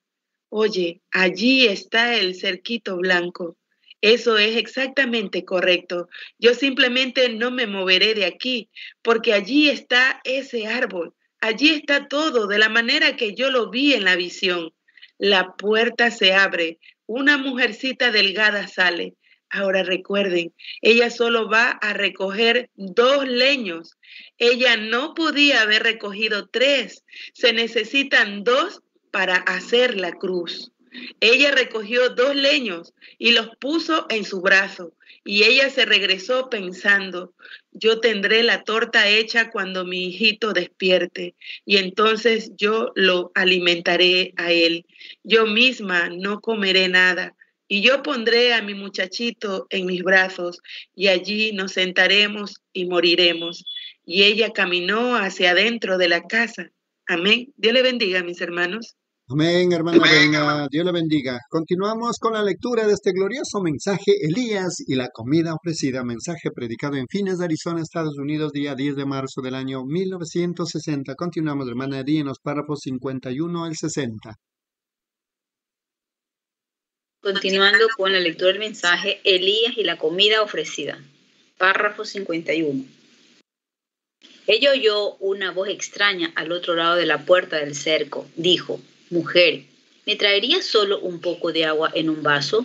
Oye, allí está el cerquito blanco. Eso es exactamente correcto. Yo simplemente no me moveré de aquí, porque allí está ese árbol. Allí está todo de la manera que yo lo vi en la visión. La puerta se abre, una mujercita delgada sale. Ahora recuerden, ella solo va a recoger dos leños. Ella no podía haber recogido tres. Se necesitan dos para hacer la cruz. Ella recogió dos leños y los puso en su brazo y ella se regresó pensando, yo tendré la torta hecha cuando mi hijito despierte y entonces yo lo alimentaré a él. Yo misma no comeré nada y yo pondré a mi muchachito en mis brazos y allí nos sentaremos y moriremos. Y ella caminó hacia adentro de la casa. Amén. Dios le bendiga, mis hermanos. Amén, hermana Reina. Dios la bendiga. Continuamos con la lectura de este glorioso mensaje, Elías y la comida ofrecida. Mensaje predicado en Fines, Arizona, Estados Unidos, día 10 de marzo del año 1960. Continuamos, hermana Edí, en los párrafos 51 al 60. Continuando con la lectura del mensaje, Elías y la comida ofrecida. Párrafo 51. Ella oyó una voz extraña al otro lado de la puerta del cerco. Dijo, Mujer, ¿me traerías solo un poco de agua en un vaso?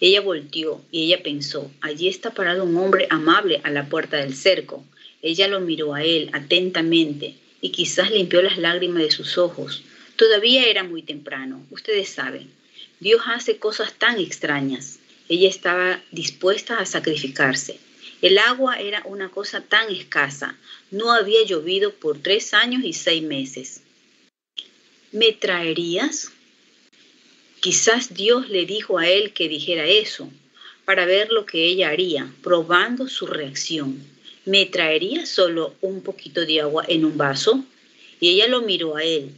Ella volteó y ella pensó, allí está parado un hombre amable a la puerta del cerco. Ella lo miró a él atentamente y quizás limpió las lágrimas de sus ojos. Todavía era muy temprano, ustedes saben. Dios hace cosas tan extrañas. Ella estaba dispuesta a sacrificarse. El agua era una cosa tan escasa. No había llovido por tres años y seis meses. ¿Me traerías? Quizás Dios le dijo a él que dijera eso para ver lo que ella haría, probando su reacción. ¿Me traerías solo un poquito de agua en un vaso? Y ella lo miró a él.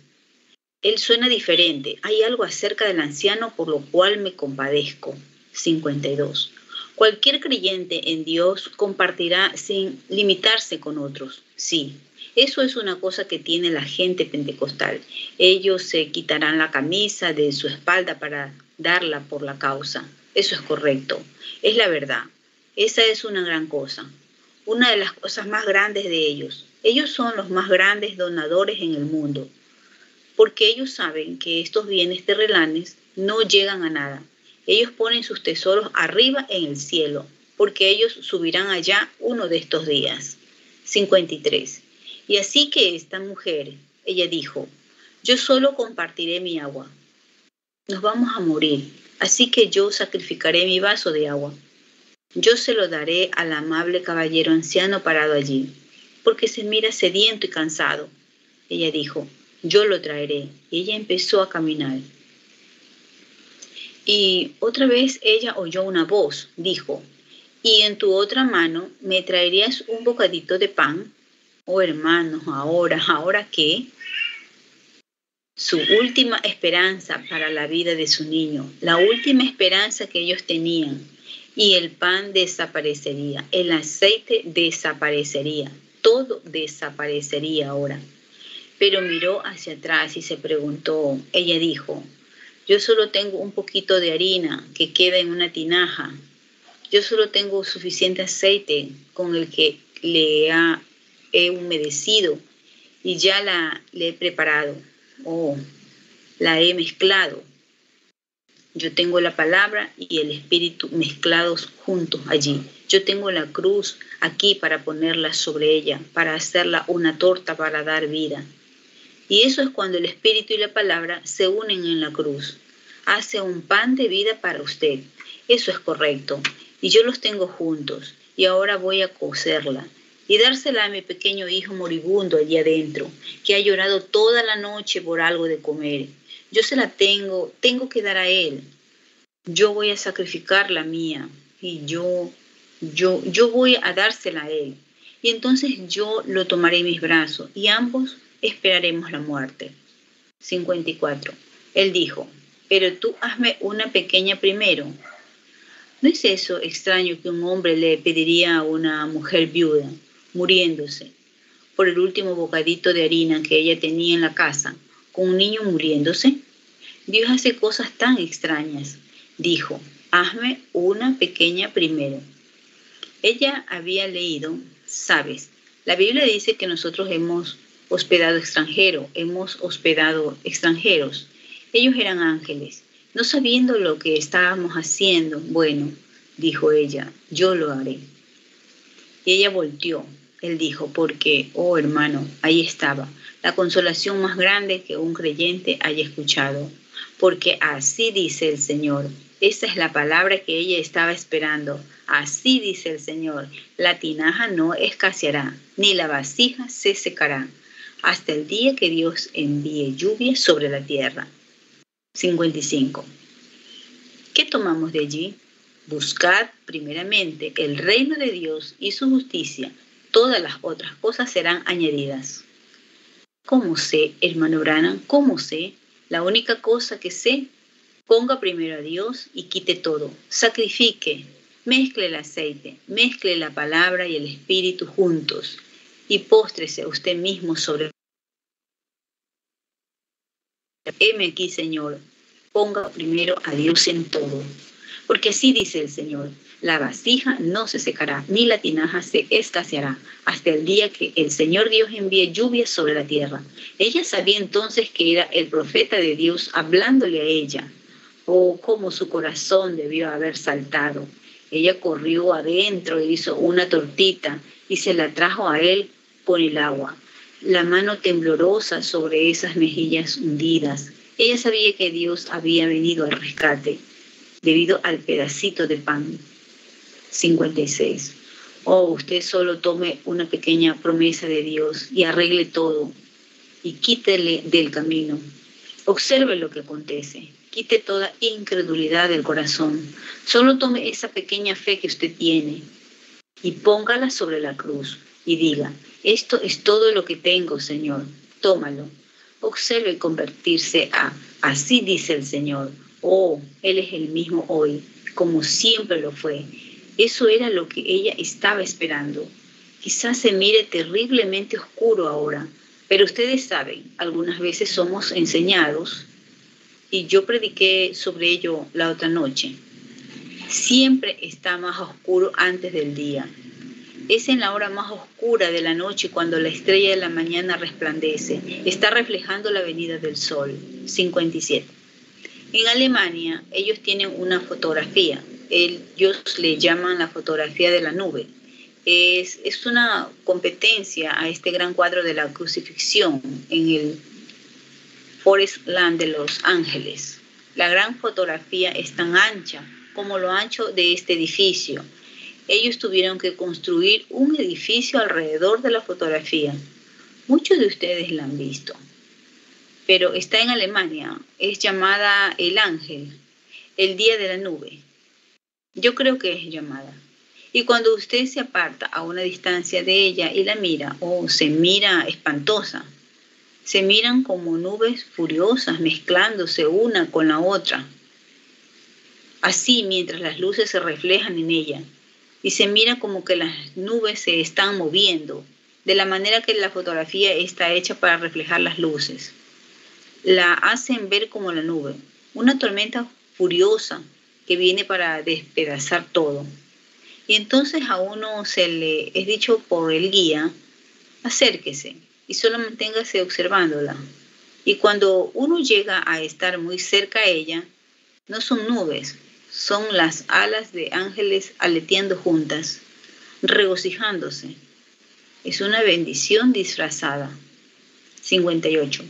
Él suena diferente. Hay algo acerca del anciano por lo cual me compadezco. 52. Cualquier creyente en Dios compartirá sin limitarse con otros. Sí, eso es una cosa que tiene la gente pentecostal. Ellos se quitarán la camisa de su espalda para darla por la causa. Eso es correcto. Es la verdad. Esa es una gran cosa. Una de las cosas más grandes de ellos. Ellos son los más grandes donadores en el mundo. Porque ellos saben que estos bienes terrenales no llegan a nada. Ellos ponen sus tesoros arriba en el cielo, porque ellos subirán allá uno de estos días. 53. Y así que esta mujer, ella dijo, yo solo compartiré mi agua. Nos vamos a morir, así que yo sacrificaré mi vaso de agua. Yo se lo daré al amable caballero anciano parado allí, porque se mira sediento y cansado. Ella dijo, yo lo traeré. Y ella empezó a caminar. Y otra vez ella oyó una voz, dijo, y en tu otra mano me traerías un bocadito de pan. Oh hermanos, ahora, ¿ahora qué? Su última esperanza para la vida de su niño, la última esperanza que ellos tenían. Y el pan desaparecería, el aceite desaparecería, todo desaparecería ahora. Pero miró hacia atrás y se preguntó, ella dijo, yo solo tengo un poquito de harina que queda en una tinaja yo solo tengo suficiente aceite con el que le he humedecido y ya la le he preparado o la he mezclado. Yo tengo la palabra y el espíritu mezclados juntos allí. Yo tengo la cruz aquí para ponerla sobre ella, para hacerla una torta para dar vida. Y eso es cuando el espíritu y la palabra se unen en la cruz. Hace un pan de vida para usted. Eso es correcto y yo los tengo juntos, y ahora voy a coserla y dársela a mi pequeño hijo moribundo allí adentro, que ha llorado toda la noche por algo de comer. Yo se la tengo, tengo que dar a él. Yo voy a sacrificar la mía y yo, yo, yo voy a dársela a él. Y entonces yo lo tomaré en mis brazos y ambos esperaremos la muerte. 54. Él dijo, pero tú hazme una pequeña primero ¿No es eso extraño que un hombre le pediría a una mujer viuda, muriéndose, por el último bocadito de harina que ella tenía en la casa, con un niño muriéndose? Dios hace cosas tan extrañas. Dijo, hazme una pequeña primero. Ella había leído, sabes, la Biblia dice que nosotros hemos hospedado extranjeros, hemos hospedado extranjeros. Ellos eran ángeles no sabiendo lo que estábamos haciendo, bueno, dijo ella, yo lo haré. Y ella volteó. Él dijo, porque, oh hermano, ahí estaba, la consolación más grande que un creyente haya escuchado. Porque así dice el Señor. Esa es la palabra que ella estaba esperando. Así dice el Señor. La tinaja no escaseará, ni la vasija se secará, hasta el día que Dios envíe lluvia sobre la tierra. 55. ¿Qué tomamos de allí? Buscad primeramente el reino de Dios y su justicia. Todas las otras cosas serán añadidas. ¿Cómo sé, hermano Branham? ¿Cómo sé? La única cosa que sé, ponga primero a Dios y quite todo. Sacrifique, mezcle el aceite, mezcle la palabra y el espíritu juntos y póstrese usted mismo sobre Heme aquí, Señor, ponga primero a Dios en todo. Porque así dice el Señor, la vasija no se secará, ni la tinaja se escaseará, hasta el día que el Señor Dios envíe lluvia sobre la tierra. Ella sabía entonces que era el profeta de Dios hablándole a ella. Oh, cómo su corazón debió haber saltado. Ella corrió adentro y hizo una tortita y se la trajo a él con el agua la mano temblorosa sobre esas mejillas hundidas. Ella sabía que Dios había venido al rescate debido al pedacito de pan. 56. Oh, usted solo tome una pequeña promesa de Dios y arregle todo y quítele del camino. Observe lo que acontece. Quite toda incredulidad del corazón. Solo tome esa pequeña fe que usted tiene y póngala sobre la cruz y diga, esto es todo lo que tengo, Señor, tómalo. Observe convertirse a, así dice el Señor, oh, Él es el mismo hoy, como siempre lo fue. Eso era lo que ella estaba esperando. Quizás se mire terriblemente oscuro ahora, pero ustedes saben, algunas veces somos enseñados, y yo prediqué sobre ello la otra noche. Siempre está más oscuro antes del día. Es en la hora más oscura de la noche cuando la estrella de la mañana resplandece. Está reflejando la venida del sol. 57. En Alemania ellos tienen una fotografía. Ellos le llaman la fotografía de la nube. es, es una competencia a este gran cuadro de la crucifixión en el Forest Land de Los Ángeles. La gran fotografía es tan ancha como lo ancho de este edificio. Ellos tuvieron que construir un edificio alrededor de la fotografía. Muchos de ustedes la han visto, pero está en Alemania. Es llamada El Ángel, el día de la nube. Yo creo que es llamada. Y cuando usted se aparta a una distancia de ella y la mira, o se mira espantosa, se miran como nubes furiosas mezclándose una con la otra. Así mientras las luces se reflejan en ella y se mira como que las nubes se están moviendo, de la manera que la fotografía está hecha para reflejar las luces. La hacen ver como la nube, una tormenta furiosa que viene para despedazar todo. Y entonces a uno se le es dicho por el guía, acérquese y solo manténgase observándola. Y cuando uno llega a estar muy cerca a ella, no son nubes, son las alas de ángeles aleteando juntas, regocijándose. Es una bendición disfrazada. 58.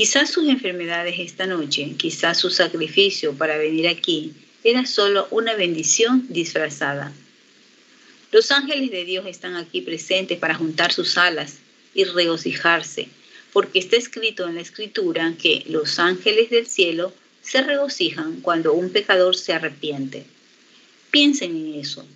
Quizás sus enfermedades esta noche, quizás su sacrificio para venir aquí, era solo una bendición disfrazada. Los ángeles de Dios están aquí presentes para juntar sus alas y regocijarse, porque está escrito en la escritura que los ángeles del cielo se regocijan cuando un pecador se arrepiente. Piensen en eso,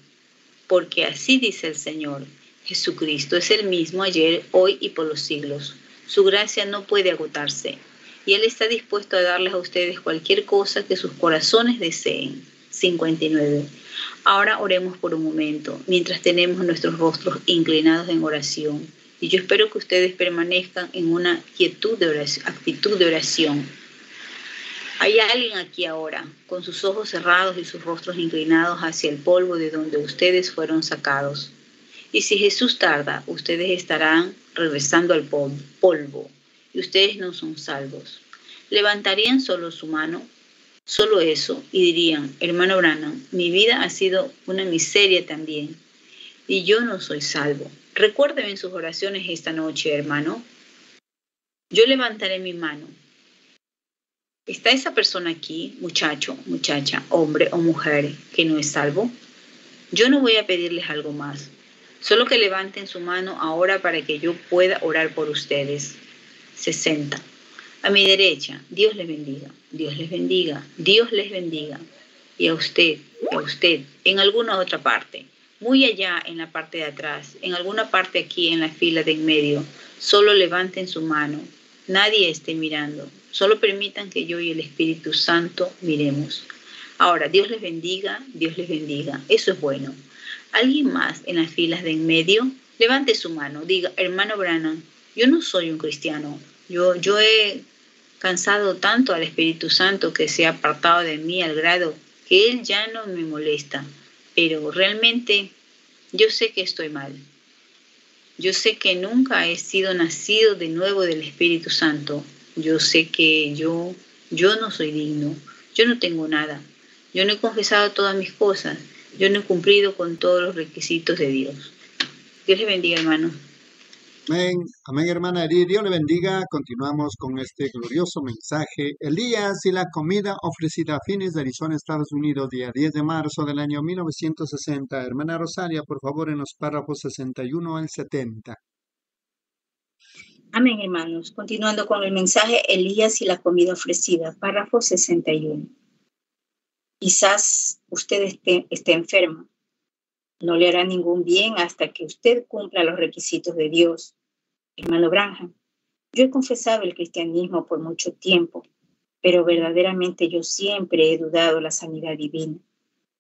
porque así dice el Señor. Jesucristo es el mismo ayer, hoy y por los siglos. Su gracia no puede agotarse y Él está dispuesto a darles a ustedes cualquier cosa que sus corazones deseen. 59. Ahora oremos por un momento, mientras tenemos nuestros rostros inclinados en oración. Y yo espero que ustedes permanezcan en una quietud de actitud de oración. Hay alguien aquí ahora, con sus ojos cerrados y sus rostros inclinados hacia el polvo de donde ustedes fueron sacados. Y si Jesús tarda, ustedes estarán regresando al polvo y ustedes no son salvos. Levantarían solo su mano Solo eso, y dirían, hermano Branham, mi vida ha sido una miseria también, y yo no soy salvo. Recuérdeme en sus oraciones esta noche, hermano. Yo levantaré mi mano. ¿Está esa persona aquí, muchacho, muchacha, hombre o mujer, que no es salvo? Yo no voy a pedirles algo más. Solo que levanten su mano ahora para que yo pueda orar por ustedes. 60. A mi derecha, Dios les bendiga, Dios les bendiga, Dios les bendiga. Y a usted, a usted, en alguna otra parte, muy allá en la parte de atrás, en alguna parte aquí en la fila de en medio, solo levanten su mano, nadie esté mirando, solo permitan que yo y el Espíritu Santo miremos. Ahora, Dios les bendiga, Dios les bendiga, eso es bueno. ¿Alguien más en las filas de en medio? Levante su mano, diga, hermano Branham, yo no soy un cristiano, yo, yo he cansado tanto al Espíritu Santo que se ha apartado de mí al grado que Él ya no me molesta, pero realmente yo sé que estoy mal. Yo sé que nunca he sido nacido de nuevo del Espíritu Santo. Yo sé que yo, yo no soy digno. Yo no tengo nada. Yo no he confesado todas mis cosas. Yo no he cumplido con todos los requisitos de Dios. Dios le bendiga, hermano. Amén, amén hermana Eri, Dios le bendiga. Continuamos con este glorioso mensaje. Elías y la comida ofrecida a fines de Arizona, Estados Unidos, día 10 de marzo del año 1960. Hermana Rosaria, por favor, en los párrafos 61 al 70. Amén, hermanos. Continuando con el mensaje, Elías y la comida ofrecida, párrafo 61. Quizás usted esté, esté enfermo no le hará ningún bien hasta que usted cumpla los requisitos de Dios. Hermano Branham, yo he confesado el cristianismo por mucho tiempo, pero verdaderamente yo siempre he dudado la sanidad divina.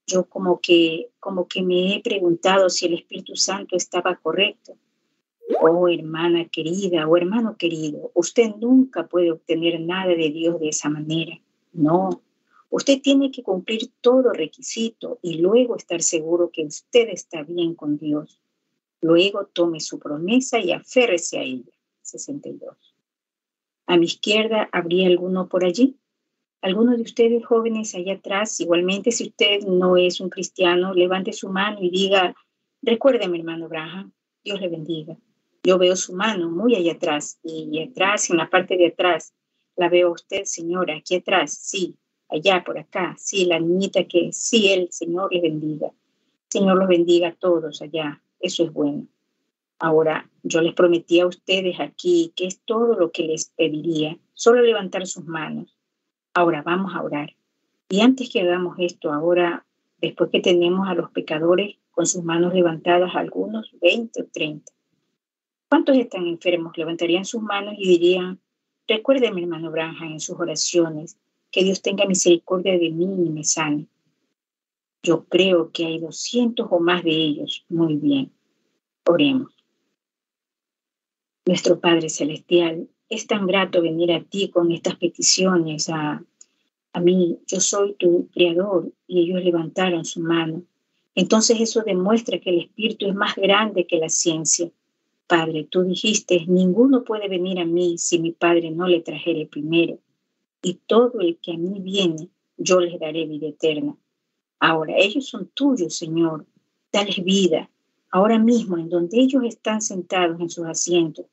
Yo como que, como que me he preguntado si el Espíritu Santo estaba correcto. Oh hermana querida o hermano querido, usted nunca puede obtener nada de Dios de esa manera. No, Usted tiene que cumplir todo requisito y luego estar seguro que usted está bien con Dios. Luego tome su promesa y aférrese a ella. 62. A mi izquierda, ¿habría alguno por allí? ¿Alguno de ustedes jóvenes allá atrás? Igualmente, si usted no es un cristiano, levante su mano y diga, Recuérdeme, hermano Branham, Dios le bendiga. Yo veo su mano muy allá atrás y atrás, en la parte de atrás, la veo a usted, señora, aquí atrás, sí, allá por acá, sí, la niñita que sí, el Señor le bendiga. Señor los bendiga a todos allá, eso es bueno. Ahora, yo les prometí a ustedes aquí que es todo lo que les pediría, solo levantar sus manos. Ahora vamos a orar. Y antes que hagamos esto, ahora, después que tenemos a los pecadores con sus manos levantadas, algunos 20 o 30. ¿Cuántos están enfermos? Levantarían sus manos y dirían, recuérdeme, hermano Branja, en sus oraciones, que Dios tenga misericordia de mí y me sane. Yo creo que hay 200 o más de ellos. Muy bien. Oremos. Nuestro Padre Celestial, es tan grato venir a ti con estas peticiones, a, mí, yo soy tu creador, y ellos levantaron su mano. Entonces eso demuestra que el Espíritu es más grande que la ciencia. Padre, tú dijiste, ninguno puede venir a mí si mi Padre no le trajere primero, y todo el que a mí viene, yo les daré vida eterna. Ahora, ellos son tuyos, Señor, dales vida, ahora mismo en donde ellos están sentados en sus asientos,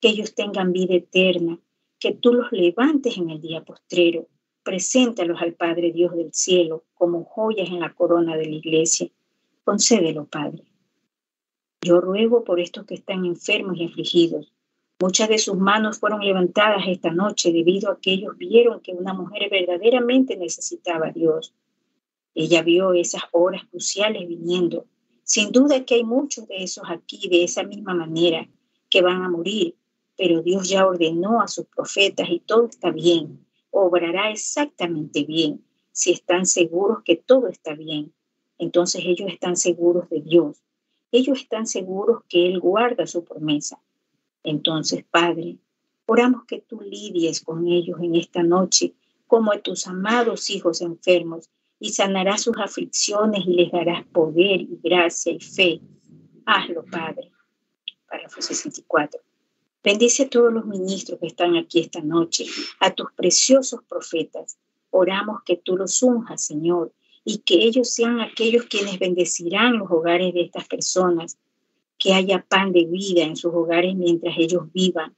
que ellos tengan vida eterna, que tú los levantes en el día postrero. Preséntalos al Padre Dios del cielo como joyas en la corona de la iglesia. Concédelo, Padre. Yo ruego por estos que están enfermos y afligidos. Muchas de sus manos fueron levantadas esta noche debido a que ellos vieron que una mujer verdaderamente necesitaba a Dios. Ella vio esas horas cruciales viniendo. Sin duda que hay muchos de esos aquí de esa misma manera que van a morir pero Dios ya ordenó a sus profetas y todo está bien, obrará exactamente bien, si están seguros que todo está bien. Entonces ellos están seguros de Dios, ellos están seguros que Él guarda su promesa. Entonces, Padre, oramos que tú lidies con ellos en esta noche como a tus amados hijos enfermos y sanarás sus aflicciones y les darás poder y gracia y fe. Hazlo, Padre. Párrafo 64. Bendice a todos los ministros que están aquí esta noche, a tus preciosos profetas. Oramos que tú los unjas, Señor, y que ellos sean aquellos quienes bendecirán los hogares de estas personas, que haya pan de vida en sus hogares mientras ellos vivan,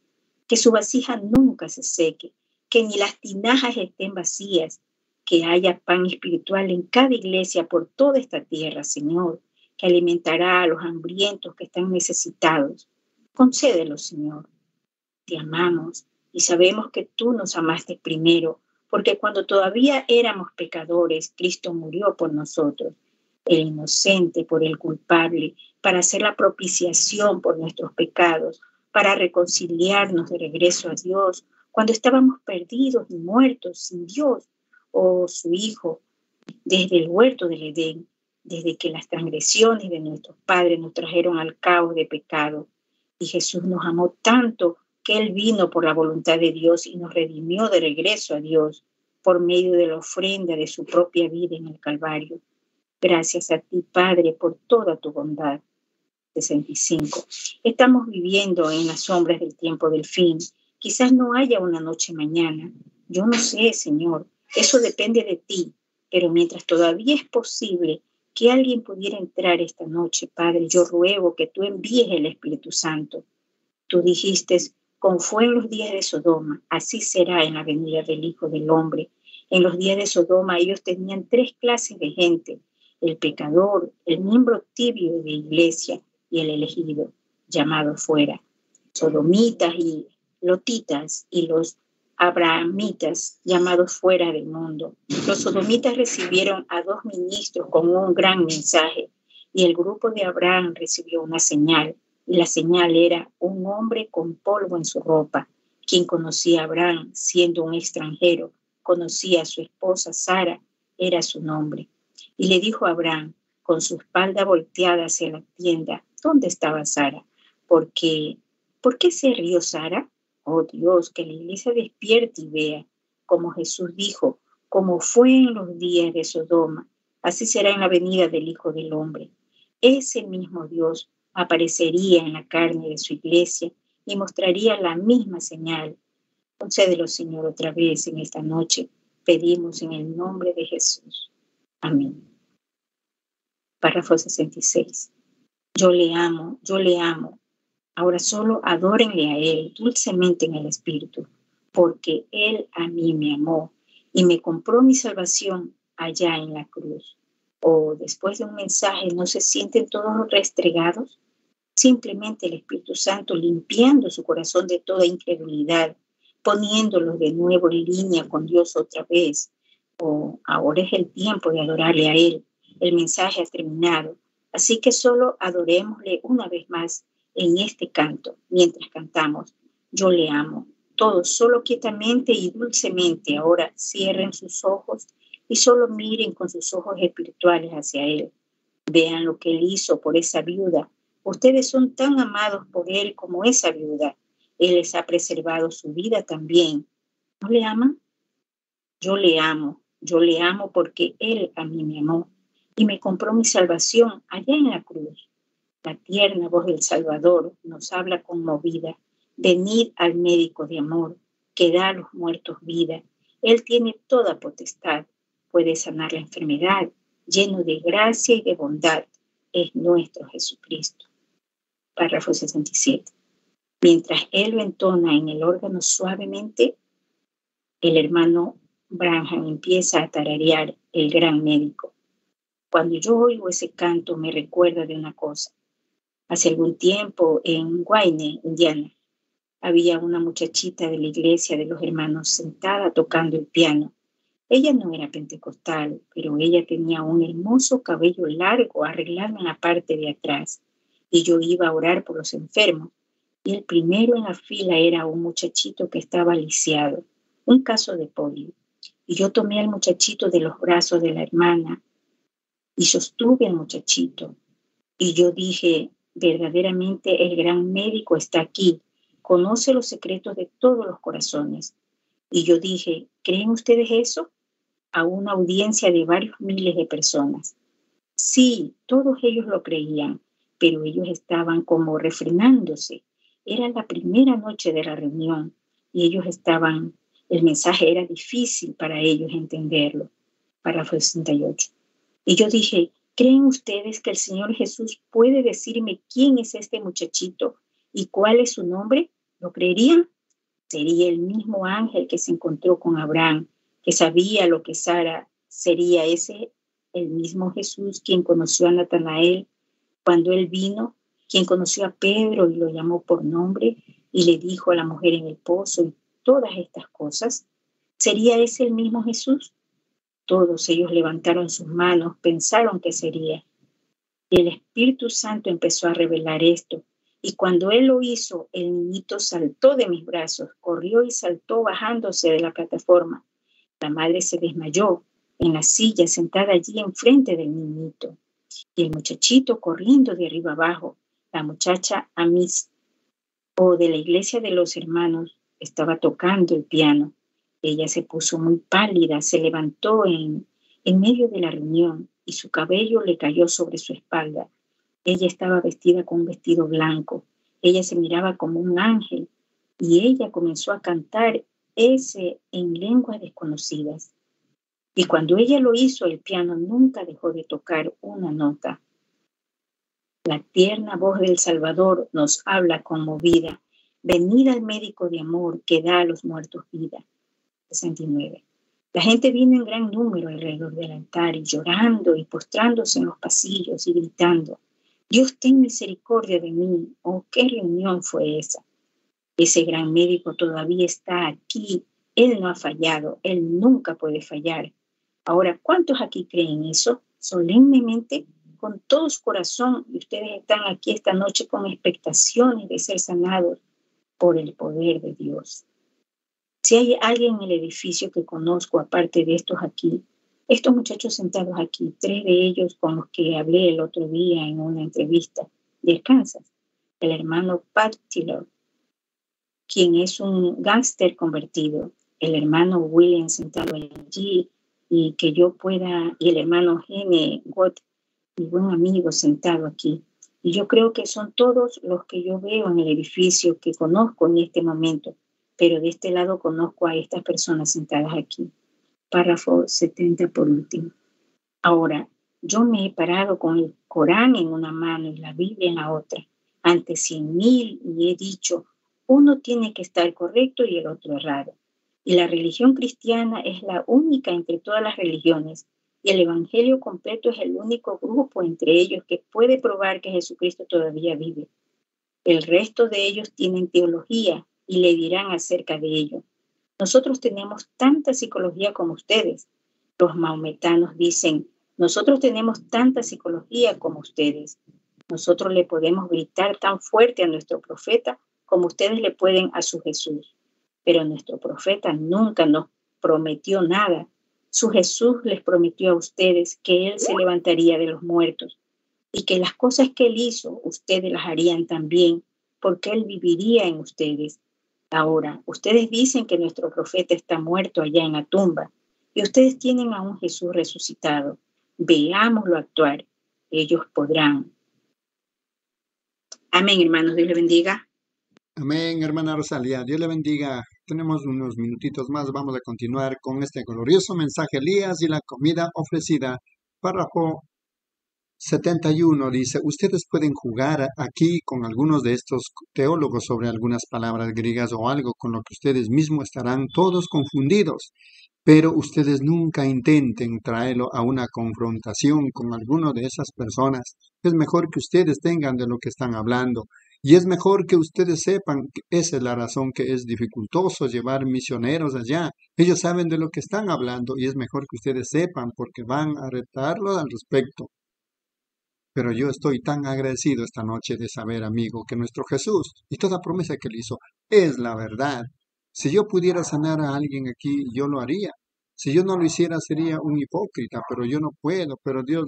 que su vasija nunca se seque, que ni las tinajas estén vacías, que haya pan espiritual en cada iglesia por toda esta tierra, Señor, que alimentará a los hambrientos que están necesitados. Concédelo, Señor te amamos y sabemos que tú nos amaste primero, porque cuando todavía éramos pecadores, Cristo murió por nosotros, el inocente por el culpable, para hacer la propiciación por nuestros pecados, para reconciliarnos de regreso a Dios, cuando estábamos perdidos y muertos sin Dios o su Hijo, desde el huerto del Edén, desde que las transgresiones de nuestros padres nos trajeron al caos de pecado. Y Jesús nos amó tanto que Él vino por la voluntad de Dios y nos redimió de regreso a Dios por medio de la ofrenda de su propia vida en el Calvario. Gracias a ti, Padre, por toda tu bondad. 65. Estamos viviendo en las sombras del tiempo del fin. Quizás no haya una noche mañana. Yo no sé, Señor. Eso depende de ti. Pero mientras todavía es posible que alguien pudiera entrar esta noche, Padre, yo ruego que tú envíes el Espíritu Santo. Tú dijiste, como fue en los días de Sodoma, así será en la venida del Hijo del Hombre. En los días de Sodoma ellos tenían tres clases de gente, el pecador, el miembro tibio de iglesia y el elegido, llamado fuera. Sodomitas y lotitas y los abrahamitas, llamados fuera del mundo. Los sodomitas recibieron a dos ministros con un gran mensaje y el grupo de Abraham recibió una señal y la señal era un hombre con polvo en su ropa. Quien conocía a Abraham siendo un extranjero, conocía a su esposa Sara, era su nombre. Y le dijo a Abraham, con su espalda volteada hacia la tienda, ¿dónde estaba Sara? Porque, ¿por qué se rió Sara? Oh Dios, que la iglesia despierte y vea, como Jesús dijo, como fue en los días de Sodoma, así será en la venida del Hijo del Hombre. Ese mismo Dios aparecería en la carne de su iglesia y mostraría la misma señal. Concédelo, Señor, otra vez en esta noche. Pedimos en el nombre de Jesús. Amén. Párrafo 66. Yo le amo, yo le amo. Ahora solo adórenle a Él dulcemente en el Espíritu, porque Él a mí me amó y me compró mi salvación allá en la cruz. O después de un mensaje, ¿no se sienten todos restregados? Simplemente el Espíritu Santo limpiando su corazón de toda incredulidad, poniéndolo de nuevo en línea con Dios otra vez. O ahora es el tiempo de adorarle a Él. El mensaje ha terminado. Así que solo adorémosle una vez más en este canto, mientras cantamos. Yo le amo. Todos, solo quietamente y dulcemente, ahora cierren sus ojos y solo miren con sus ojos espirituales hacia Él. Vean lo que Él hizo por esa viuda. Ustedes son tan amados por Él como esa viuda. Él les ha preservado su vida también. ¿No le aman? Yo le amo. Yo le amo porque Él a mí me amó y me compró mi salvación allá en la cruz. La tierna voz del Salvador nos habla conmovida. Venid al médico de amor que da a los muertos vida. Él tiene toda potestad, puede sanar la enfermedad, lleno de gracia y de bondad. Es nuestro Jesucristo. Párrafo 67. Mientras él lo entona en el órgano suavemente, el hermano Branham empieza a tararear el gran médico. Cuando yo oigo ese canto me recuerda de una cosa. Hace algún tiempo en Wayne, Indiana, había una muchachita de la iglesia de los hermanos sentada tocando el piano. Ella no era pentecostal, pero ella tenía un hermoso cabello largo arreglado en la parte de atrás. Y yo iba a orar por los enfermos. Y el primero en la fila era un muchachito que estaba lisiado, un caso de polio. Y yo tomé al muchachito de los brazos de la hermana y sostuve al muchachito. Y yo dije, verdaderamente el gran médico está aquí, conoce los secretos de todos los corazones. Y yo dije, ¿creen ustedes eso? A una audiencia de varios miles de personas. Sí, todos ellos lo creían, pero ellos estaban como refrenándose. Era la primera noche de la reunión y ellos estaban, el mensaje era difícil para ellos entenderlo. Para 68. Y yo dije, ¿creen ustedes que el Señor Jesús puede decirme quién es este muchachito y cuál es su nombre? ¿Lo creerían? Sería el mismo ángel que se encontró con Abraham, que sabía lo que Sara sería ese, el mismo Jesús quien conoció a Natanael cuando él vino, quien conoció a Pedro y lo llamó por nombre y le dijo a la mujer en el pozo y todas estas cosas. ¿Sería ese el mismo Jesús? Todos ellos levantaron sus manos, pensaron que sería. Y el Espíritu Santo empezó a revelar esto. Y cuando él lo hizo, el niñito saltó de mis brazos, corrió y saltó bajándose de la plataforma. La madre se desmayó en la silla sentada allí enfrente del niñito. Y el muchachito corriendo de arriba abajo. La muchacha Amis, o de la iglesia de los hermanos, estaba tocando el piano. Ella se puso muy pálida, se levantó en, en medio de la reunión y su cabello le cayó sobre su espalda. Ella estaba vestida con un vestido blanco. Ella se miraba como un ángel y ella comenzó a cantar ese en lenguas desconocidas. Y cuando ella lo hizo, el piano nunca dejó de tocar una nota. La tierna voz del Salvador nos habla conmovida. Venid al médico de amor que da a los muertos vida. 69. La gente vino en gran número alrededor del altar y llorando y postrándose en los pasillos y gritando, Dios ten misericordia de mí. Oh, qué reunión fue esa. Ese gran médico todavía está aquí. Él no ha fallado. Él nunca puede fallar. Ahora, ¿cuántos aquí creen eso? Solemnemente, con todo su corazón, y ustedes están aquí esta noche con expectaciones de ser sanados por el poder de Dios. Si hay alguien en el edificio que conozco, aparte de estos aquí, estos muchachos sentados aquí, tres de ellos con los que hablé el otro día en una entrevista de Kansas, el hermano Pat Tiller, quien es un gángster convertido, el hermano William sentado allí y que yo pueda, y el hermano Gene Watt, mi buen amigo sentado aquí. Y yo creo que son todos los que yo veo en el edificio que conozco en este momento pero de este lado conozco a estas personas sentadas aquí. Párrafo 70 por último. Ahora, yo me he parado con, Corán en una mano y la Biblia en la otra, ante cien mil, y he dicho, uno tiene que estar correcto y el otro errado. Y la religión cristiana es la única entre todas las religiones, y el Evangelio completo es el único grupo entre ellos que puede probar que Jesucristo todavía vive. El resto de ellos tienen teología y le dirán acerca de ello. Nosotros tenemos tanta psicología como ustedes. Los maometanos dicen, nosotros tenemos tanta psicología como ustedes. Nosotros le podemos gritar tan fuerte a nuestro profeta como ustedes le pueden a su Jesús. Pero nuestro profeta nunca nos prometió nada. Su Jesús les prometió a ustedes que Él se levantaría de los muertos y que las cosas que Él hizo, ustedes las harían también, porque Él viviría en ustedes. Ahora, ustedes dicen que nuestro profeta está muerto allá en la tumba y ustedes tienen a un Jesús resucitado. Veámoslo actuar. Ellos podrán. Amén, hermanos. Dios le bendiga. Amén, hermana Rosalía. Dios le bendiga. Tenemos unos minutitos más. Vamos a continuar con este glorioso mensaje. Elías y la comida ofrecida. Párrafo 71 dice, ustedes pueden jugar aquí con algunos de estos teólogos sobre algunas palabras griegas o algo con lo que ustedes mismos estarán todos confundidos, pero ustedes nunca intenten traerlo a una confrontación con alguno de esas personas. Es mejor que ustedes tengan de lo que están hablando. Y es mejor que ustedes sepan que esa es la razón que es dificultoso llevar misioneros allá. Ellos saben de lo que están hablando y es mejor que ustedes sepan porque van a retarlo al respecto. Pero yo estoy tan agradecido esta noche de saber, amigo, que nuestro Jesús y toda promesa que él hizo es la verdad. Si yo pudiera sanar a alguien aquí, yo lo haría. Si yo no lo hiciera, sería un hipócrita, pero yo no puedo. Pero Dios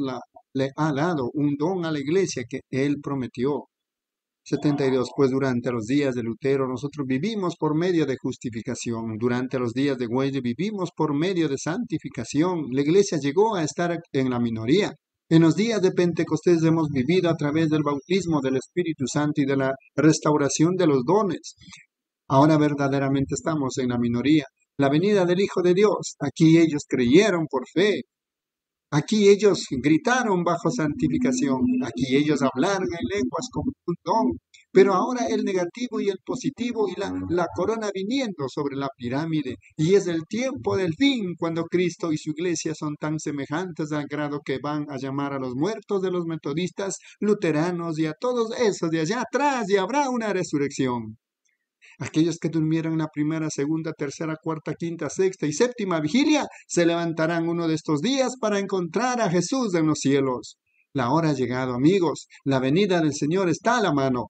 le ha dado un don a la iglesia que él prometió. 72. Pues durante los días de Lutero nosotros vivimos por medio de justificación. Durante los días de Wesley vivimos por medio de santificación. La iglesia llegó a estar en la minoría. En los días de Pentecostés hemos vivido a través del bautismo del Espíritu Santo y de la restauración de los dones. Ahora verdaderamente estamos en la minoría. La venida del Hijo de Dios. Aquí ellos creyeron por fe. Aquí ellos gritaron bajo santificación. Aquí ellos hablaron en lenguas como un don. Pero ahora el negativo y el positivo y la, la, corona viniendo sobre la pirámide. Y es el tiempo del fin cuando Cristo y su iglesia son tan semejantes al grado que van a llamar a los muertos de los metodistas, luteranos y a todos esos de allá atrás y habrá una resurrección. Aquellos que durmieron la primera, segunda, tercera, cuarta, quinta, sexta y séptima vigilia se levantarán uno de estos días para encontrar a Jesús en los cielos. La hora ha llegado, amigos. La venida del Señor está a la mano.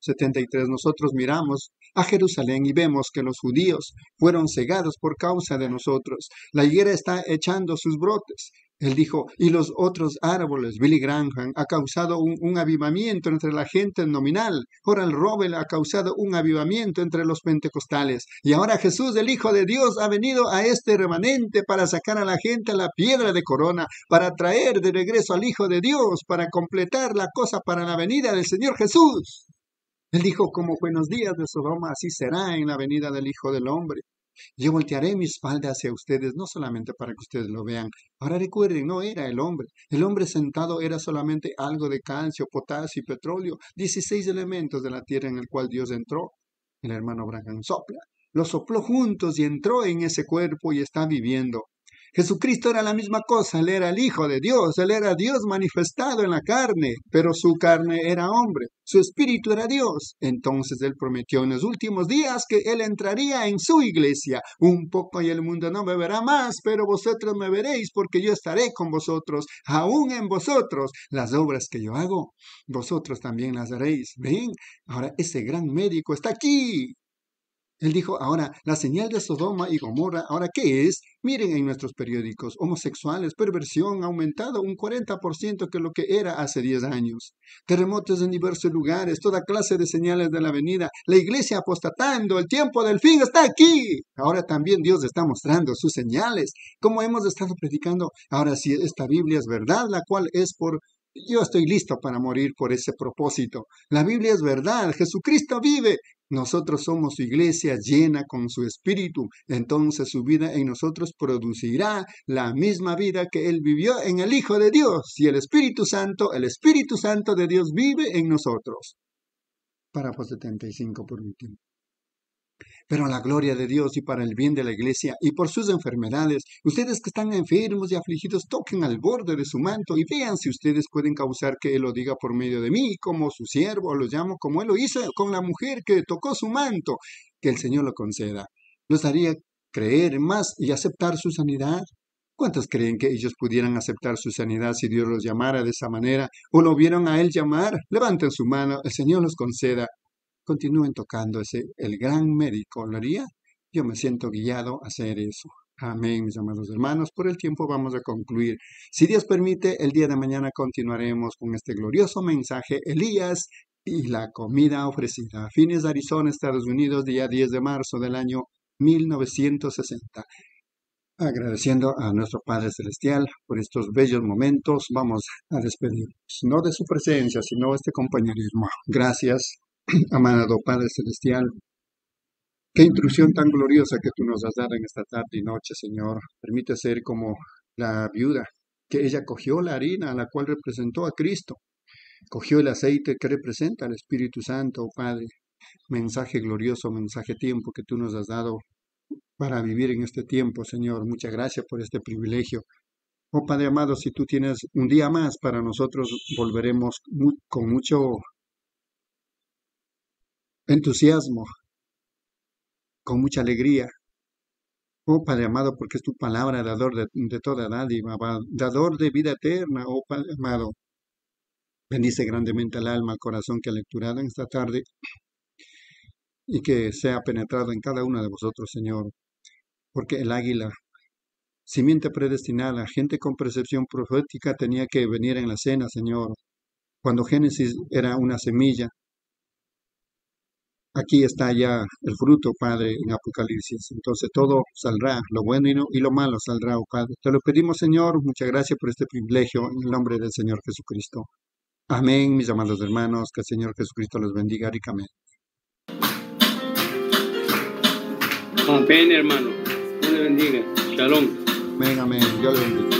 73. Nosotros miramos a Jerusalén y vemos que los judíos fueron cegados por causa de nosotros. La higuera está echando sus brotes. Él dijo, y los otros árboles, Billy Graham, ha causado un, avivamiento entre la gente nominal. Oral Robel ha causado un avivamiento entre los pentecostales. Y ahora Jesús, el Hijo de Dios, ha venido a este remanente para sacar a la gente la piedra de corona, para traer de regreso al Hijo de Dios, para completar la cosa para la venida del Señor Jesús. Él dijo, como buenos días de Sodoma, así será en la venida del Hijo del Hombre. Yo voltearé mi espalda hacia ustedes, no solamente para que ustedes lo vean. Ahora recuerden, no era el hombre. El hombre sentado era solamente algo de calcio, potasio y petróleo, 16 elementos de la tierra en el cual Dios entró. El hermano Abraham sopla. Lo sopló juntos y entró en ese cuerpo y está viviendo. Jesucristo era la misma cosa, Él era el Hijo de Dios, Él era Dios manifestado en la carne, pero su carne era hombre, su espíritu era Dios. Entonces Él prometió en los últimos días que Él entraría en su iglesia. Un poco y el mundo no me verá más, pero vosotros me veréis porque yo estaré con vosotros, aún en vosotros. Las obras que yo hago, vosotros también las haréis. Ven, ahora ese gran médico está aquí. Él dijo, ahora, la señal de Sodoma y Gomorra, ¿ahora qué es? Miren en nuestros periódicos, homosexuales, perversión, aumentado un 40% que lo que era hace 10 años. Terremotos en diversos lugares, toda clase de señales de la venida, la iglesia apostatando, el tiempo del fin está aquí. Ahora también Dios está mostrando sus señales, como hemos estado predicando. Ahora si esta Biblia es verdad, la cual es por Yo estoy listo para morir por ese propósito. La Biblia es verdad, Jesucristo vive. Nosotros somos su iglesia llena con su espíritu. Entonces su vida en nosotros producirá la misma vida que Él vivió en el Hijo de Dios. Y el Espíritu Santo, el Espíritu Santo de Dios vive en nosotros. Párrafo 75 por último pero a la gloria de Dios y para el bien de la iglesia y por sus enfermedades. Ustedes que están enfermos y afligidos, toquen al borde de su manto y vean si ustedes pueden causar que Él lo diga por medio de mí, como su siervo, lo llamo como Él lo hizo con la mujer que tocó su manto. Que el Señor lo conceda. ¿Nos haría creer más y aceptar su sanidad? ¿Cuántos creen que ellos pudieran aceptar su sanidad si Dios los llamara de esa manera o lo vieron a Él llamar? Levanten su mano, el Señor los conceda continúen tocando ese, el gran médico, ¿lo? Yo me siento guiado a hacer eso. Amén, mis amados hermanos. Por el tiempo vamos a concluir. Si Dios permite, el día de mañana continuaremos con este glorioso mensaje, Elías y la comida ofrecida. Fines de Arizona, Estados Unidos, día 10 de marzo del año 1960. Agradeciendo a nuestro Padre Celestial por estos bellos momentos, vamos a despedirnos, no de su presencia, sino de este compañerismo. Gracias Amado Padre Celestial, qué intrusión tan gloriosa que tú nos has dado en esta tarde y noche, Señor. Permite ser como la viuda, que ella cogió la harina a la cual representó a Cristo, cogió el aceite que representa al Espíritu Santo, oh Padre. Mensaje glorioso, mensaje tiempo que tú nos has dado para vivir en este tiempo, Señor. Muchas gracias por este privilegio. Oh Padre amado, si tú tienes un día más para nosotros, volveremos con mucho entusiasmo, con mucha alegría. Oh Padre amado, porque es tu palabra, dador de, de toda dádiva, dador de vida eterna, oh Padre amado. Bendice grandemente al alma, al corazón que ha lecturado en esta tarde y que sea penetrado en cada uno de vosotros, Señor. Porque el águila, simiente predestinada, gente con percepción profética, tenía que venir en la cena, Señor. Cuando Génesis era una semilla, aquí está ya el fruto, Padre, en Apocalipsis. Entonces todo saldrá, lo bueno y, y lo malo saldrá, oh Padre. Te lo pedimos, Señor. Muchas gracias por este privilegio en el nombre del Señor Jesucristo. Amén, mis amados hermanos. Que el Señor Jesucristo los bendiga ricamente. Amén, hermano. Dios le bendiga. Shalom. Amén, amén. Dios le bendiga.